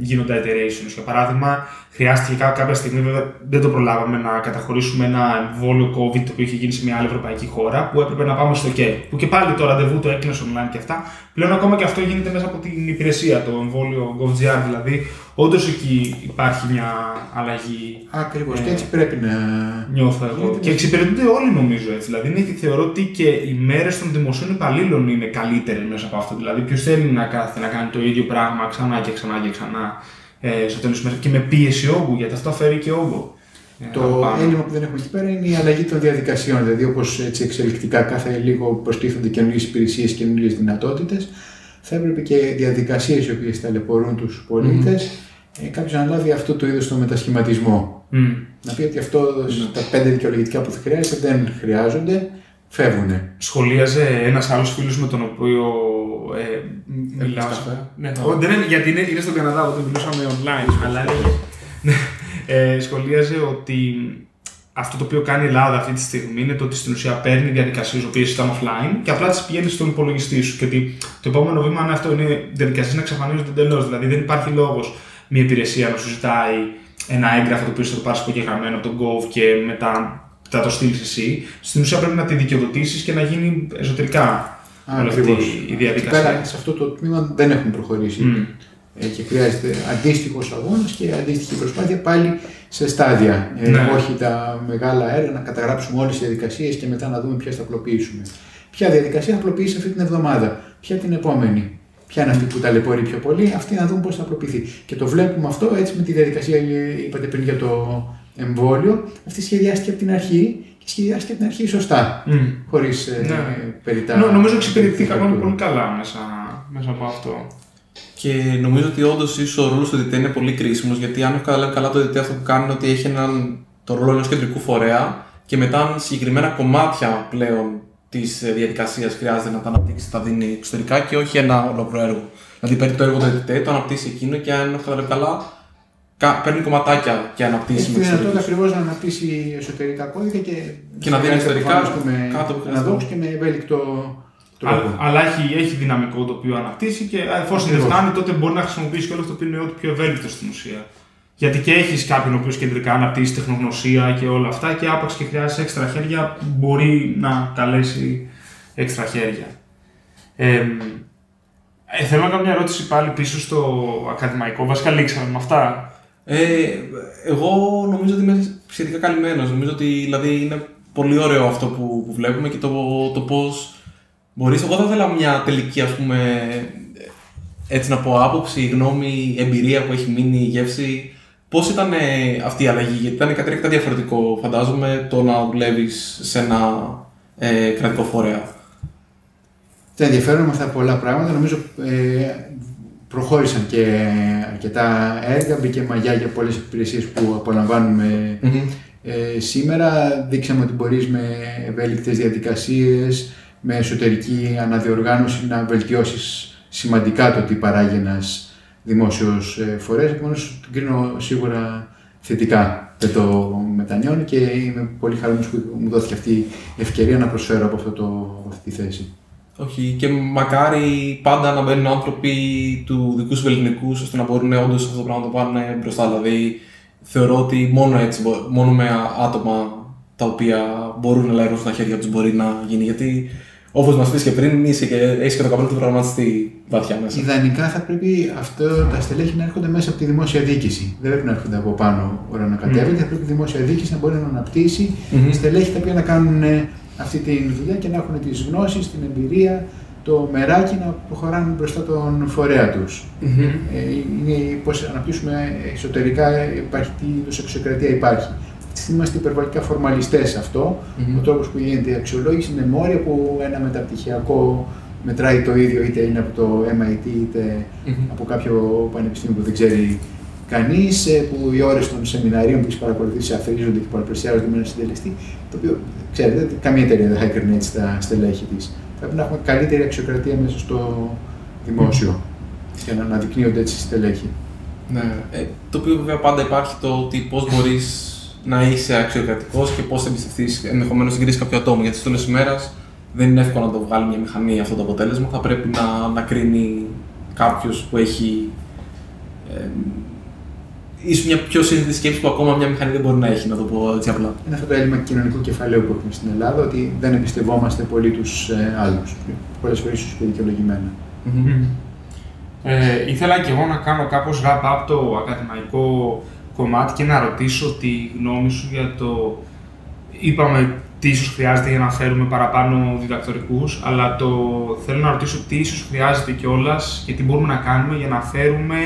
γίνονται iterations. Για παράδειγμα, χρειάστηκε κάποια στιγμή, βέβαια δεν το προλάβαμε, να καταχωρήσουμε ένα εμβόλιο COVID το οποίο είχε γίνει σε μια άλλη ευρωπαϊκή χώρα που έπρεπε να πάμε στο ΚΕ. Που και πάλι το ραντεβού το έκλεισε online και αυτά. Πλέον ακόμα και αυτό γίνεται μέσα από την υπηρεσία, το εμβόλιο GovGR. Δηλαδή, όντως εκεί υπάρχει μια αλλαγή. Ακριβώς. Ε, και έτσι πρέπει να. Νιώθω εγώ. Και εξυπηρετούνται όλοι νομίζω έτσι. Δηλαδή, είναι, θεωρώ ότι και οι μέρες των δημοσίων υπαλλήλων είναι καλύτερες μέσα από αυτό. Δηλαδή, ποιος θέλει να κάθεται να κάνει το ίδιο πράγμα ξανά και ξανά και ξανά ε, στο τέλος και με πίεση όγκου, γιατί αυτό φέρει και όγκο. Ε, το έλλειμμα που δεν έχουμε εκεί πέρα είναι η αλλαγή των διαδικασιών. Δηλαδή, όπως εξελικτικά κάθε λίγο προστίθενται καινούριε υπηρεσίες, καινούριε δυνατότητες, θα έπρεπε και διαδικασίες οι οποίες ταλαιπωρούν τους πολίτες mm. Ε, κάποιος να λάβει αυτό το είδος το μετασχηματισμό. Mm. Να πει ότι αυτό mm. τα πέντε δικαιολογητικά που χρειάζεται δεν χρειάζονται, φεύγουν. Σχολίαζε ένας άλλος φίλος με τον οποίο ε, μιλάω. Ναι, ναι. ναι, γιατί είναι, είναι στον Καναδά, όταν μιλούσαμε online. Αλλά ναι, ε, σχολίαζε ότι αυτό το οποίο κάνει η Ελλάδα αυτή τη στιγμή είναι το ότι στην ουσία παίρνει διαδικασίες οι οποίες ήταν offline και απλά τις πηγαίνει στον υπολογιστή σου. Και ότι το επόμενο βήμα είναι αυτό, είναι διαδικασίες να εξαφανίζονται εντελώς. Δηλαδή δεν υπάρχει λόγος μια υπηρεσία να σου ζητάει ένα έγγραφο το οποίο θα το πάρεις υπογεγραμμένο από τον Gov και μετά θα το στείλεις εσύ. Στην ουσία πρέπει να τη δικαιοδοτήσεις και να γίνει εσωτερικά όλη αυτή η διαδικασία. Πέρα, σε αυτό το τμήμα δεν έχουν προχωρήσει. Mm. Ε, και χρειάζεται αντίστοιχος αγώνας και αντίστοιχη προσπάθεια πάλι σε στάδια. Ε, ναι. όχι τα μεγάλα έργα, να καταγράψουμε όλες τις διαδικασίες και μετά να δούμε ποιε θα απλοποιήσουμε. Ποια διαδικασία θα απλοποιήσει αυτή την εβδομάδα, ποια την επόμενη. Ποια είναι αυτή που ταλαιπωρεί πιο πολύ, αυτή να δούμε πώς θα απλοποιηθεί. Και το βλέπουμε αυτό έτσι με τη διαδικασία, είπατε πριν για το εμβόλιο. Αυτή σχεδιάστηκε από την αρχή και σχεδιάστηκε από την αρχή σωστά. Mm. Χωρίς ε, ναι. περιτά. Νο, νομίζω εξυπηρετηθήκαμε πολύ καλά μέσα, μέσα από αυτό. Και νομίζω ότι όντως ίσως ο ρόλος του ΔΤ είναι πολύ κρίσιμος γιατί αν έχω καταλάβει καλά το ΔΤ αυτό που κάνει είναι ότι έχει έναν, το ρόλο ενός κεντρικού φορέα και μετά συγκεκριμένα κομμάτια πλέον της διαδικασίας χρειάζεται να τα αναπτύξει, τα δίνει εξωτερικά και όχι ένα ολόκληρο έργο. Δηλαδή παίρνει το έργο του ΔΤ, το αναπτύσσει εκείνο και αν έχω καταλάβει καλά, παίρνει κομματάκια και αναπτύσσει. Έχει τη δυνατότητα ακριβώς να αναπτύσσει εσωτερικά κώδικα και, και να δίνει εξωτερικά με, κάτω από να και με ευέλικτο τρόπο. αλλά έχει, έχει δυναμικό το οποίο αναπτύσσει και εφόσον δεν φτάνει, τότε μπορεί να χρησιμοποιήσει και όλο αυτό που είναι ό,τι πιο ευέλικτο στην ουσία. Γιατί και έχεις κάποιον ο οποίος κεντρικά αναπτύσσει τεχνογνωσία και όλα αυτά και άπαξ και χρειάζεσαι έξτρα χέρια, μπορεί να καλέσει έξτρα χέρια. Ε, ε, θέλω να κάνω μια ερώτηση πάλι πίσω στο ακαδημαϊκό. Βασικά λήξαμε με αυτά. Ε, εγώ νομίζω ότι είμαι σχετικά καλυμμένος. Νομίζω ότι δηλαδή, είναι πολύ ωραίο αυτό που, που βλέπουμε και το, το πώς μπορείς. Εγώ θα ήθελα μια τελική, ας πούμε, έτσι να πω, άποψη, γνώμη, εμπειρία που έχει μείνει η γεύση. Πώς ήταν ε, αυτή η αλλαγή, Γιατί ήταν κάτι αρκετά διαφορετικό, φαντάζομαι, το να δουλεύεις σε ένα ε, κρατικό φορέα. Τα ενδιαφέρον με αυτά πολλά πράγματα. Νομίζω ε, προχώρησαν και αρκετά έργα, μπήκε μαγιά για πολλές υπηρεσίες που απολαμβανουμε ε, σήμερα. Δείξαμε ότι μπορείς με ευέλικτες διαδικασίες, με εσωτερική αναδιοργάνωση να βελτιώσεις σημαντικά το τι παράγει ένας δημόσιος ε, φορέας. Επομένως, τον κρίνω σίγουρα θετικά. Δεν το μετανιώνει και είμαι πολύ χαρούμενος που μου δόθηκε αυτή η ευκαιρία να προσφέρω από, αυτό το, αυτή τη θέση. Όχι, και μακάρι πάντα να μπαίνουν άνθρωποι του δικού σου ελληνικού ώστε να μπορούν όντως αυτό το πράγμα να το πάνε μπροστά. Δηλαδή, θεωρώ ότι μόνο έτσι, μόνο με άτομα τα οποία μπορούν να λέγουν στα χέρια τους μπορεί να γίνει. Γιατί όπως μας πεις και πριν, είσαι και, έχεις και το καπέλο του προγραμματιστή βαθιά μέσα. Ιδανικά θα πρέπει αυτό, τα στελέχη να έρχονται μέσα από τη δημόσια διοίκηση. Δεν πρέπει να έρχονται από πάνω ώρα να κατέβει. Mm. Θα πρέπει η δημόσια διοίκηση να μπορεί να αναπτύσσει mm-hmm. στελέχη τα οποία να κάνουν αυτή τη δουλειά και να έχουν τις γνώσεις, την εμπειρία, το μεράκι να προχωράνε μπροστά τον φορέα τους. Mm-hmm. Ε, είναι πώς αναπτύσσουμε εσωτερικά, υπάρχει, τι είδους αξιοκρατία υπάρχει. Είμαστε υπερβολικά φορμαλιστές σε αυτό. Mm-hmm. Ο τρόπος που γίνεται η αξιολόγηση είναι μόρια που ένα μεταπτυχιακό μετράει το ίδιο, είτε είναι από το MIT είτε mm-hmm. από κάποιο πανεπιστήμιο που δεν ξέρει κανείς, ε, που οι ώρες των σεμιναρίων που έχεις παρακολουθήσει αφαιρίζονται και παραπλησιάζονται με ένα συντελεστή, το οποίο ξέρετε, καμία εταιρεία δεν θα έκανε έτσι τα στελέχη της. Πρέπει να έχουμε καλύτερη αξιοκρατία μέσα στο δημόσιο για να αναδεικνύονται έτσι στελέχη. Ναι. Ε, το οποίο βέβαια πάντα υπάρχει το ότι πώς μπορείς να είσαι αξιοκρατικός και πώς θα εμπιστευτείς ενδεχομένως στην κρίση κάποιο ατόμο. Γιατί στο τέλος ημέρας δεν είναι εύκολο να το βγάλει μια μηχανή αυτό το αποτέλεσμα. Θα πρέπει να, να κρίνει κάποιος που έχει ε, ίσως μια πιο σύνθετη σκέψη που ακόμα μια μηχανή δεν μπορεί να έχει, να το πω έτσι απλά. Είναι αυτό το έλλειμμα κοινωνικού κεφαλαίου που έχουμε στην Ελλάδα, ότι δεν εμπιστευόμαστε πολύ τους ε, άλλους. Πολλές φορές ίσω και δικαιολογημένα. Ε, ήθελα και εγώ να κάνω κάπως wrap up το ακαδημαϊκό κομμάτι και να ρωτήσω τη γνώμη σου για το... Είπαμε τι ίσως χρειάζεται για να φέρουμε παραπάνω διδακτορικούς, αλλά το θέλω να ρωτήσω τι ίσως χρειάζεται κιόλας και τι μπορούμε να κάνουμε για να φέρουμε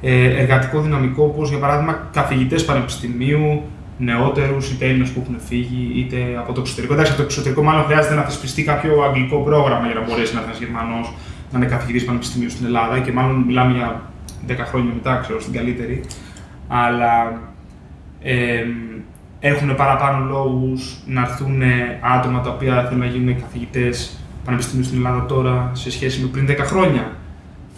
ε, εργατικό δυναμικό, όπως για παράδειγμα καθηγητές πανεπιστημίου, νεότερους, είτε Έλληνες που έχουν φύγει, είτε από το εξωτερικό. Εντάξει, από το εξωτερικό, μάλλον χρειάζεται να θεσπιστεί κάποιο αγγλικό πρόγραμμα για να μπορέσει να έρθει ένας Γερμανός να είναι καθηγητής πανεπιστημίου στην Ελλάδα και μάλλον μιλάμε για 10 χρόνια μετά, ξέρω, στην καλύτερη. Αλλά ε, έχουν παραπάνω λόγους να έρθουν άτομα τα οποία θέλουν να γίνουν καθηγητές πανεπιστημίου στην Ελλάδα τώρα σε σχέση με πριν 10 χρόνια.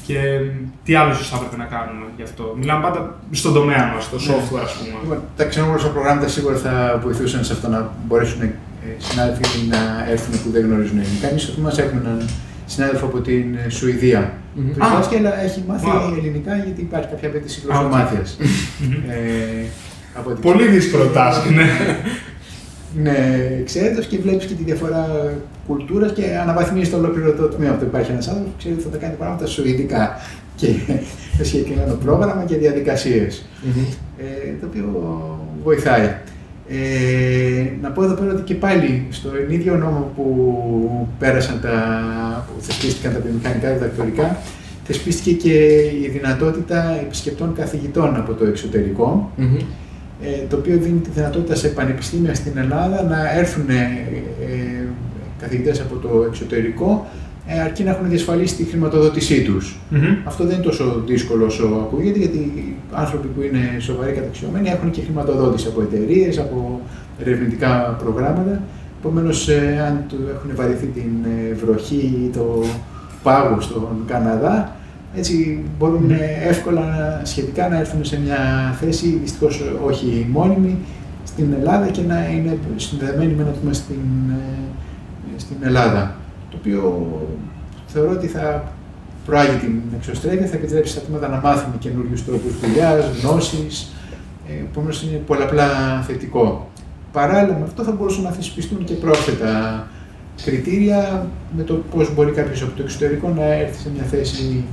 Και τι άλλο ίσως θα έπρεπε να κάνουμε γι' αυτό. Μιλάμε πάντα στον τομέα μας, το Ναι. software, ας πούμε. Λοιπόν, τα ξενόγλωσσα προγράμματα σίγουρα θα βοηθούσαν σε αυτό να μπορέσουν ε, συνάδελφοι να έρθουν που δεν γνωρίζουν ελληνικά. Εμείς έχουμε έναν συνάδελφο από την ε, Σουηδία. Μμμ. Που Α. και αλλά έχει μάθει Wow. ελληνικά γιατί υπάρχει κάποια απαίτηση Α, οκ. γλωσσομάθεια. ε, από ό,τι Πολύ δύσκολο task, ναι. Ναι, ξέρετε και βλέπεις και τη διαφορά κουλτούρας και αναβαθμίζει το ολόκληρο το τμήμα. Αυτό υπάρχει ένας άνθρωπος που ξέρει ότι θα τα κάνει πράγματα σουηδικά και το συγκεκριμένο πρόγραμμα και διαδικασίες. Ε, το οποίο βοηθάει. Ε, να πω εδώ πέρα ότι και πάλι στον ίδιο νόμο που πέρασαν τα, που θεσπίστηκαν τα βιομηχανικά διδακτορικά, θεσπίστηκε και η δυνατότητα επισκεπτών καθηγητών από το εξωτερικό, Μμμ. ε, το οποίο δίνει τη δυνατότητα σε πανεπιστήμια στην Ελλάδα να έρθουν ε, ε, καθηγητές από το εξωτερικό ε, αρκεί να έχουν διασφαλίσει τη χρηματοδότησή τους. Μμμ. Αυτό δεν είναι τόσο δύσκολο όσο ακούγεται, γιατί οι άνθρωποι που είναι σοβαροί καταξιωμένοι έχουν και χρηματοδότηση από εταιρείες, από ερευνητικά προγράμματα. Επομένως, αν του έχουν βαρεθεί την ε, βροχή ή το πάγο στον Καναδά, έτσι μπορούν ε, εύκολα σχετικά να έρθουν σε μια θέση, δυστυχώς όχι μόνιμη, στην Ελλάδα και να είναι συνδεδεμένοι με ένα τμήμα στην, ε, στην Ελλάδα. Το οποίο θεωρώ ότι θα προάγει την εξωστρέφεια, θα επιτρέψει στα τμήματα να μάθουν καινούριους τρόπους δουλειάς, γνώσεις. Επομένω, είναι πολλαπλά θετικό. Παράλληλα με αυτό θα μπορούσαν να θεσπιστούν και πρόσθετα κριτήρια με το πώς μπορεί κάποιος από το εξωτερικό να έρθει σε μια θέση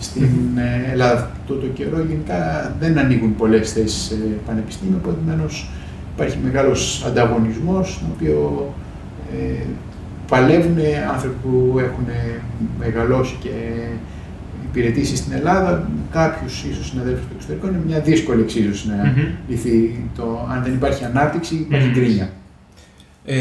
στην ε, Ελλάδα. Το, το καιρό γενικά δεν ανοίγουν πολλές θέσεις σε πανεπιστήμια, επομένω υπάρχει μεγάλος ανταγωνισμός, τον οποίο ε, παλεύουν άνθρωποι που έχουν μεγαλώσει και υπηρετήσει στην Ελλάδα. Κάποιους ίσως συναδέλφους του εξωτερικού είναι μια δύσκολη εξίσωση να Μμμ. λυθεί το αν δεν υπάρχει ανάπτυξη, υπάρχει Μμμ. γκρίνια. Ε,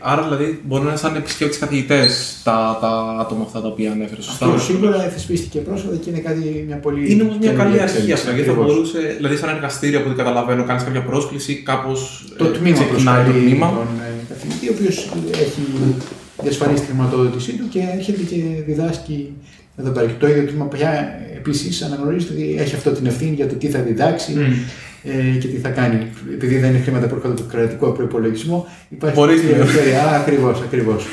άρα δηλαδή μπορεί να είναι σαν επισκέπτες καθηγητές τα, τα άτομα αυτά τα οποία ανέφερες. Σωστά; Αυτό σίγουρα θεσπίστηκε πρόσφατα και είναι κάτι μια πολύ. Είναι όμως μια καινούργια καλή αρχή εξέλιξη. αυτό. Γιατί θα Ακριβώς. μπορούσε, δηλαδή, σαν εργαστήριο από ό,τι καταλαβαίνω, κάνεις κάποια πρόσκληση, κάπως. Το τμήμα ξεκινάει το προσκαλεί τμήμα. τον ε, καθηγητή, ο οποίος έχει διασφαλίσει τη χρηματοδότησή του και έρχεται και διδάσκει εδώ πέρα. Και το ίδιο τμήμα πια επίσης αναγνωρίζεται ότι έχει αυτό την ευθύνη για το τι θα διδάξει Μμ. ε, και τι θα κάνει. Επειδή δεν είναι χρήματα που έρχονται από το κρατικό προπολογισμό, υπάρχει Μπορείς η να- ελευθερία. Ακριβώς, ακριβώς.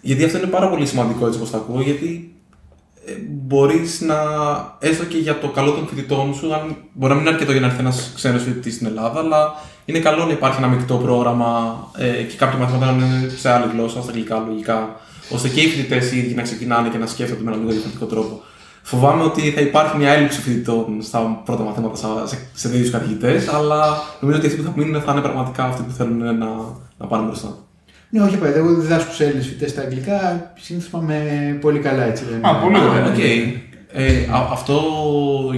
Γιατί αυτό είναι πάρα πολύ σημαντικό έτσι όπως το ακούω, γιατί ε, μπορείς να, έστω και για το καλό των φοιτητών σου, αν μπορεί να μην είναι αρκετό για να έρθει ένας ξένος φοιτητής στην Ελλάδα, αλλά είναι καλό να υπάρχει ένα μεικτό πρόγραμμα ε, και κάποια μαθήματα να είναι σε άλλη γλώσσα, στα αγγλικά λογικά, ώστε και οι φοιτητές οι ίδιοι να ξεκινάνε και να σκέφτονται με έναν λίγο διαφορετικό τρόπο. Φοβάμαι ότι θα υπάρχει μια έλλειψη φοιτητών στα πρώτα μαθήματα σα- σε, σε τέτοιους καθηγητές, αλλά νομίζω ότι αυτοί που θα μείνουν θα είναι πραγματικά αυτοί που θέλουν να, να πάνε μπροστά. Ναι, όχι απαραίτητα. Εγώ διδάσκω σε Έλληνες φοιτητές στα αγγλικά. Συνήθως πάμε πολύ καλά έτσι. δεν Α, είναι- πολύ Α, ωραία. οκ. Ε, α- αυτό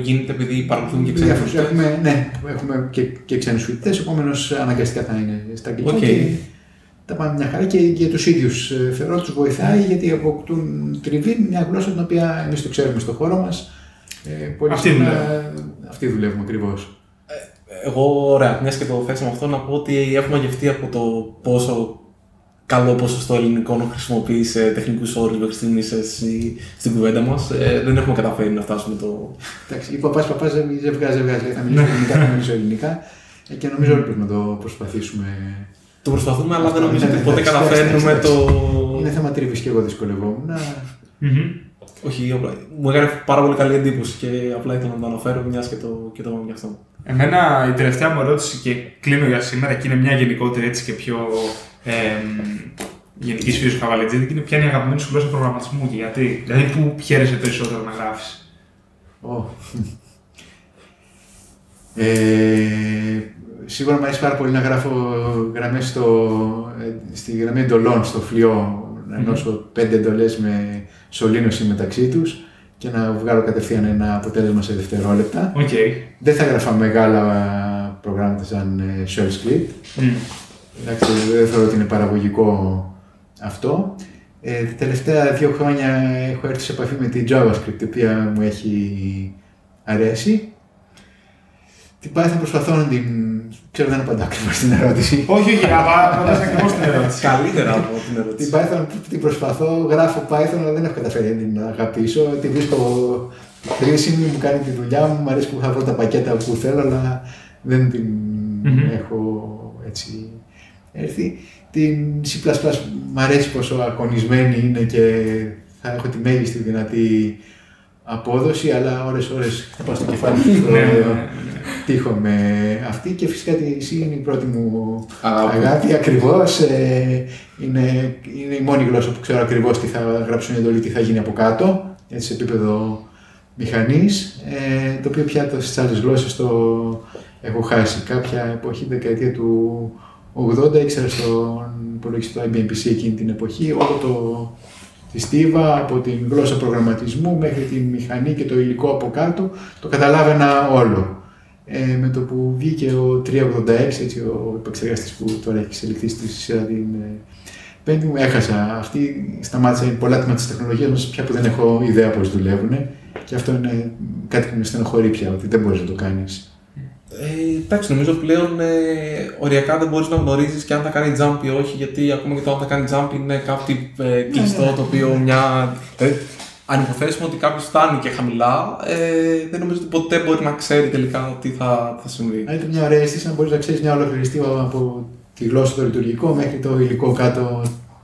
γίνεται επειδή παρακολουθούν και ξένοι Διάφορους. φοιτητές; Έχουμε, ναι, έχουμε και, και ξένους φοιτητές, επομένως αναγκαστικά θα είναι στα αγγλικά. Οκ. Και τα πάμε μια χαρά και για τους ίδιους θεωρώ τους βοηθάει γιατί αποκτούν τριβή, μια γλώσσα την οποία εμείς το ξέρουμε στο χώρο μας. Ε, πολύ Αυτή συχνά- δουλεύουμε. Αυτή δουλεύουμε ακριβώς. Εγώ, ωραία, μιας και το θέσαμε αυτό, να πω ότι έχουμε μαγευτεί από το πόσο καλό ποσοστό ελληνικών χρησιμοποιεί σε τεχνικούς όρους μέχρι στιγμής στην κουβέντα μας. Ε, δεν έχουμε καταφέρει να φτάσουμε το. Εντάξει, η παπά παπά ζευγά ζευγά. Θα μιλήσω ελληνικά, θα μιλήσω ελληνικά. Ε, Και νομίζω όλοι πρέπει να το προσπαθήσουμε. Το προσπαθούμε, αλλά δεν νομίζω ότι Ναι, ποτέ εντάξει, καταφέρνουμε εντάξει, το. Είναι θέμα τρίβης και εγώ δυσκολευόμουν. Όχι, απλά μου έκανε πάρα πολύ καλή εντύπωση και απλά ήθελα να το αναφέρω μιας και το, και το είπαμε γι' αυτό. Εμένα η τελευταία μου ερώτηση και κλείνω για σήμερα και είναι μια γενικότερη έτσι και πιο ε, γενική φύση χαβαλετζίδικη είναι ποια είναι η αγαπημένη σου γλώσσα προγραμματισμού και γιατί. Δηλαδή, πού χαίρεσαι περισσότερο να γράφεις; Oh. Ε, σίγουρα μου αρέσει πάρα πολύ να γράφω γραμμές στο, ε, στη γραμμή εντολών, στο φλοιό, να ενώσω πέντε εντολές με σωλήνωση μεταξύ τους και να βγάλω κατευθείαν ένα αποτέλεσμα σε δευτερόλεπτα. Okay. Δεν θα έγραφα μεγάλα προγράμματα σαν ε, shell script. Mm. Εντάξει, δεν θεωρώ ότι είναι παραγωγικό αυτό. Ε, τα τελευταία δύο χρόνια έχω έρθει σε επαφή με την JavaScript, η οποία μου έχει αρέσει. Την Python προσπαθώ να την. ξέρω, δεν απαντάω ακριβώς στην ερώτηση. όχι, όχι, απαντάς ακριβώς την ερώτηση. Καλύτερα από την ερώτηση. Την Python την προσπαθώ, γράφω Python, αλλά δεν έχω καταφέρει να την αγαπήσω. Την βρίσκω χρήσιμη, μου κάνει τη δουλειά μου, μου αρέσει που θα βρω τα πακέτα που θέλω, αλλά δεν την έχω έτσι έρθει. Την C++ μου αρέσει πόσο ακονισμένη είναι και θα έχω τη μέγιστη δυνατή απόδοση, αλλά ώρες ώρες θα πάω στο κεφάλι μου ναι, ναι, ναι. τύχω με αυτή και φυσικά τη C είναι η πρώτη μου αγάπη ακριβώς. Ε, είναι, είναι η μόνη γλώσσα που ξέρω ακριβώς τι θα γράψω μια εντολή, τι θα γίνει από κάτω, έτσι σε επίπεδο μηχανής, ε, το οποίο πια στις άλλες γλώσσες το έχω χάσει. Κάποια εποχή, δεκαετία του 80 ήξερα στον υπολογιστή του IBM PC εκείνη την εποχή όλο το, τη στίβα από την γλώσσα προγραμματισμού μέχρι τη μηχανή και το υλικό από κάτω το καταλάβαινα όλο. Ε, με το που βγήκε ο 386, έτσι, ο επεξεργαστής που τώρα έχει εξελιχθεί στη σειρά την πέντε μου, έχασα. Αυτή σταμάτησε πολλά τμήματα της τεχνολογίας μας πια που δεν έχω ιδέα πώς δουλεύουν. Και αυτό είναι κάτι που με στενοχωρεί πια, ότι δεν μπορείς να το κάνεις ε, εντάξει, νομίζω πλέον ε, οριακά δεν μπορείς να γνωρίζεις και αν θα κάνει jump ή όχι, γιατί ακόμα και το αν θα κάνει jump είναι κάτι ε, κλειστό ναι, ναι. το οποίο μια. Ε, αν υποθέσουμε ότι κάποιος φτάνει και χαμηλά, ε, δεν νομίζω ότι ποτέ μπορεί να ξέρει τελικά τι θα, θα συμβεί. Αν είναι μια ωραία αίσθηση να μπορείς να ξέρεις μια ολοκληριστή από τη γλώσσα το λειτουργικό μέχρι το υλικό κάτω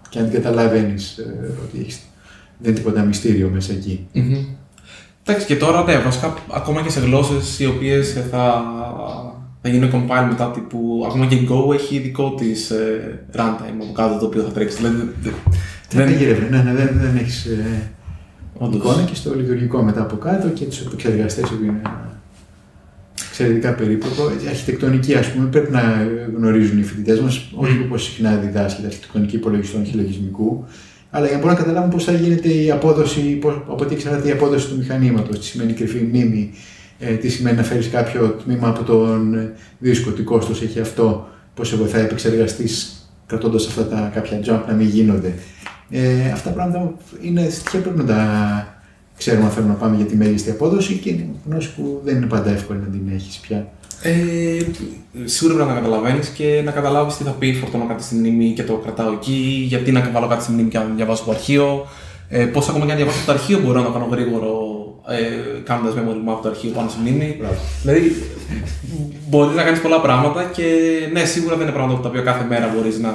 και αν καταλαβαίνεις ε, ότι έχεις. Δεν είναι τίποτα μυστήριο μέσα εκεί. Mm-hmm. Εντάξει, και τώρα ναι, βασικά ακόμα και σε γλώσσες οι οποίες θα, θα γίνουν compile μετά τύπου. Ακόμα και η Go έχει δικό της ε, runtime από κάτω το οποίο θα τρέξεις. Δηλαδή, δεν γυρεύει, ναι, ναι, δεν, δεν έχεις ε, εικόνα και στο λειτουργικό μετά από κάτω και τους επεξεργαστές που είναι εξαιρετικά περίπλοκο. Η αρχιτεκτονική, ας πούμε, πρέπει να γνωρίζουν οι φοιτητές μας, όχι όπως συχνά διδάσκεται αρχιτεκτονική υπολογιστών και λογισμικού, αλλά για να μπορούν να καταλάβουν πώς θα γίνεται η απόδοση, πώς, από τι εξαρτάται η απόδοση του μηχανήματος, τι σημαίνει κρυφή μνήμη, ε, τι σημαίνει να φέρεις κάποιο τμήμα από τον δίσκο, τι κόστος έχει αυτό, πώς σε βοηθάει επεξεργαστή κρατώντας αυτά τα κάποια jump να μην γίνονται. Ε, αυτά τα πράγματα είναι στοιχεία που πρέπει να τα ξέρουμε αν θέλουμε να πάμε για τη μέγιστη απόδοση και είναι γνώση που δεν είναι πάντα εύκολο να την έχεις πια. Ε, σίγουρα πρέπει να καταλαβαίνεις και να καταλάβεις τι θα πει φορτώνω κάτι στη μνήμη και το κρατάω εκεί, γιατί να βάλω κάτι στη μνήμη και να διαβάσω το αρχείο. Ε, Πώς ακόμα και αν διαβάσω το αρχείο μπορώ να το κάνω γρήγορο ε, κάνοντας memory από το αρχείο πάνω στη μνήμη. Δηλαδή μπορείς να κάνεις πολλά πράγματα και ναι, σίγουρα δεν είναι πράγματα τα οποία κάθε μέρα μπορείς να,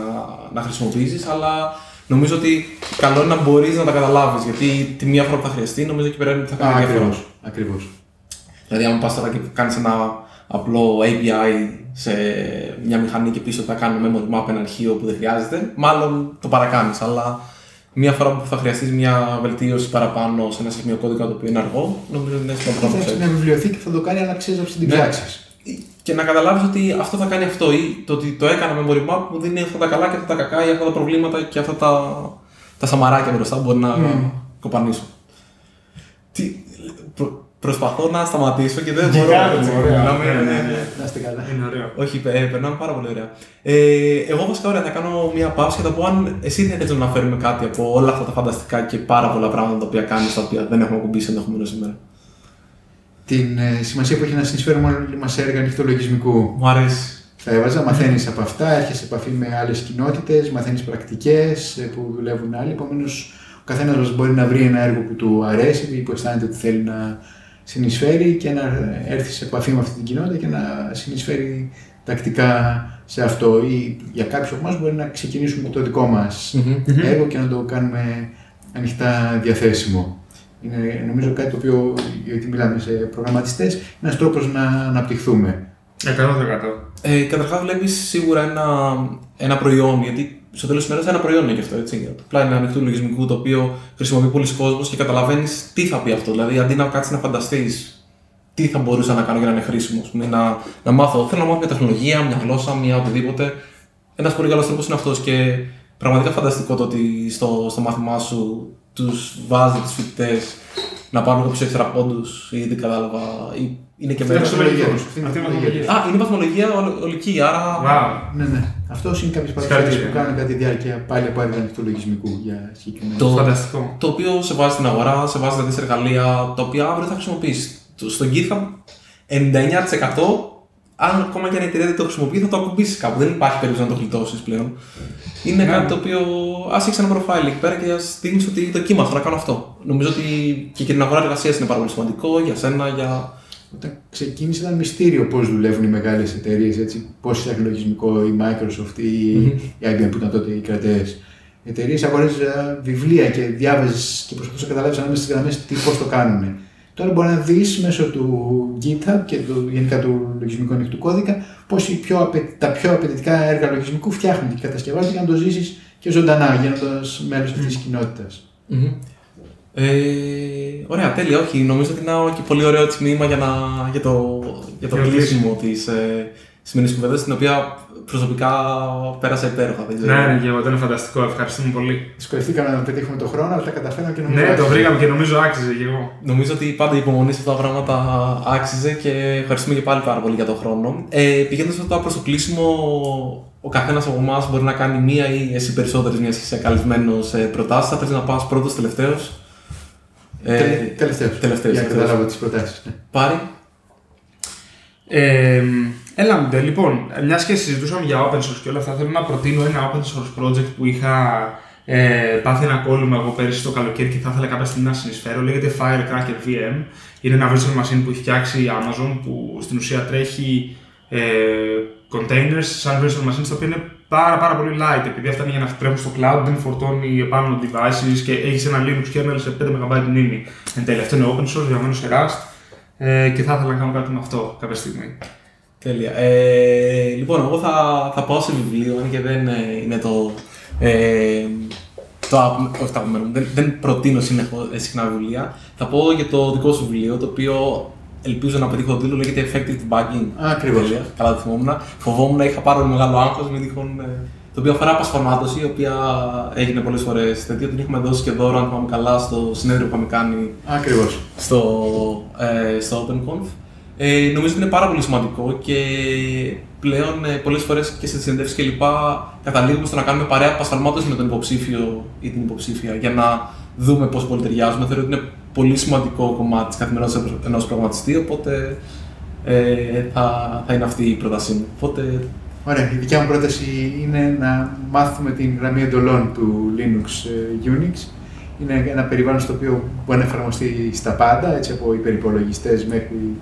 να χρησιμοποιήσεις, αλλά νομίζω ότι καλό είναι να μπορείς να τα καταλάβεις. Γιατί τη μία φορά που θα χρειαστεί, νομίζω εκεί πέρα θα κάνει διαφορά. Ακριβώς. Δηλαδή, αν πας τώρα και κάνεις ένα απλό API σε μια μηχανή και πίσω θα κάνω memory map ένα αρχείο που δεν χρειάζεται, μάλλον το παρακάνεις. Αλλά μια φορά που θα χρειαστείς μια βελτίωση παραπάνω σε ένα σημείο κώδικα το οποίο είναι αργό, νομίζω ότι είναι σημαντικό να το μια βιβλιοθήκη θα το κάνει, αλλά ξέρεις να την ναι. Και να καταλάβεις ότι αυτό θα κάνει αυτό ή το ότι το έκανα memory map μου δίνει αυτά τα καλά και αυτά τα κακά ή αυτά τα προβλήματα και αυτά τα, τα σαμαράκια μπροστά που μπορεί να mm. κοπανίσω. Τι, Προσπαθώ να σταματήσω και δεν μπορώ να μιλάμε. Ναι, ναι, ναι. Να είστε καλά. Είναι ωραίο. Όχι, ε, περνάμε πάρα πολύ ωραία. Ε, εγώ βασικά ωραία θα κάνω μια παύση και θα πω αν εσύ θα ήθελε να αναφέρουμε κάτι από όλα αυτά τα φανταστικά και πάρα πολλά πράγματα τα οποία κάνεις, τα οποία δεν έχουμε ακουμπήσει ενδεχομένως σήμερα. Την ε, σημασία που έχει να συνεισφέρουμε όλοι μας έργα νυχτολογισμικού. Μου αρέσει. Θα έβαζα, μαθαίνεις από αυτά, έρχεσαι σε επαφή με άλλες κοινότητες, μαθαίνεις πρακτικές ε, που δουλεύουν άλλοι. Επομένως, ο καθένας μας μπορεί να βρει ένα έργο που του αρέσει ή που αισθάνεται ότι θέλει να συνεισφέρει και να έρθει σε επαφή με αυτή την κοινότητα και να συνεισφέρει τακτικά σε αυτό ή για κάποιους από εμάς μπορεί να ξεκινήσουμε το δικό μας έργο και να το κάνουμε ανοιχτά διαθέσιμο. Είναι νομίζω κάτι το οποίο, γιατί μιλάμε σε προγραμματιστές, είναι ένας τρόπος να αναπτυχθούμε. 100%. Ε, Καταρχάς, βλέπεις σίγουρα ένα, ένα προϊόν, γιατί στο τέλος της ημέρα ένα προϊόν είναι και αυτό. Έτσι. Απλά είναι ανοιχτού λογισμικού το οποίο χρησιμοποιεί πολλοί κόσμος και καταλαβαίνεις τι θα πει αυτό. Δηλαδή, αντί να κάτσεις να φανταστείς τι θα μπορούσα να κάνω για να είναι χρήσιμο, ας πούμε, να, να μάθω. Θέλω να μάθω μια τεχνολογία, μια γλώσσα, μια οτιδήποτε. Ένας πολύ καλός τρόπος είναι αυτός και πραγματικά φανταστικό το ότι στο, στο μάθημά σου τους βάζει του φοιτητές να πάρουν κάποιους έξτρα πόντους ή δεν κατάλαβα. Ή είναι και μέρο. Αυτή είναι η βαθμολογία. Α, είναι βαθμολογία ολ- ολική, άρα. Wow. Ναι, ναι. Αυτό είναι κάποιες παρουσιάσει Συγχαρητήρια. που κάνουν κατά τη διάρκεια πάλι από έργα ανοιχτού λογισμικού για συγκεκριμένα. Το- Φανταστικό. το οποίο σε βάζει στην αγορά, σε βάζει δηλαδή σε εργαλεία τα οποία αύριο θα χρησιμοποιήσει. Στο GitHub 99% αν ακόμα και αν η εταιρεία δεν το χρησιμοποιεί, θα το ακουμπήσεις κάπου. Δεν υπάρχει περίπτωση να το γλιτώσεις πλέον. Είναι Ναι. κάτι το οποίο ας έχεις ένα profile εκεί πέρα και ας δείχνεις ότι δοκίμασα να κάνω αυτό. Νομίζω ότι και για την αγορά εργασίας είναι πάρα πολύ σημαντικό για σένα, για. Όταν ξεκίνησε ήταν μυστήριο πώς δουλεύουν οι μεγάλες εταιρείες, πώς φτιάχνει λογισμικό η Microsoft ή η IBM που ήταν τότε οι κρατές. Οι εταιρείε αγοράζαν βιβλία και διάβαζες και προσπαθούσες να καταλάβεις ανάμεσα στις γραμμές πώς το κάνουν. Τώρα μπορεί να δεις μέσω του GitHub και του, γενικά του λογισμικού ανοιχτού κώδικα πώς τα πιο απαιτητικά έργα λογισμικού φτιάχνουν και κατασκευάζονται για να το ζήσεις και ζωντανά, γίνοντα μέρος αυτής της κοινότητας. Ε, ωραία, τέλεια. Όχι, νομίζω ότι είναι ένα και πολύ ωραίο έτσι μήνυμα για, να, για το, για το Για το κλείσιμο της ε, σημερινής κουβέντας, την οποία προσωπικά πέρασα υπέροχα. Δεν ξέρω. Ναι, ναι, και εγώ ήταν φανταστικό. Ευχαριστούμε πολύ. Δυσκολευτήκαμε να πετύχουμε τον χρόνο, αλλά τα καταφέραμε και νομίζω. Ναι, το άξιζε. βρήκαμε και νομίζω άξιζε και εγώ. Νομίζω ότι πάντα η υπομονή σε αυτά τα πράγματα άξιζε και ευχαριστούμε και πάλι πάρα πολύ για τον χρόνο. Ε, Πηγαίνοντας τώρα προς το κλείσιμο, ο καθένας από εμάς μπορεί να κάνει μία ή εσύ περισσότερες, μιας και είσαι καλεσμένος προτάσεις. Θα θες να πας πρώτος, τελευταίος; Τελε- τελευταίος. Ε, τελευταίος, Για να τελευταίος. καταλάβω τις προτάσεις. Ναι. Πάρει. Ε, έλα μου, λοιπόν, μιας και συζητούσαμε για open source και όλα αυτά, θέλω να προτείνω ένα open source project που είχα ε, πάθει ένα κόλλημα εγώ πέρυσι το καλοκαίρι και θα ήθελα κάποια στιγμή να συνεισφέρω. Λέγεται Firecracker VM. Είναι ένα virtual machine που έχει φτιάξει η Amazon που στην ουσία τρέχει ε, containers σαν virtual machines τα οποία είναι πάρα, πάρα πολύ light επειδή αυτά είναι για να τρέχουν στο cloud, δεν φορτώνει επάνω devices και έχεις ένα Linux kernel σε 5 MB μνήμη. Εν τέλει, αυτό είναι open source, γραμμένο σε Rust ε, και θα ήθελα να κάνω κάτι με αυτό κάποια στιγμή. Τέλεια. Ε, λοιπόν, εγώ θα, θα πάω σε βιβλίο, αν και δεν ε, είναι το. Ε, το αγαπη- όχι το αγαπημένο μου, δεν, δεν προτείνω συνεχώς, ε, συχνά βιβλία. Θα πω για το δικό σου βιβλίο, το οποίο ελπίζω να πετύχω τον τίτλο, λέγεται Effective Debugging. Ακριβώς. Τέλεια, Καλά το θυμόμουν. Φοβόμουν, είχα πάρα πολύ μεγάλο άγχος, μην τυχόν. ε, το οποίο αφορά απασχολμάτωση, η οποία έγινε πολλές φορές τέτοιο. Την είχαμε δώσει και δώρο, αν θυμάμαι καλά, στο συνέδριο που είχαμε κάνει Ακριβώς. στο, ε, στο OpenConf. Ε, νομίζω ότι είναι πάρα πολύ σημαντικό και πλέον ε, πολλές φορές και σε συνεντεύξεις και λοιπά καταλήγουμε στο να κάνουμε παρέα απασφαλμάτωση με τον υποψήφιο ή την υποψήφια για να δούμε πόσο πολύ ταιριάζουμε. Θεωρώ ότι είναι πολύ σημαντικό κομμάτι της καθημερινότητας ενός προγραμματιστή, οπότε ε, θα, θα είναι αυτή η πρότασή μου. Οπότε, Ωραία. Η δικιά μου πρόταση είναι να μάθουμε την γραμμή εντολών του Linux ε, Unix. Είναι ένα περιβάλλον στο οποίο μπορεί να εφαρμοστεί στα πάντα, έτσι από υπερυπολογιστές μέχρι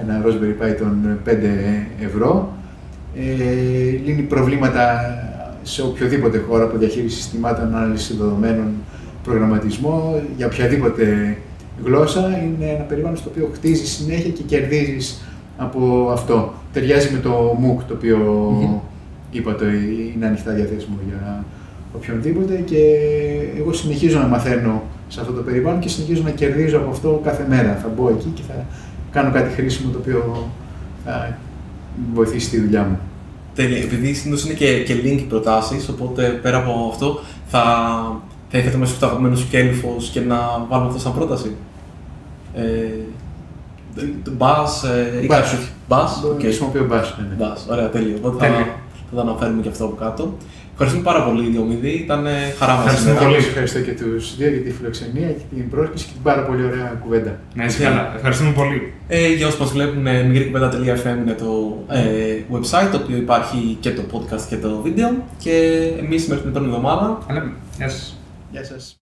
ένα Raspberry Pi των 5 ευρώ. Ε, λύνει προβλήματα σε οποιοδήποτε χώρο από διαχείριση συστημάτων, ανάλυση δεδομένων, προγραμματισμό, για οποιαδήποτε γλώσσα. Είναι ένα περιβάλλον στο οποίο χτίζει συνέχεια και κερδίζεις από αυτό. Ταιριάζει με το MOOC το οποίο Μμμ. είπα το είναι ανοιχτά διαθέσιμο για οποιονδήποτε και εγώ συνεχίζω να μαθαίνω σε αυτό το περιβάλλον και συνεχίζω να κερδίζω από αυτό κάθε μέρα. Θα μπω εκεί και θα κάνω κάτι χρήσιμο το οποίο θα βοηθήσει τη δουλειά μου. τέλεια. Επειδή συνήθως είναι και, και link οι προτάσεις, οπότε πέρα από αυτό θα, θα ήθελα μέσα στο αγαπημένο σου κέλυφος και να βάλουμε αυτό σαν πρόταση. Ε, Bash, ε, ή Bash. κάποιο. Bash, OK. Χρησιμοποιώ Bash. Ναι, ναι. Bash, ωραία, τέλειο. Οπότε θα, Τέλεια. θα τα αναφέρουμε και αυτό από κάτω. Ευχαριστούμε πάρα πολύ, Διομήδη. Ήταν ε, χαρά μας. Ευχαριστούμε σήμερα. πολύ. Πολύ ευχαριστώ και τους δύο για τη φιλοξενία και την πρόσκληση και την πάρα πολύ ωραία κουβέντα. Να είσαι καλά. Ευχαριστούμε πολύ. Ε, για όσους μας βλέπουν, ε, μικρή.fm είναι το ε, website, το οποίο υπάρχει και το podcast και το βίντεο. Και εμείς μέχρι την επόμενη εβδομάδα Αλλά, Γεια σας. Γεια σας.